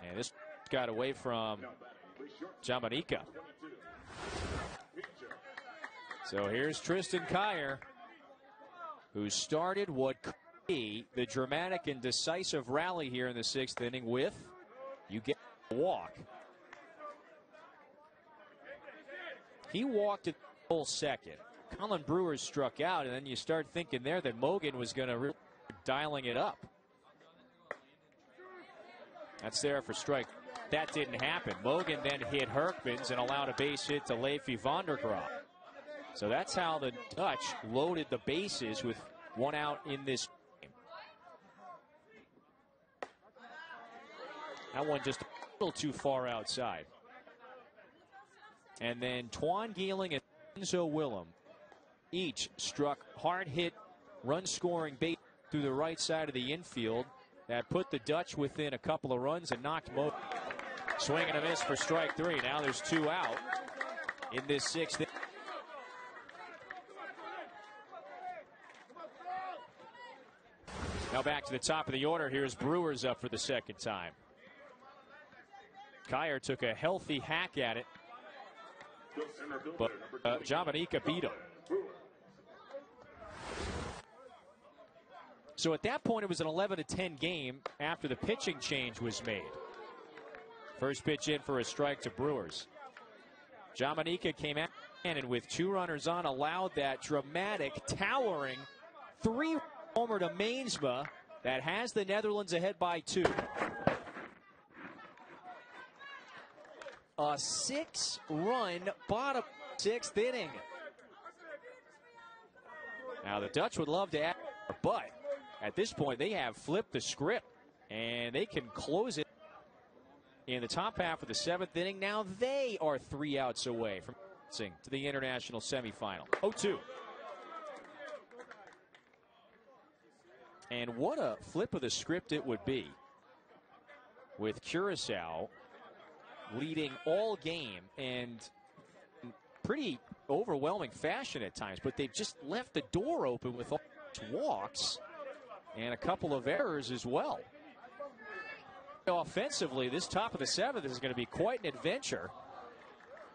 And this got away from Jamanica. So here's Tristan Kyer, who started what could be the dramatic and decisive rally here in the sixth inning with you get a walk. He walked at full second. Colin Brewer struck out, and then you start thinking there that Mogan was going to dialing it up. That's there for strike. That didn't happen. Mogan then hit Herkmans and allowed a base hit to Leify Vandergraaf. So that's how the Dutch loaded the bases with one out in this game. That one just a little too far outside. And then Twan Geeling and Enzo Willem each struck hard hit, run scoring base through the right side of the infield that put the Dutch within a couple of runs and knocked Mo. Swing and a miss for strike three. Now there's two out in this sixth. Now back to the top of the order. Here's Brewers up for the second time. Kyer took a healthy hack at it, but uh, beat him. So at that point, it was an 11 to 10 game after the pitching change was made. First pitch in for a strike to Brewers. Jamanica came out and with two runners on, allowed that dramatic, towering three homer to Mainsma that has the Netherlands ahead by two. A six run bottom sixth inning. Now the Dutch would love to add, but at this point they have flipped the script and they can close it in the top half of the seventh inning. Now they are three outs away from to the international semifinal. 0 2. And what a flip of the script it would be with Curacao leading all game and pretty overwhelming fashion at times, but they've just left the door open with walks and a couple of errors as well. Offensively, this top of the seventh is going to be quite an adventure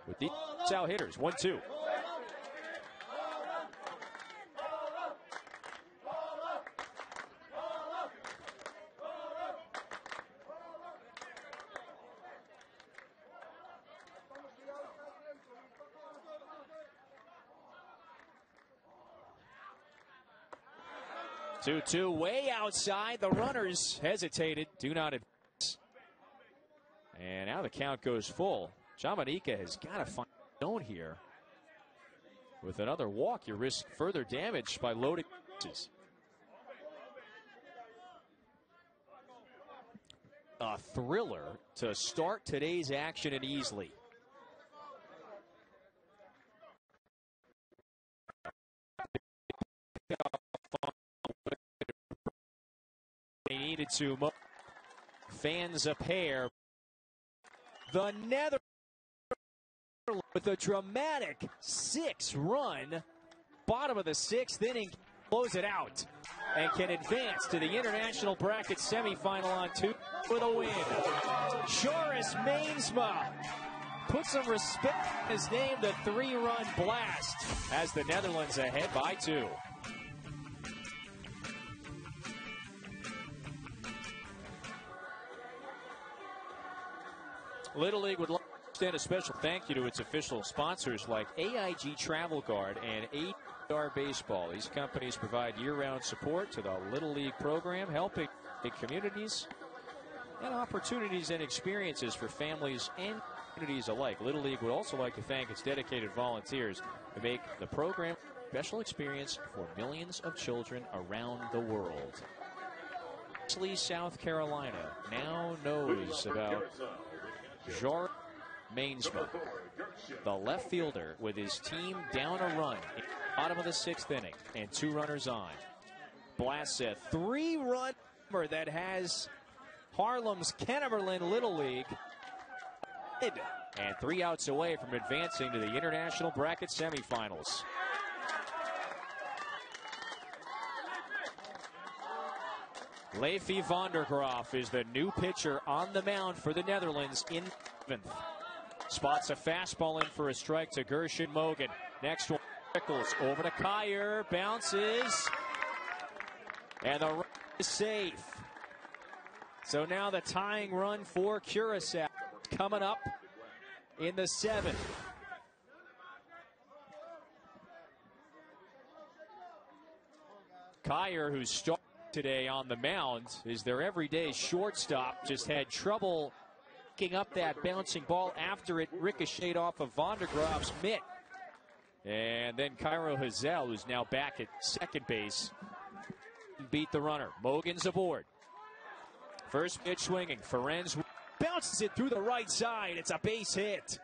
with these out hitters. One, two. Two two way outside. The runners hesitated. Do not advance. And now the count goes full. Jamanica has got to find zone here. With another walk, you risk further damage by loading. A thriller to start today's action at Easley. They needed to. Fans a pair. The Netherlands with a dramatic six run. Bottom of the sixth inning. Close it out and can advance to the international bracket semifinal on two with a win. Joris Mainsma put some respect his name, the three run blast as the Netherlands ahead by two. Little League would like to extend a special thank you to its official sponsors like AIG Travel Guard and AR Baseball. These companies provide year-round support to the Little League program, helping the communities and opportunities and experiences for families and communities alike. Little League would also like to thank its dedicated volunteers who make the program a special experience for millions of children around the world. South Carolina now knows about Jor Mainsma, the left fielder, with his team down a run bottom of the sixth inning and two runners on. Blasts a three run that has Haarlem's Kennemerland Little League. And three outs away from advancing to the international bracket semifinals. Leify Vandergraaf is the new pitcher on the mound for the Netherlands in seventh. Spots a fastball in for a strike to Gershon Mogan. Next one, Nichols over to Kyer, bounces, and the run is safe. So now the tying run for Curacao coming up in the seventh. Kyer, who's started today on the mound, is their everyday shortstop. Just had trouble picking up that bouncing ball after it ricocheted off of Vandergraaf's mitt. And then Cairo Hazel, who's now back at second base, beat the runner. Mogan's aboard. First pitch swinging. Ferenz bounces it through the right side. It's a base hit.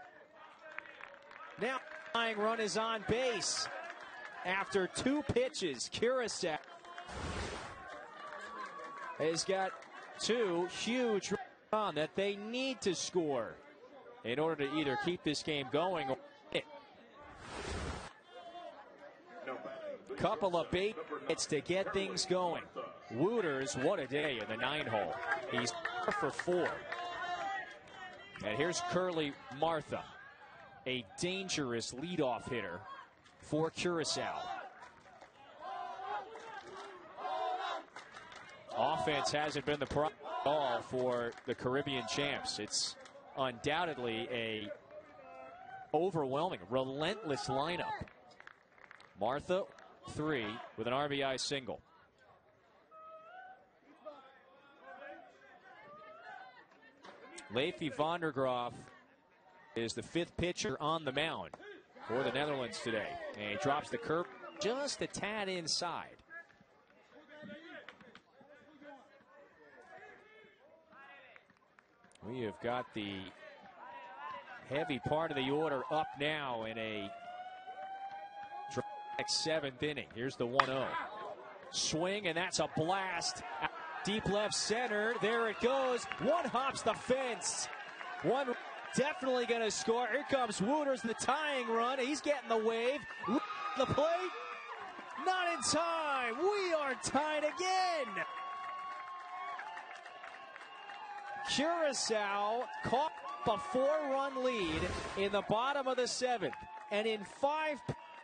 Now, flying run is on base. After two pitches, Curacao has got two huge on that they need to score in order to either keep this game going or. Couple of bait hits to get things going. Wooters, what a day in the nine hole. He's for four. And here's Curly Martha, a dangerous leadoff hitter for Curacao. Offense hasn't been the problem all for the Caribbean champs. It's undoubtedly a overwhelming, relentless lineup. Martha, three with an RBI single. Leify Vandergraaf is the fifth pitcher on the mound for the Netherlands today. And he drops the curve just a tad inside. We have got the heavy part of the order up now in a seventh inning. Here's the 1 0. Swing, and that's a blast. Deep left center. There it goes. One hops the fence. One definitely going to score. Here comes Wooters, the tying run. He's getting the wave. The plate. Not in time. We are tied again. Curacao caught a four run lead in the bottom of the seventh. And in five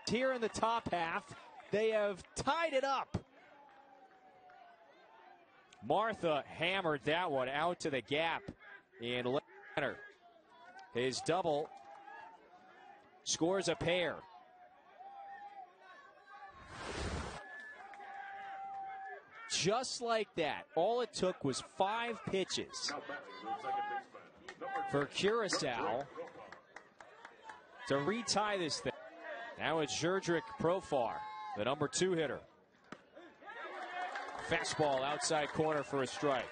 here in the top half, they have tied it up. Martha hammered that one out to the gap in center. His double scores a pair. Just like that, all it took was five pitches for Curacao to retie this thing. Now it's Jurdrick Profar, the number two hitter. Fastball outside corner for a strike.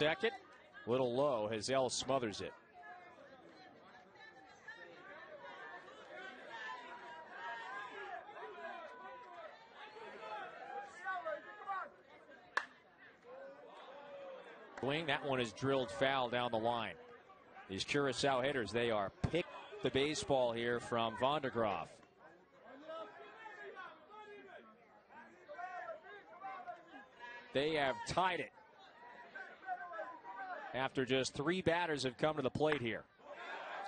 Second, little low. Hazel smothers it. Wing, that one is drilled foul down the line. These Curacao hitters, they are pick the baseball here from Vandergraaf. They have tied it after just three batters have come to the plate here.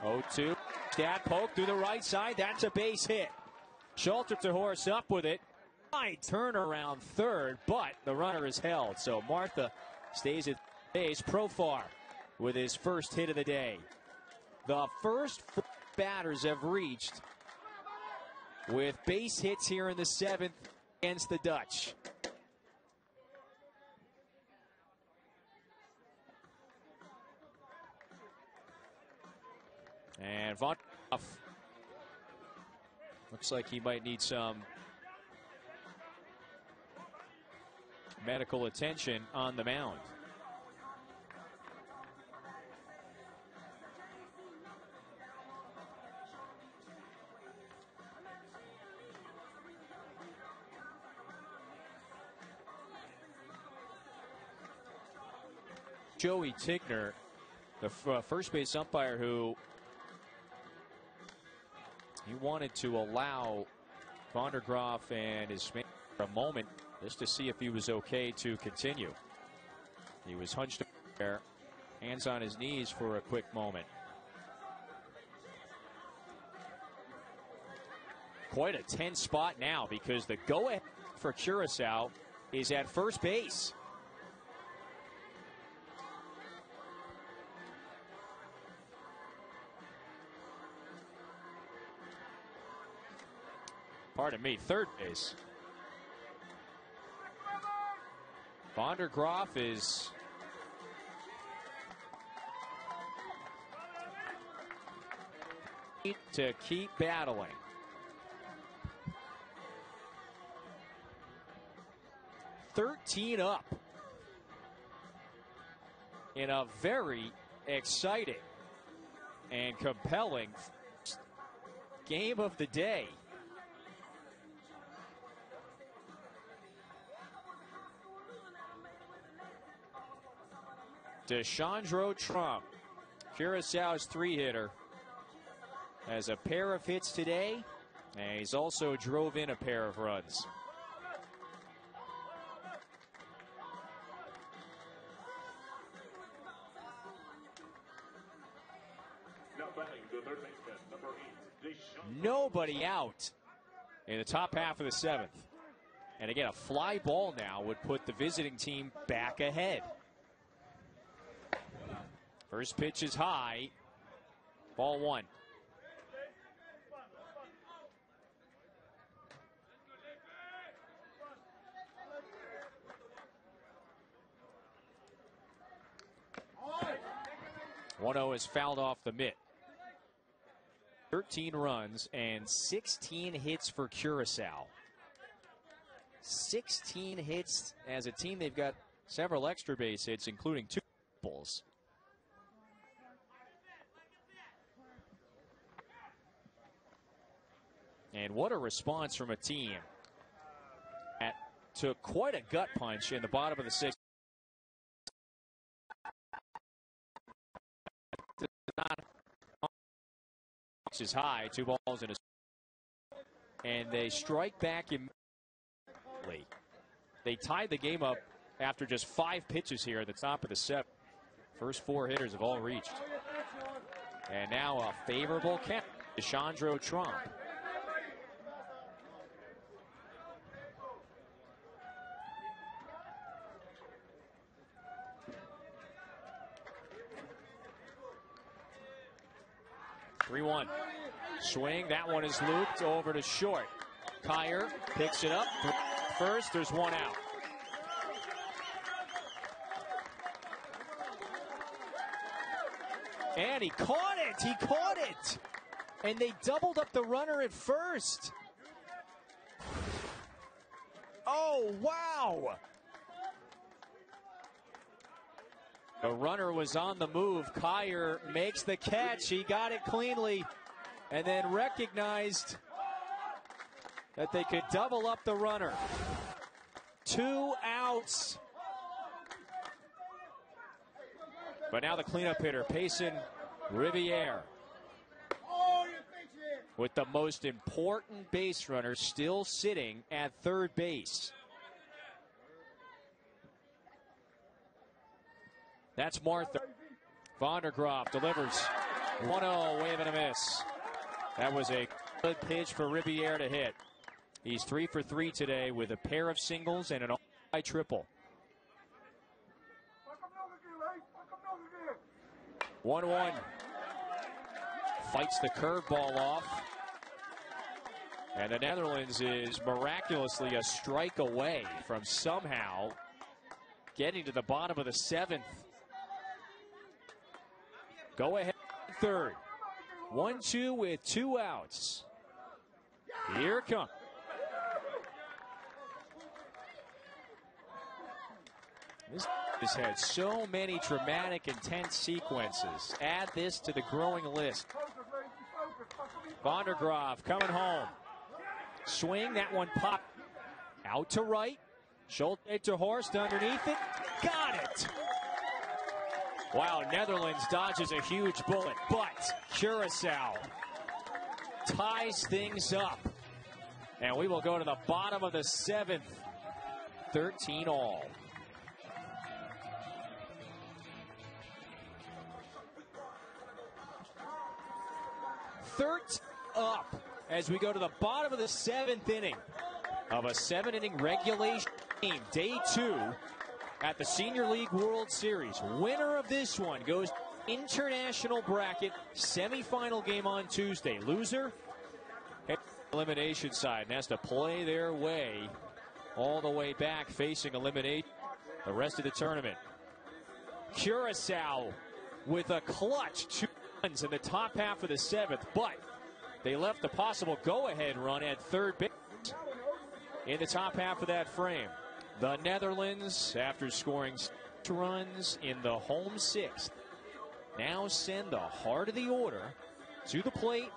0-2. Stat poke through the right side. That's a base hit. Schulte Terhorst up with it. High turn around third, but the runner is held. So Martha stays at base. Profar with his first hit of the day. The first batters have reached with base hits here in the seventh against the Dutch. And Vaught looks like he might need some medical attention on the mound. Joey Tickner, the uh, first base umpire who he wanted to allow Vandergraaf and his man for a moment just to see if he was okay to continue. He was hunched there, hands on his knees for a quick moment. Quite a tense spot now because the go ahead for Curacao is at first base. Pardon me, third base. Vandergraaf is to keep battling. Thirteen up in a very exciting and compelling game of the day. Deshandro Tromp, Curaçao's three hitter, has a pair of hits today, and he's also drove in a pair of runs. Nobody out in the top half of the seventh. And again, a fly ball now would put the visiting team back ahead. First pitch is high. Ball one. One zero is fouled off the mitt. 13 runs and 16 hits for Curacao. 16 hits as a team. They've got several extra base hits, including two balls. And what a response from a team that took quite a gut punch in the bottom of the sixth. Is high, two balls in a and they strike back immediately. They tied the game up after just five pitches here at the top of the seventh. First four hitters have all reached. And now a favorable count. Deshandro Tromp. Three one. Swing. That one is looped over to short. Kyer picks it up. First, there's one out. And he caught it. He caught it. And they doubled up the runner at first. Oh, wow. The runner was on the move. Kyer makes the catch. He got it cleanly and then recognized that they could double up the runner. Two outs. But now the cleanup hitter, Payson Riviere. With the most important base runner still sitting at third base. That's Martha. Vandergraaf delivers 1 0, wave and a miss. That was a good pitch for Riviere to hit. He's three for three today with a pair of singles and an all triple.
Pak hem nog een keer, Leek. Pak hem nog een keer.
1 1. Fights the curveball off. And the Netherlands is miraculously a strike away from somehow getting to the bottom of the seventh. Go ahead, third. 1 2 with two outs. Here it comes. This has had so many dramatic, intense sequences. Add this to the growing list. Vandergraaf coming home. Swing, that one pop out to right. Schulte Terhorst underneath it. Got it. Wow, Netherlands dodges a huge bullet, but Curacao ties things up. And we will go to the bottom of the seventh. 13 all. Third up as we go to the bottom of the seventh inning of a seven inning regulation game. Day two at the Senior League World Series. Winner of this one goes international bracket semifinal game on Tuesday. Loser elimination side and has to play their way all the way back facing elimination the rest of the tournament. Curacao with a clutch two runs in the top half of the seventh, but they left the possible go-ahead run at third base in the top half of that frame. The Netherlands, after scoring runs in the home sixth, now send the heart of the order to the plate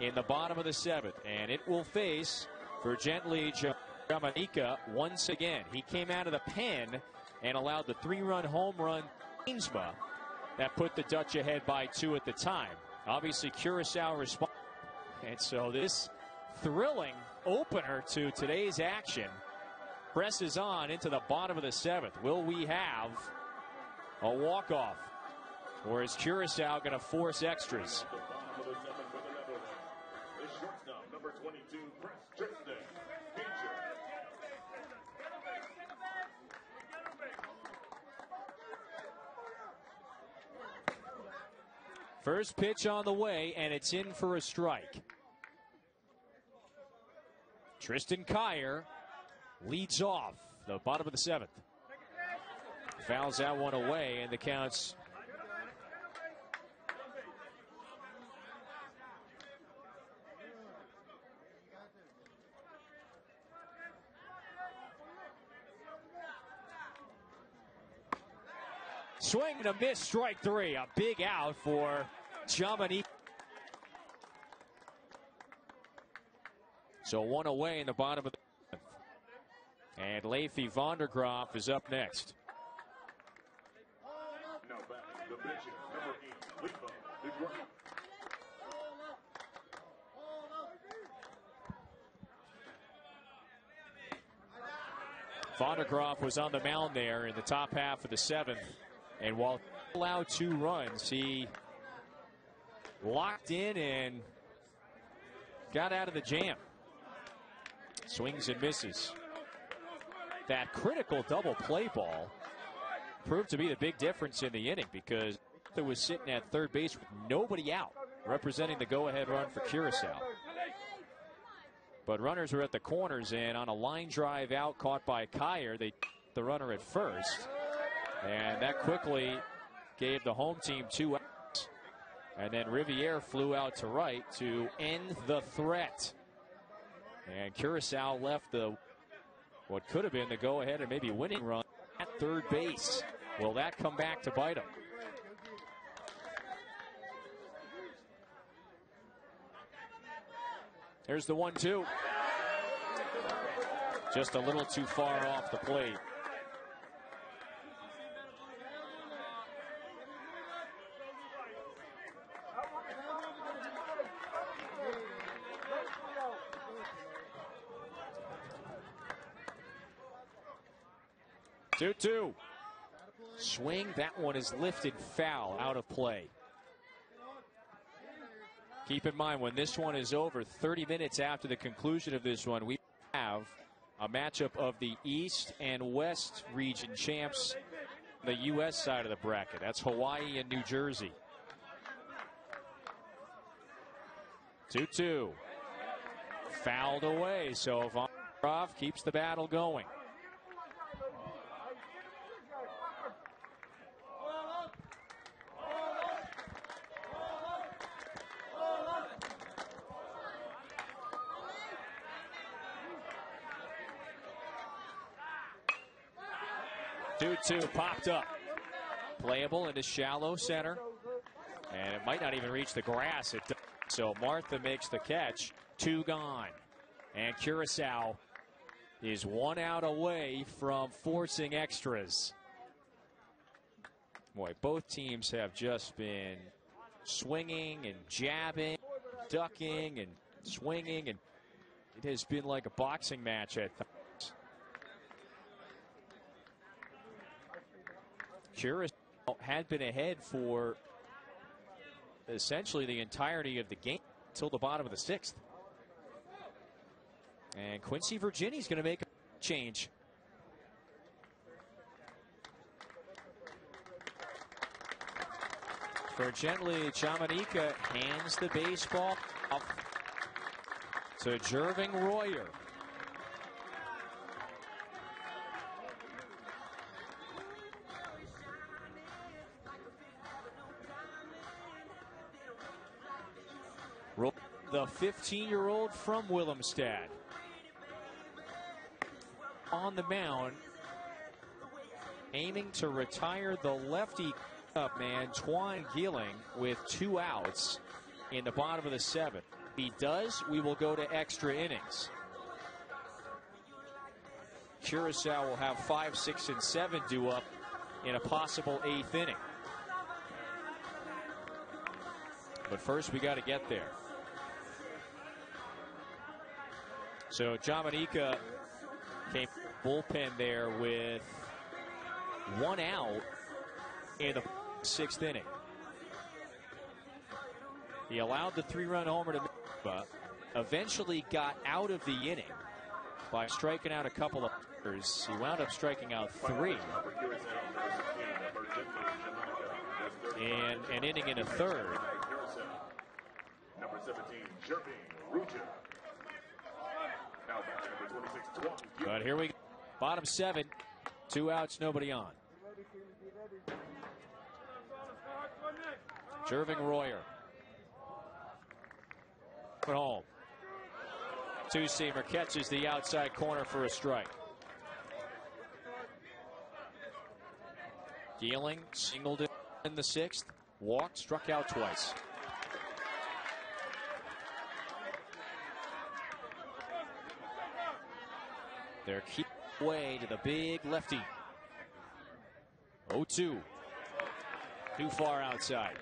in the bottom of the seventh, and it will face for gently once again. He came out of the pen and allowed the three-run home run Mainsma that put the Dutch ahead by two at the time. Obviously, Curacao responded, and so this thrilling opener to today's action presses on into the bottom of the seventh. Will we have a walk-off? Or is Curacao going to force extras? First pitch on the way, and it's in for a strike. Tristan Kyer leads off the bottom of the seventh. Fouls that one away, and the count's Swing and a miss, strike three. A big out for Jomini. So one away in the bottom of the. And Leify Vandergraaf is up next. Vandergraaf was on the mound there in the top half of the seventh. And while allowed two runs, he locked in and got out of the jam. Swings and misses. That critical double play ball proved to be the big difference in the inning because it was sitting at third base with nobody out, representing the go-ahead run for Curacao. But runners were at the corners, and on a line drive out caught by Kyer, they the runner at first. And that quickly gave the home team two outs. And then Riviere flew out to right to end the threat. And Curacao left the what could have been the go ahead and maybe winning run at third base. Will that come back to bite them? There's the one two. Just a little too far off the plate. Two two. Swing. That one is lifted foul out of play. Keep in mind when this one is over, 30 minutes after the conclusion of this one, we have a matchup of the East and West region champs, the U.S. side of the bracket. That's Hawaii and New Jersey. 2 2. Fouled away, so Von keeps the battle going. Two popped up. Playable into shallow center. And it might not even reach the grass. So Martha makes the catch. Two gone. And Curacao is one out away from forcing extras. Boy, both teams have just been swinging and jabbing, ducking and swinging, and it has been like a boxing match at Curacao had been ahead for essentially the entirety of the game until the bottom of the sixth. And Quincy Virginia's going to make a change. For gently, Chamanika hands the baseball off to Jerving Royer. The 15 year old from Willemstad on the mound, aiming to retire the lefty up man, Twan Geeling, with two outs in the bottom of the seventh. If he does, we will go to extra innings. Curacao will have five, six, and seven due up in a possible eighth inning. But first, we got to get there. So Jamanika came bullpen there with one out in the sixth inning. He allowed the three-run homer to Miba, eventually got out of the inning by striking out a couple of hitters. He wound up striking out three. And an inning in a third.
Number 17, Jerving Ruja. Now back number 26, Twan
But here we go. Bottom seven. Two outs, nobody on. Jerving Royer. Put home. Two seamer catches the outside corner for a strike. Geeling singled in the sixth. Walked, struck out twice. They're keep way to the big lefty. 0 2. Too far outside.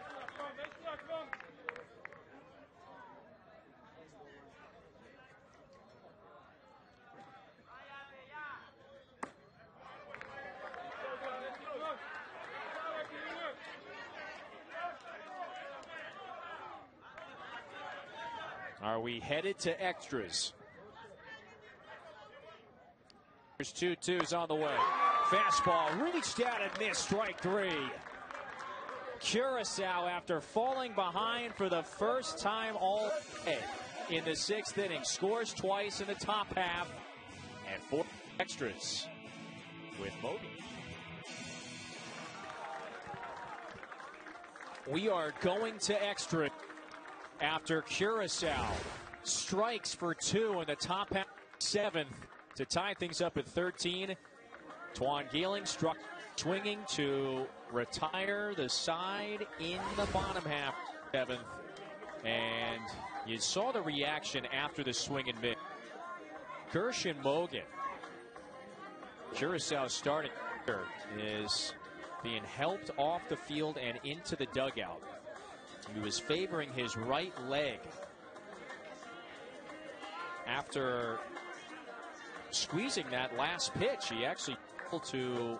Are we headed to extras? There's two twos on the way. Fastball reached out and missed strike three. Curacao, after falling behind for the first time all day in the sixth inning, scores twice in the top half and four extras with Mogan. We are going to extra after Curacao strikes for two in the top half seventh to tie things up at 13. Twan Geeling struck swinging to retire the side in the bottom half seventh. And you saw the reaction after the swing and miss. Kirsch and Mogan. Curacao starting is being helped off the field and into the dugout. He was favoring his right leg after squeezing that last pitch. He actually pulled to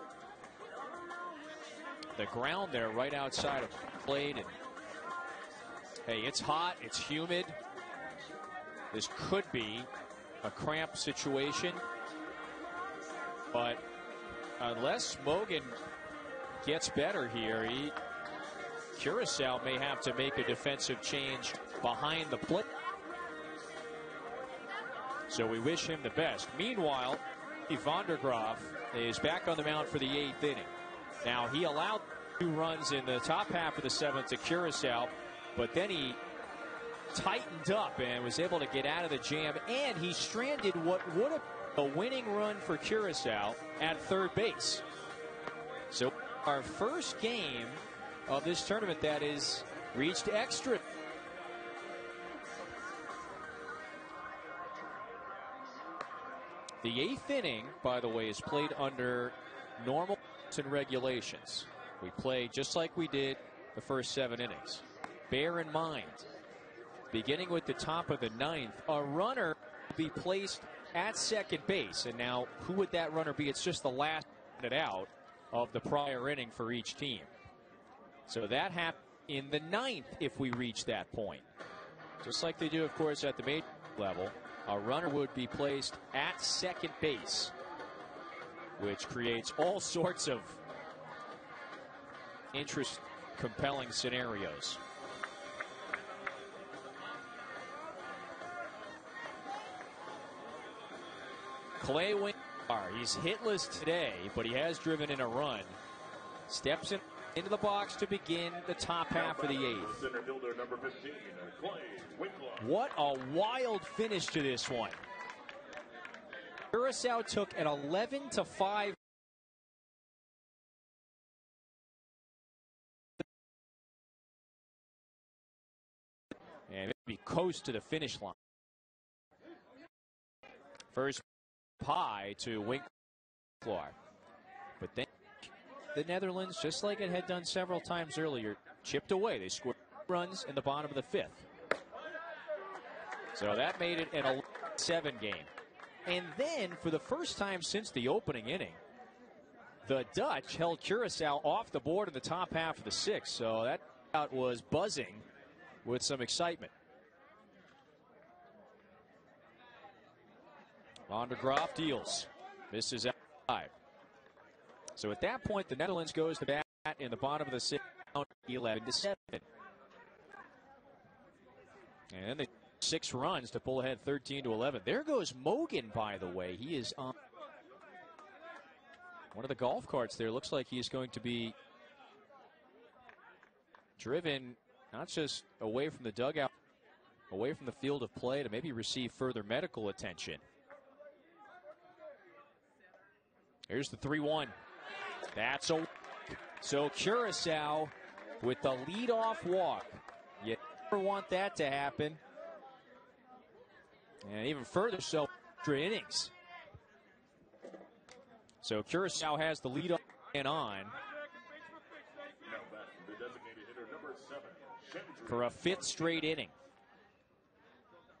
the ground there right outside of plate. And hey, it's hot, it's humid. This could be a cramp situation. But unless Mogan gets better here, he Curacao may have to make a defensive change behind the plate. So we wish him the best. Meanwhile, Vandergraaf is back on the mound for the eighth inning. Now, he allowed two runs in the top half of the seventh to Curacao, but then he tightened up and was able to get out of the jam, and he stranded what would have a winning run for Curacao at third base. So, our first game of this tournament that is reached extra. The eighth inning, by the way, is played under normal and regulations. We play just like we did the first seven innings. Bear in mind, beginning with the top of the ninth, a runner will be placed at second base. And now, who would that runner be? It's just the last out of the prior inning for each team. So that happened in the ninth if we reach that point. Just like they do, of course, at the major level, a runner would be placed at second base, which creates all sorts of interest compelling scenarios. Clay Winkler, he's hitless today, but he has driven in a run. Steps in, into the box to begin the top half of the eighth.
Center fielder number 15, Clay Winkler.
What a wild finish to this one. Curacao took an 11 to 5 and it'd be coast to the finish line. First pie to Winkler. But then the Netherlands, just like it had done several times earlier, chipped away. They scored runs in the bottom of the fifth. So that made it an 11-7 game. And then, for the first time since the opening inning, the Dutch held Curacao off the board in the top half of the sixth. So that out was buzzing with some excitement. Vandergraaf deals. Misses out five. So at that point, the Netherlands goes to bat in the bottom of the sixth, 11 to 7. And the six runs to pull ahead 13 to 11. There goes Mogan, by the way. He is on one of the golf carts there. Looks like he's going to be driven not just away from the dugout, away from the field of play to maybe receive further medical attention. Here's the 3 1. That's a. So Curacao with the lead-off walk. You never want that to happen. And even further so, extra innings. So Curacao has the lead up and on
Now back, the designated hitter number 7, Shendry.
for a fifth straight inning.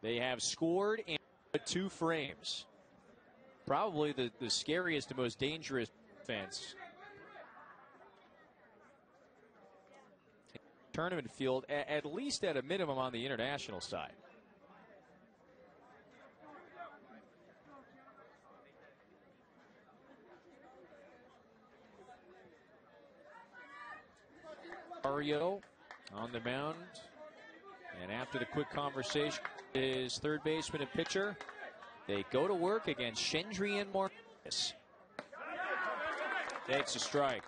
They have scored in two frames. Probably the, the scariest and most dangerous offense. Tournament field, at least at a minimum on the international side. Mario on the mound. And after the quick conversation, is third baseman and pitcher. They go to work against Shendrian Martinez. Takes a strike.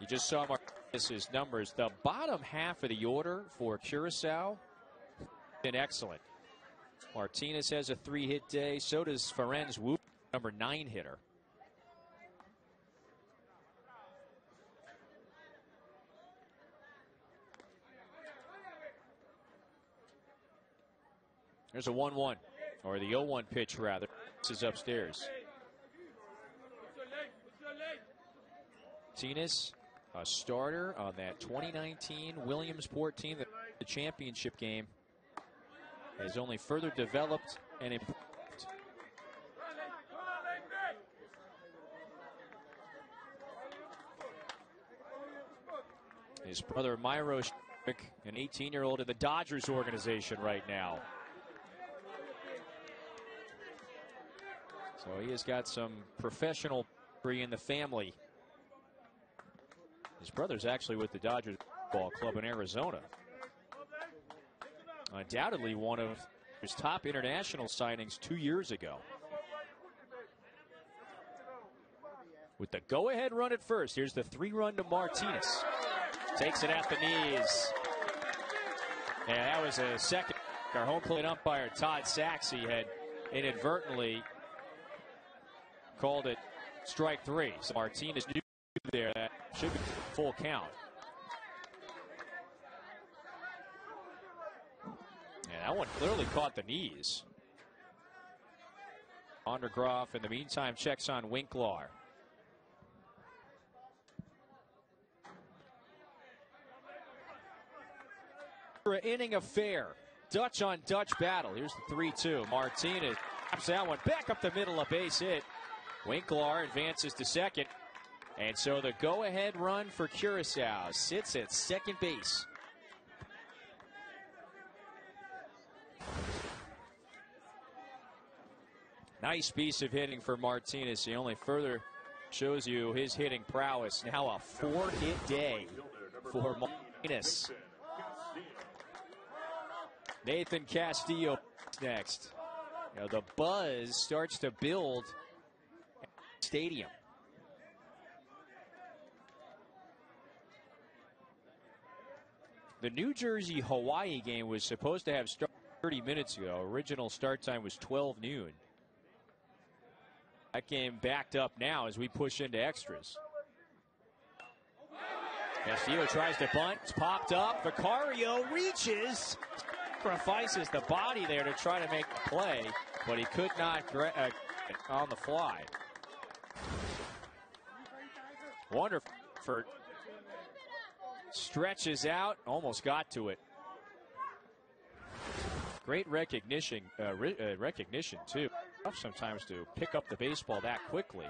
You just saw Martinez's numbers. The bottom half of the order for Curacao been excellent. Martinez has a three-hit day. So does Ferenc Wu, number nine hitter. There's a 1 1, or the 0 1 pitch, rather. This is upstairs. Martinez, a starter on that 2019 Williamsport team, that the championship game, has only further developed and improved. His brother Myro, an 18 year old in the Dodgers organization right now. So he has got some professional in the family. His brother's actually with the Dodgers ball club in Arizona. Undoubtedly one of his top international signings two years ago. With the go ahead run at first, here's the three run to Martinez. Takes it at the knees. And that was a second. Our home plate umpire, Todd Saxe, had inadvertently called it strike three. So Martinez knew there should be full count. Yeah, that one clearly caught the knees. Ondergroff, in the meantime, checks on Winkler. Inning affair. Dutch on Dutch battle. Here's the 3 2. Martinez taps that one back up the middle, a base hit. Winkler advances to second. And so the go ahead run for Curacao sits at second base. Nice piece of hitting for Martinez. He only further shows you his hitting prowess. Now a four hit day for Martinez. Nathan Castillo next. You know, the buzz starts to build stadium. The New Jersey Hawaii game was supposed to have started 30 minutes ago. Original start time was 12 noon. That game backed up now as we push into extras. Castillo tries to bunt. It's popped up. Vicario reaches. Sacrifices the body there to try to make the play, but he could not uh, on the fly. Wonderful. Stretches out. Almost got to it. Great recognition, uh, re- uh, recognition too. Tough sometimes to pick up the baseball that quickly.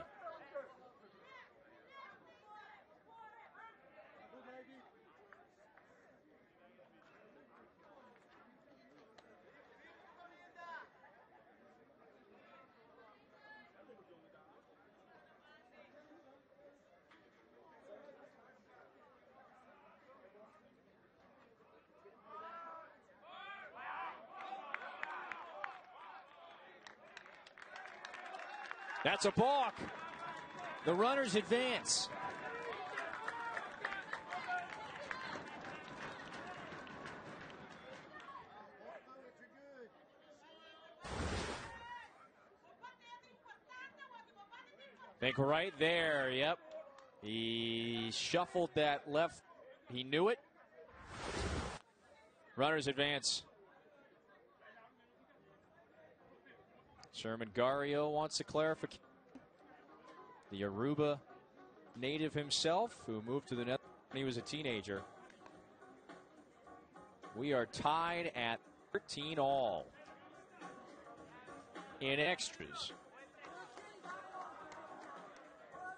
That's a balk. The runners advance. Think right there. Yep. He shuffled that left. He knew it. Runners advance. Sherman Gario wants a clarification. The Aruba native himself, who moved to the Netherlands when he was a teenager. We are tied at 13 all in extras.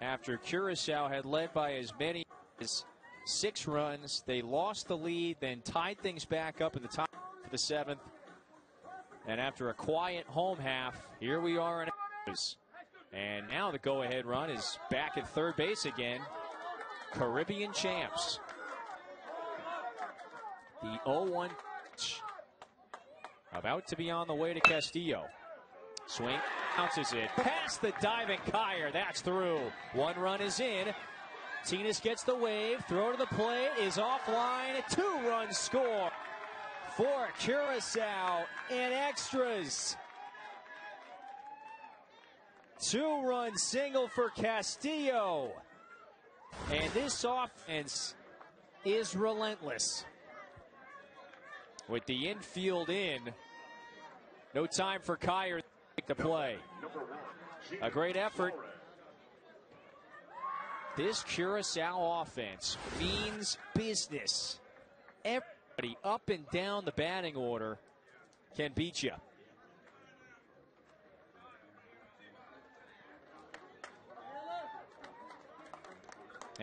After Curacao had led by as many as six runs, they lost the lead, then tied things back up in the top of the seventh. And after a quiet home half, here we are in extras. And now the go ahead run is back at third base again. Caribbean champs. The 0 1 about to be on the way to Castillo. Swing, bounces it past the diving Kyer. That's through. One run is in. Tinas gets the wave. Throw to the plate is offline. Two run score for Curacao in extras. Two run single for Castillo. And this offense is relentless. With the infield in, no time for Kyer to make the play. A great effort. This Curacao offense means business. Everybody up and down the batting order can beat you.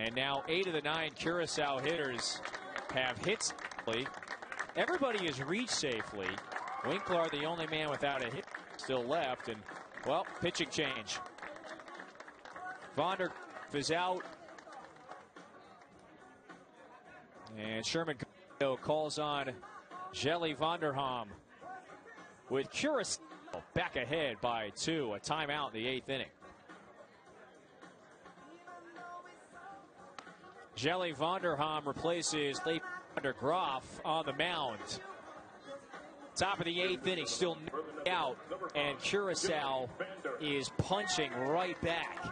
And now eight of the nine Curacao hitters have hits. Everybody has reached safely. Winkler, the only man without a hit, still left. And, well, pitching change. Vonder is out. And Sherman calls on Jelly Vonderham with Curacao back ahead by two. A timeout in the eighth inning. Jelly Vonderham replaces Leif Groff on the mound. Top of the eighth inning, still out, and Curacao is punching right back.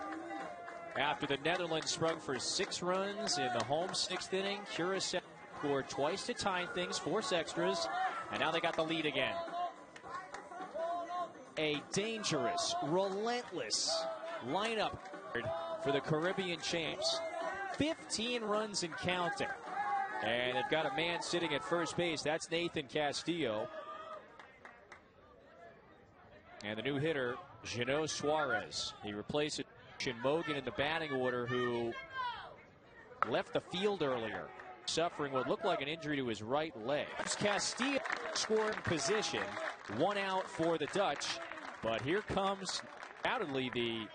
After the Netherlands sprung for six runs in the home sixth inning, Curacao scored twice to tie things, force extras, and now they got the lead again. A dangerous, relentless lineup for the Caribbean champs. 15 runs and counting. And they've got a man sitting at first base. That's Nathan Castillo. And the new hitter, Geno Suarez. He replaces Mogan in the batting order, who left the field earlier, suffering what looked like an injury to his right leg. Castillo scoring position, one out for the Dutch, but here comes undoubtedly the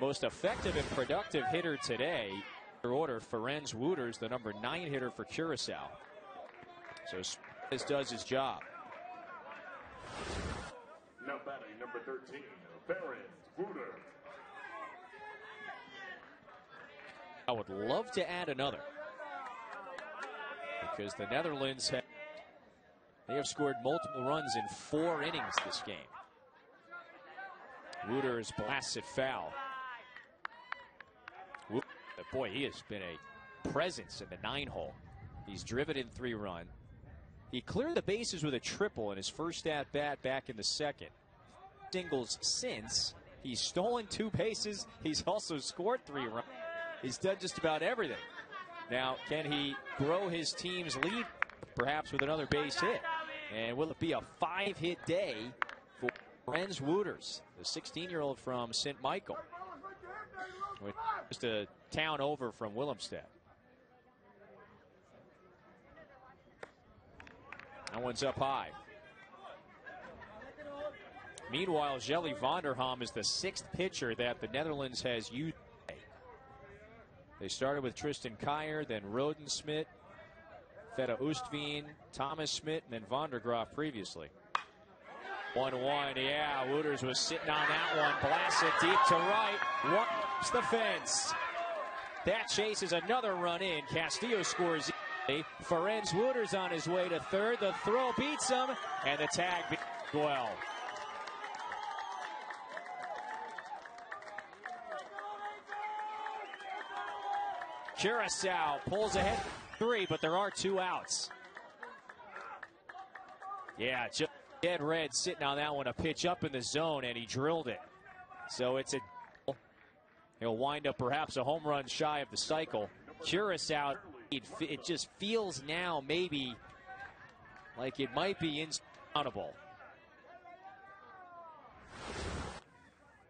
most effective and productive hitter today. Order Ferenc Wooters, the number nine hitter for Curacao. So this does his job.
Now batting number 13, Ferenc Wooter.
I would love to add another because the Netherlands have they have scored multiple runs in four innings this game. Wooters blasts it foul. Boy, he has been a presence in the nine hole. He's driven in three run. He cleared the bases with a triple in his first at bat back in the second. Singles since. He's stolen two bases. He's also scored three runs. He's done just about everything. Now, can he grow his team's lead perhaps with another base hit? And will it be a five hit day for Renz Wooters, the 16 year old from St. Michael? Just a town over from Willemstad. That one's up high. Meanwhile, Jelly Vonderham is the sixth pitcher that the Netherlands has used. They started with Tristan Kyer, then Roden Smit, Feta Oostveen, Thomas Smit, and then Vandergraaf previously. 1 1, yeah, Wooters was sitting on that one. Blasted deep to right. The fence. That chases another run in. Castillo scores. Ferenc Wooters on his way to third. The throw beats him, and the tag beats well. Curacao pulls ahead three, but there are two outs. Yeah, just dead red sitting on that one, a pitch up in the zone, and he drilled it. So it's a. He'll wind up perhaps a home run shy of the cycle. Curacao, it, it just feels now maybe like it might be insurmountable.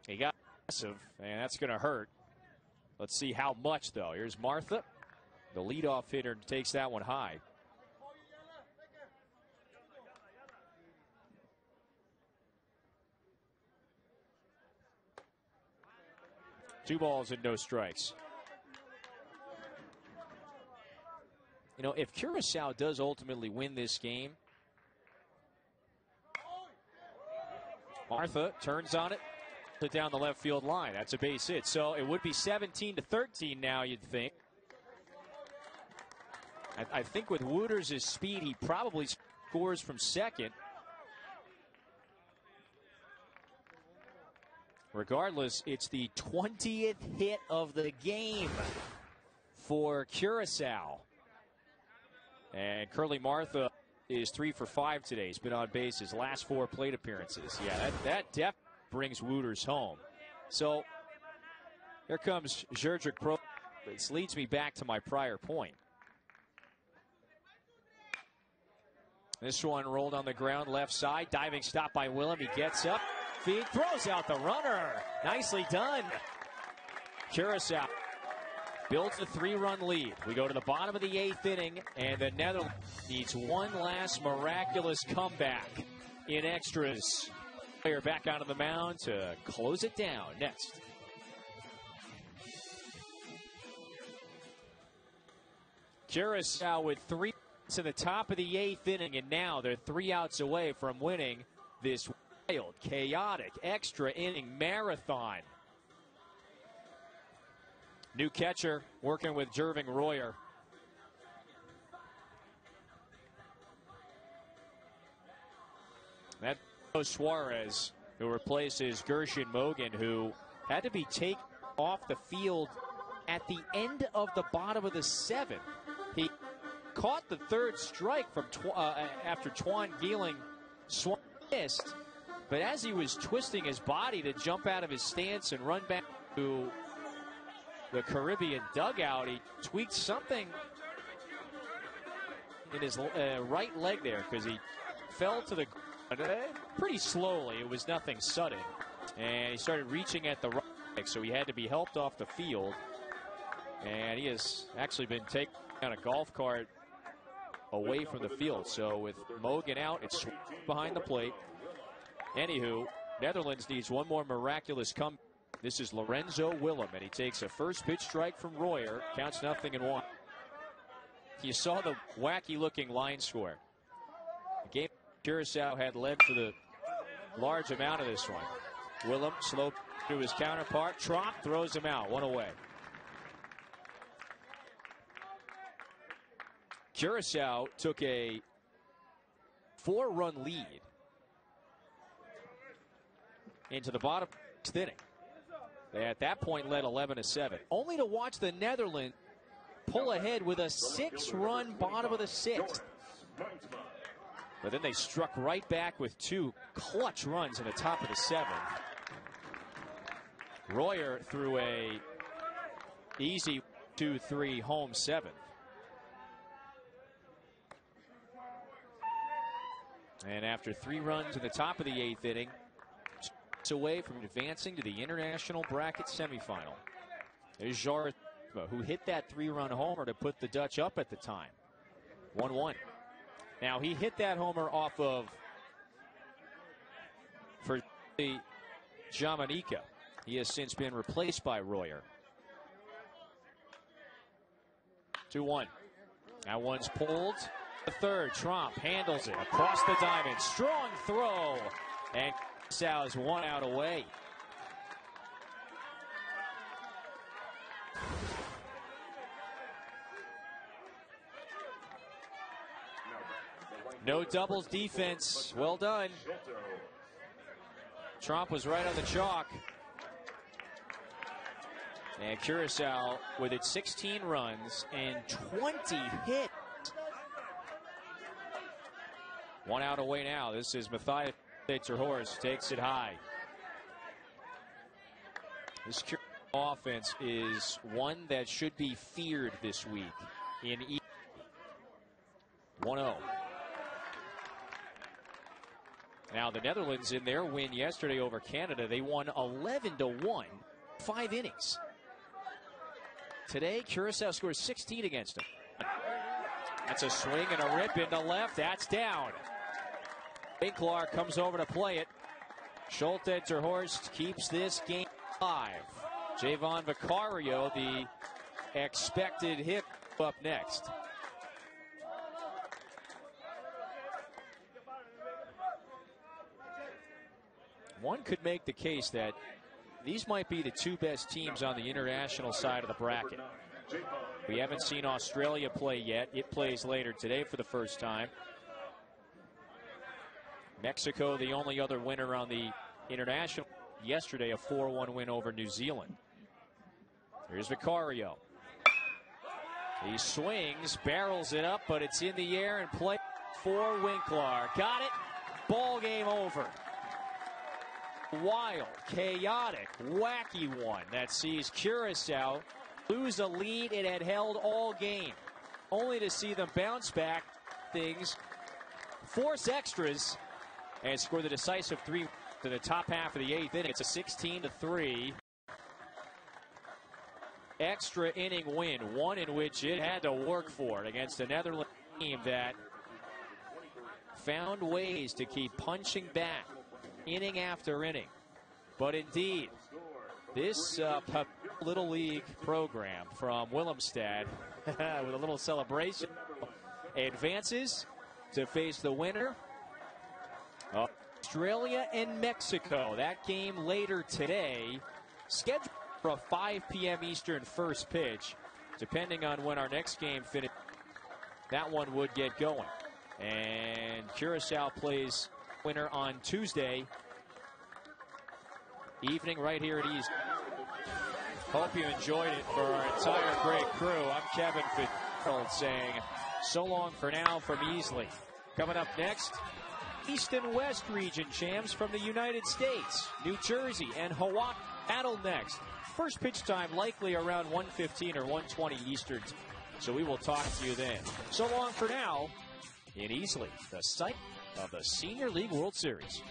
He got massive, and that's going to hurt. Let's see how much, though. Here's Martha. The leadoff hitter takes that one high. Two balls and no strikes. You know, if Curacao does ultimately win this game, Martha turns on it, down the left field line. That's a base hit. So it would be 17 to 13 now, you'd think. I, I think with Wooters' speed, he probably scores from second. Regardless, it's the 20th hit of the game for Curacao. And Curly Martha is three for five today. He's been on base his last four plate appearances. Yeah, that, that def brings Wooters home. So here comes Jurdrick Pro. This leads me back to my prior point. This one rolled on the ground left side. Diving stop by Willem. He gets up. Feed throws out the runner. Nicely done. Curacao builds a three run lead. We go to the bottom of the eighth inning, and the Netherlands needs one last miraculous comeback in extras. Player back onto the mound to close it down next. Curacao with three to the top of the eighth inning, and now they're three outs away from winning this wild, chaotic, extra inning marathon. New catcher working with Jerving Royer. That Suarez, who replaces Gershon Mogan, who had to be taken off the field at the end of the bottom of the seventh. He caught the third strike from Tw- uh, after Twan Geeling swung missed, but as he was twisting his body to jump out of his stance and run back to the Caribbean dugout, he tweaked something in his uh, right leg there because he fell to the ground pretty slowly. It was nothing sudden. And he started reaching at the right leg, so he had to be helped off the field. And he has actually been taken on a golf cart away from the field. So with Mogan out, it's behind the plate. Anywho, Netherlands needs one more miraculous come. This is Lorenzo Willem, and he takes a first pitch strike from Royer. Counts nothing and one. You saw the wacky looking line score. The game Curacao had led for the large amount of this one. Willem slow to his counterpart. Tromp throws him out. One away. Curacao took a four run lead into the bottom inning. They at that point led 11 to 7. Only to watch the Netherlands pull ahead with a six run bottom of the sixth. But then they struck right back with two clutch runs in the top of the seventh. Royer threw a easy 2-3 home seventh. And after three runs in the top of the eighth inning, away from advancing to the international bracket semifinal. There's Jar, who hit that three-run homer to put the Dutch up at the time. 1-1. Now he hit that homer off of for the Jamanica. He has since been replaced by Royer. 2-1. That one's pulled. The third, Tromp handles it across the diamond. Strong throw. And Sal is one out away. No doubles defense. Well done. Tromp was right on the chalk. And Curacao with its 16 runs and 20 hits. One out away now. This is Matthias Horse takes it high. This offense is one that should be feared this week in 1 0. Now the Netherlands in their win yesterday over Canada, they won 11 to 1, five innings. Today, Curacao scores 16 against them. That's a swing and a rip into left. That's down. Winkler comes over to play it. Schulte Terhorst keeps this game alive. Javon Vicario, the expected hit, up next. One could make the case that these might be the two best teams on the international side of the bracket. We haven't seen Australia play yet. It plays later today for the first time. Mexico, the only other winner on the international yesterday, a 4 1 win over New Zealand. Here's Vicario. He swings, barrels it up, but it's in the air and play for Winkler. Got it. Ball game over. Wild, chaotic, wacky one that sees Curacao lose a lead it had held all game, only to see them bounce back things, force extras, and score the decisive three to the top half of the eighth inning. It's a 16 to 3 extra inning win, one in which it had to work for it against a Netherlands team that found ways to keep punching back inning after inning. But indeed, this uh, Little League program from Willemstad with a little celebration advances to face the winner Australia and Mexico. That game later today, scheduled for a 5 p.m. Eastern first pitch. Depending on when our next game finishes, that one would get going. And Curacao plays winner on Tuesday evening right here at East. Hope you enjoyed it for our entire great crew. I'm Kevin Fitzgerald saying so long for now from Easley. Coming up next, East and West region champs from the United States, New Jersey, and Hawaii battle next. First pitch time likely around 115 or 120 Eastern. So we will talk to you then. So long for now in Easley, the site of the Senior League World Series.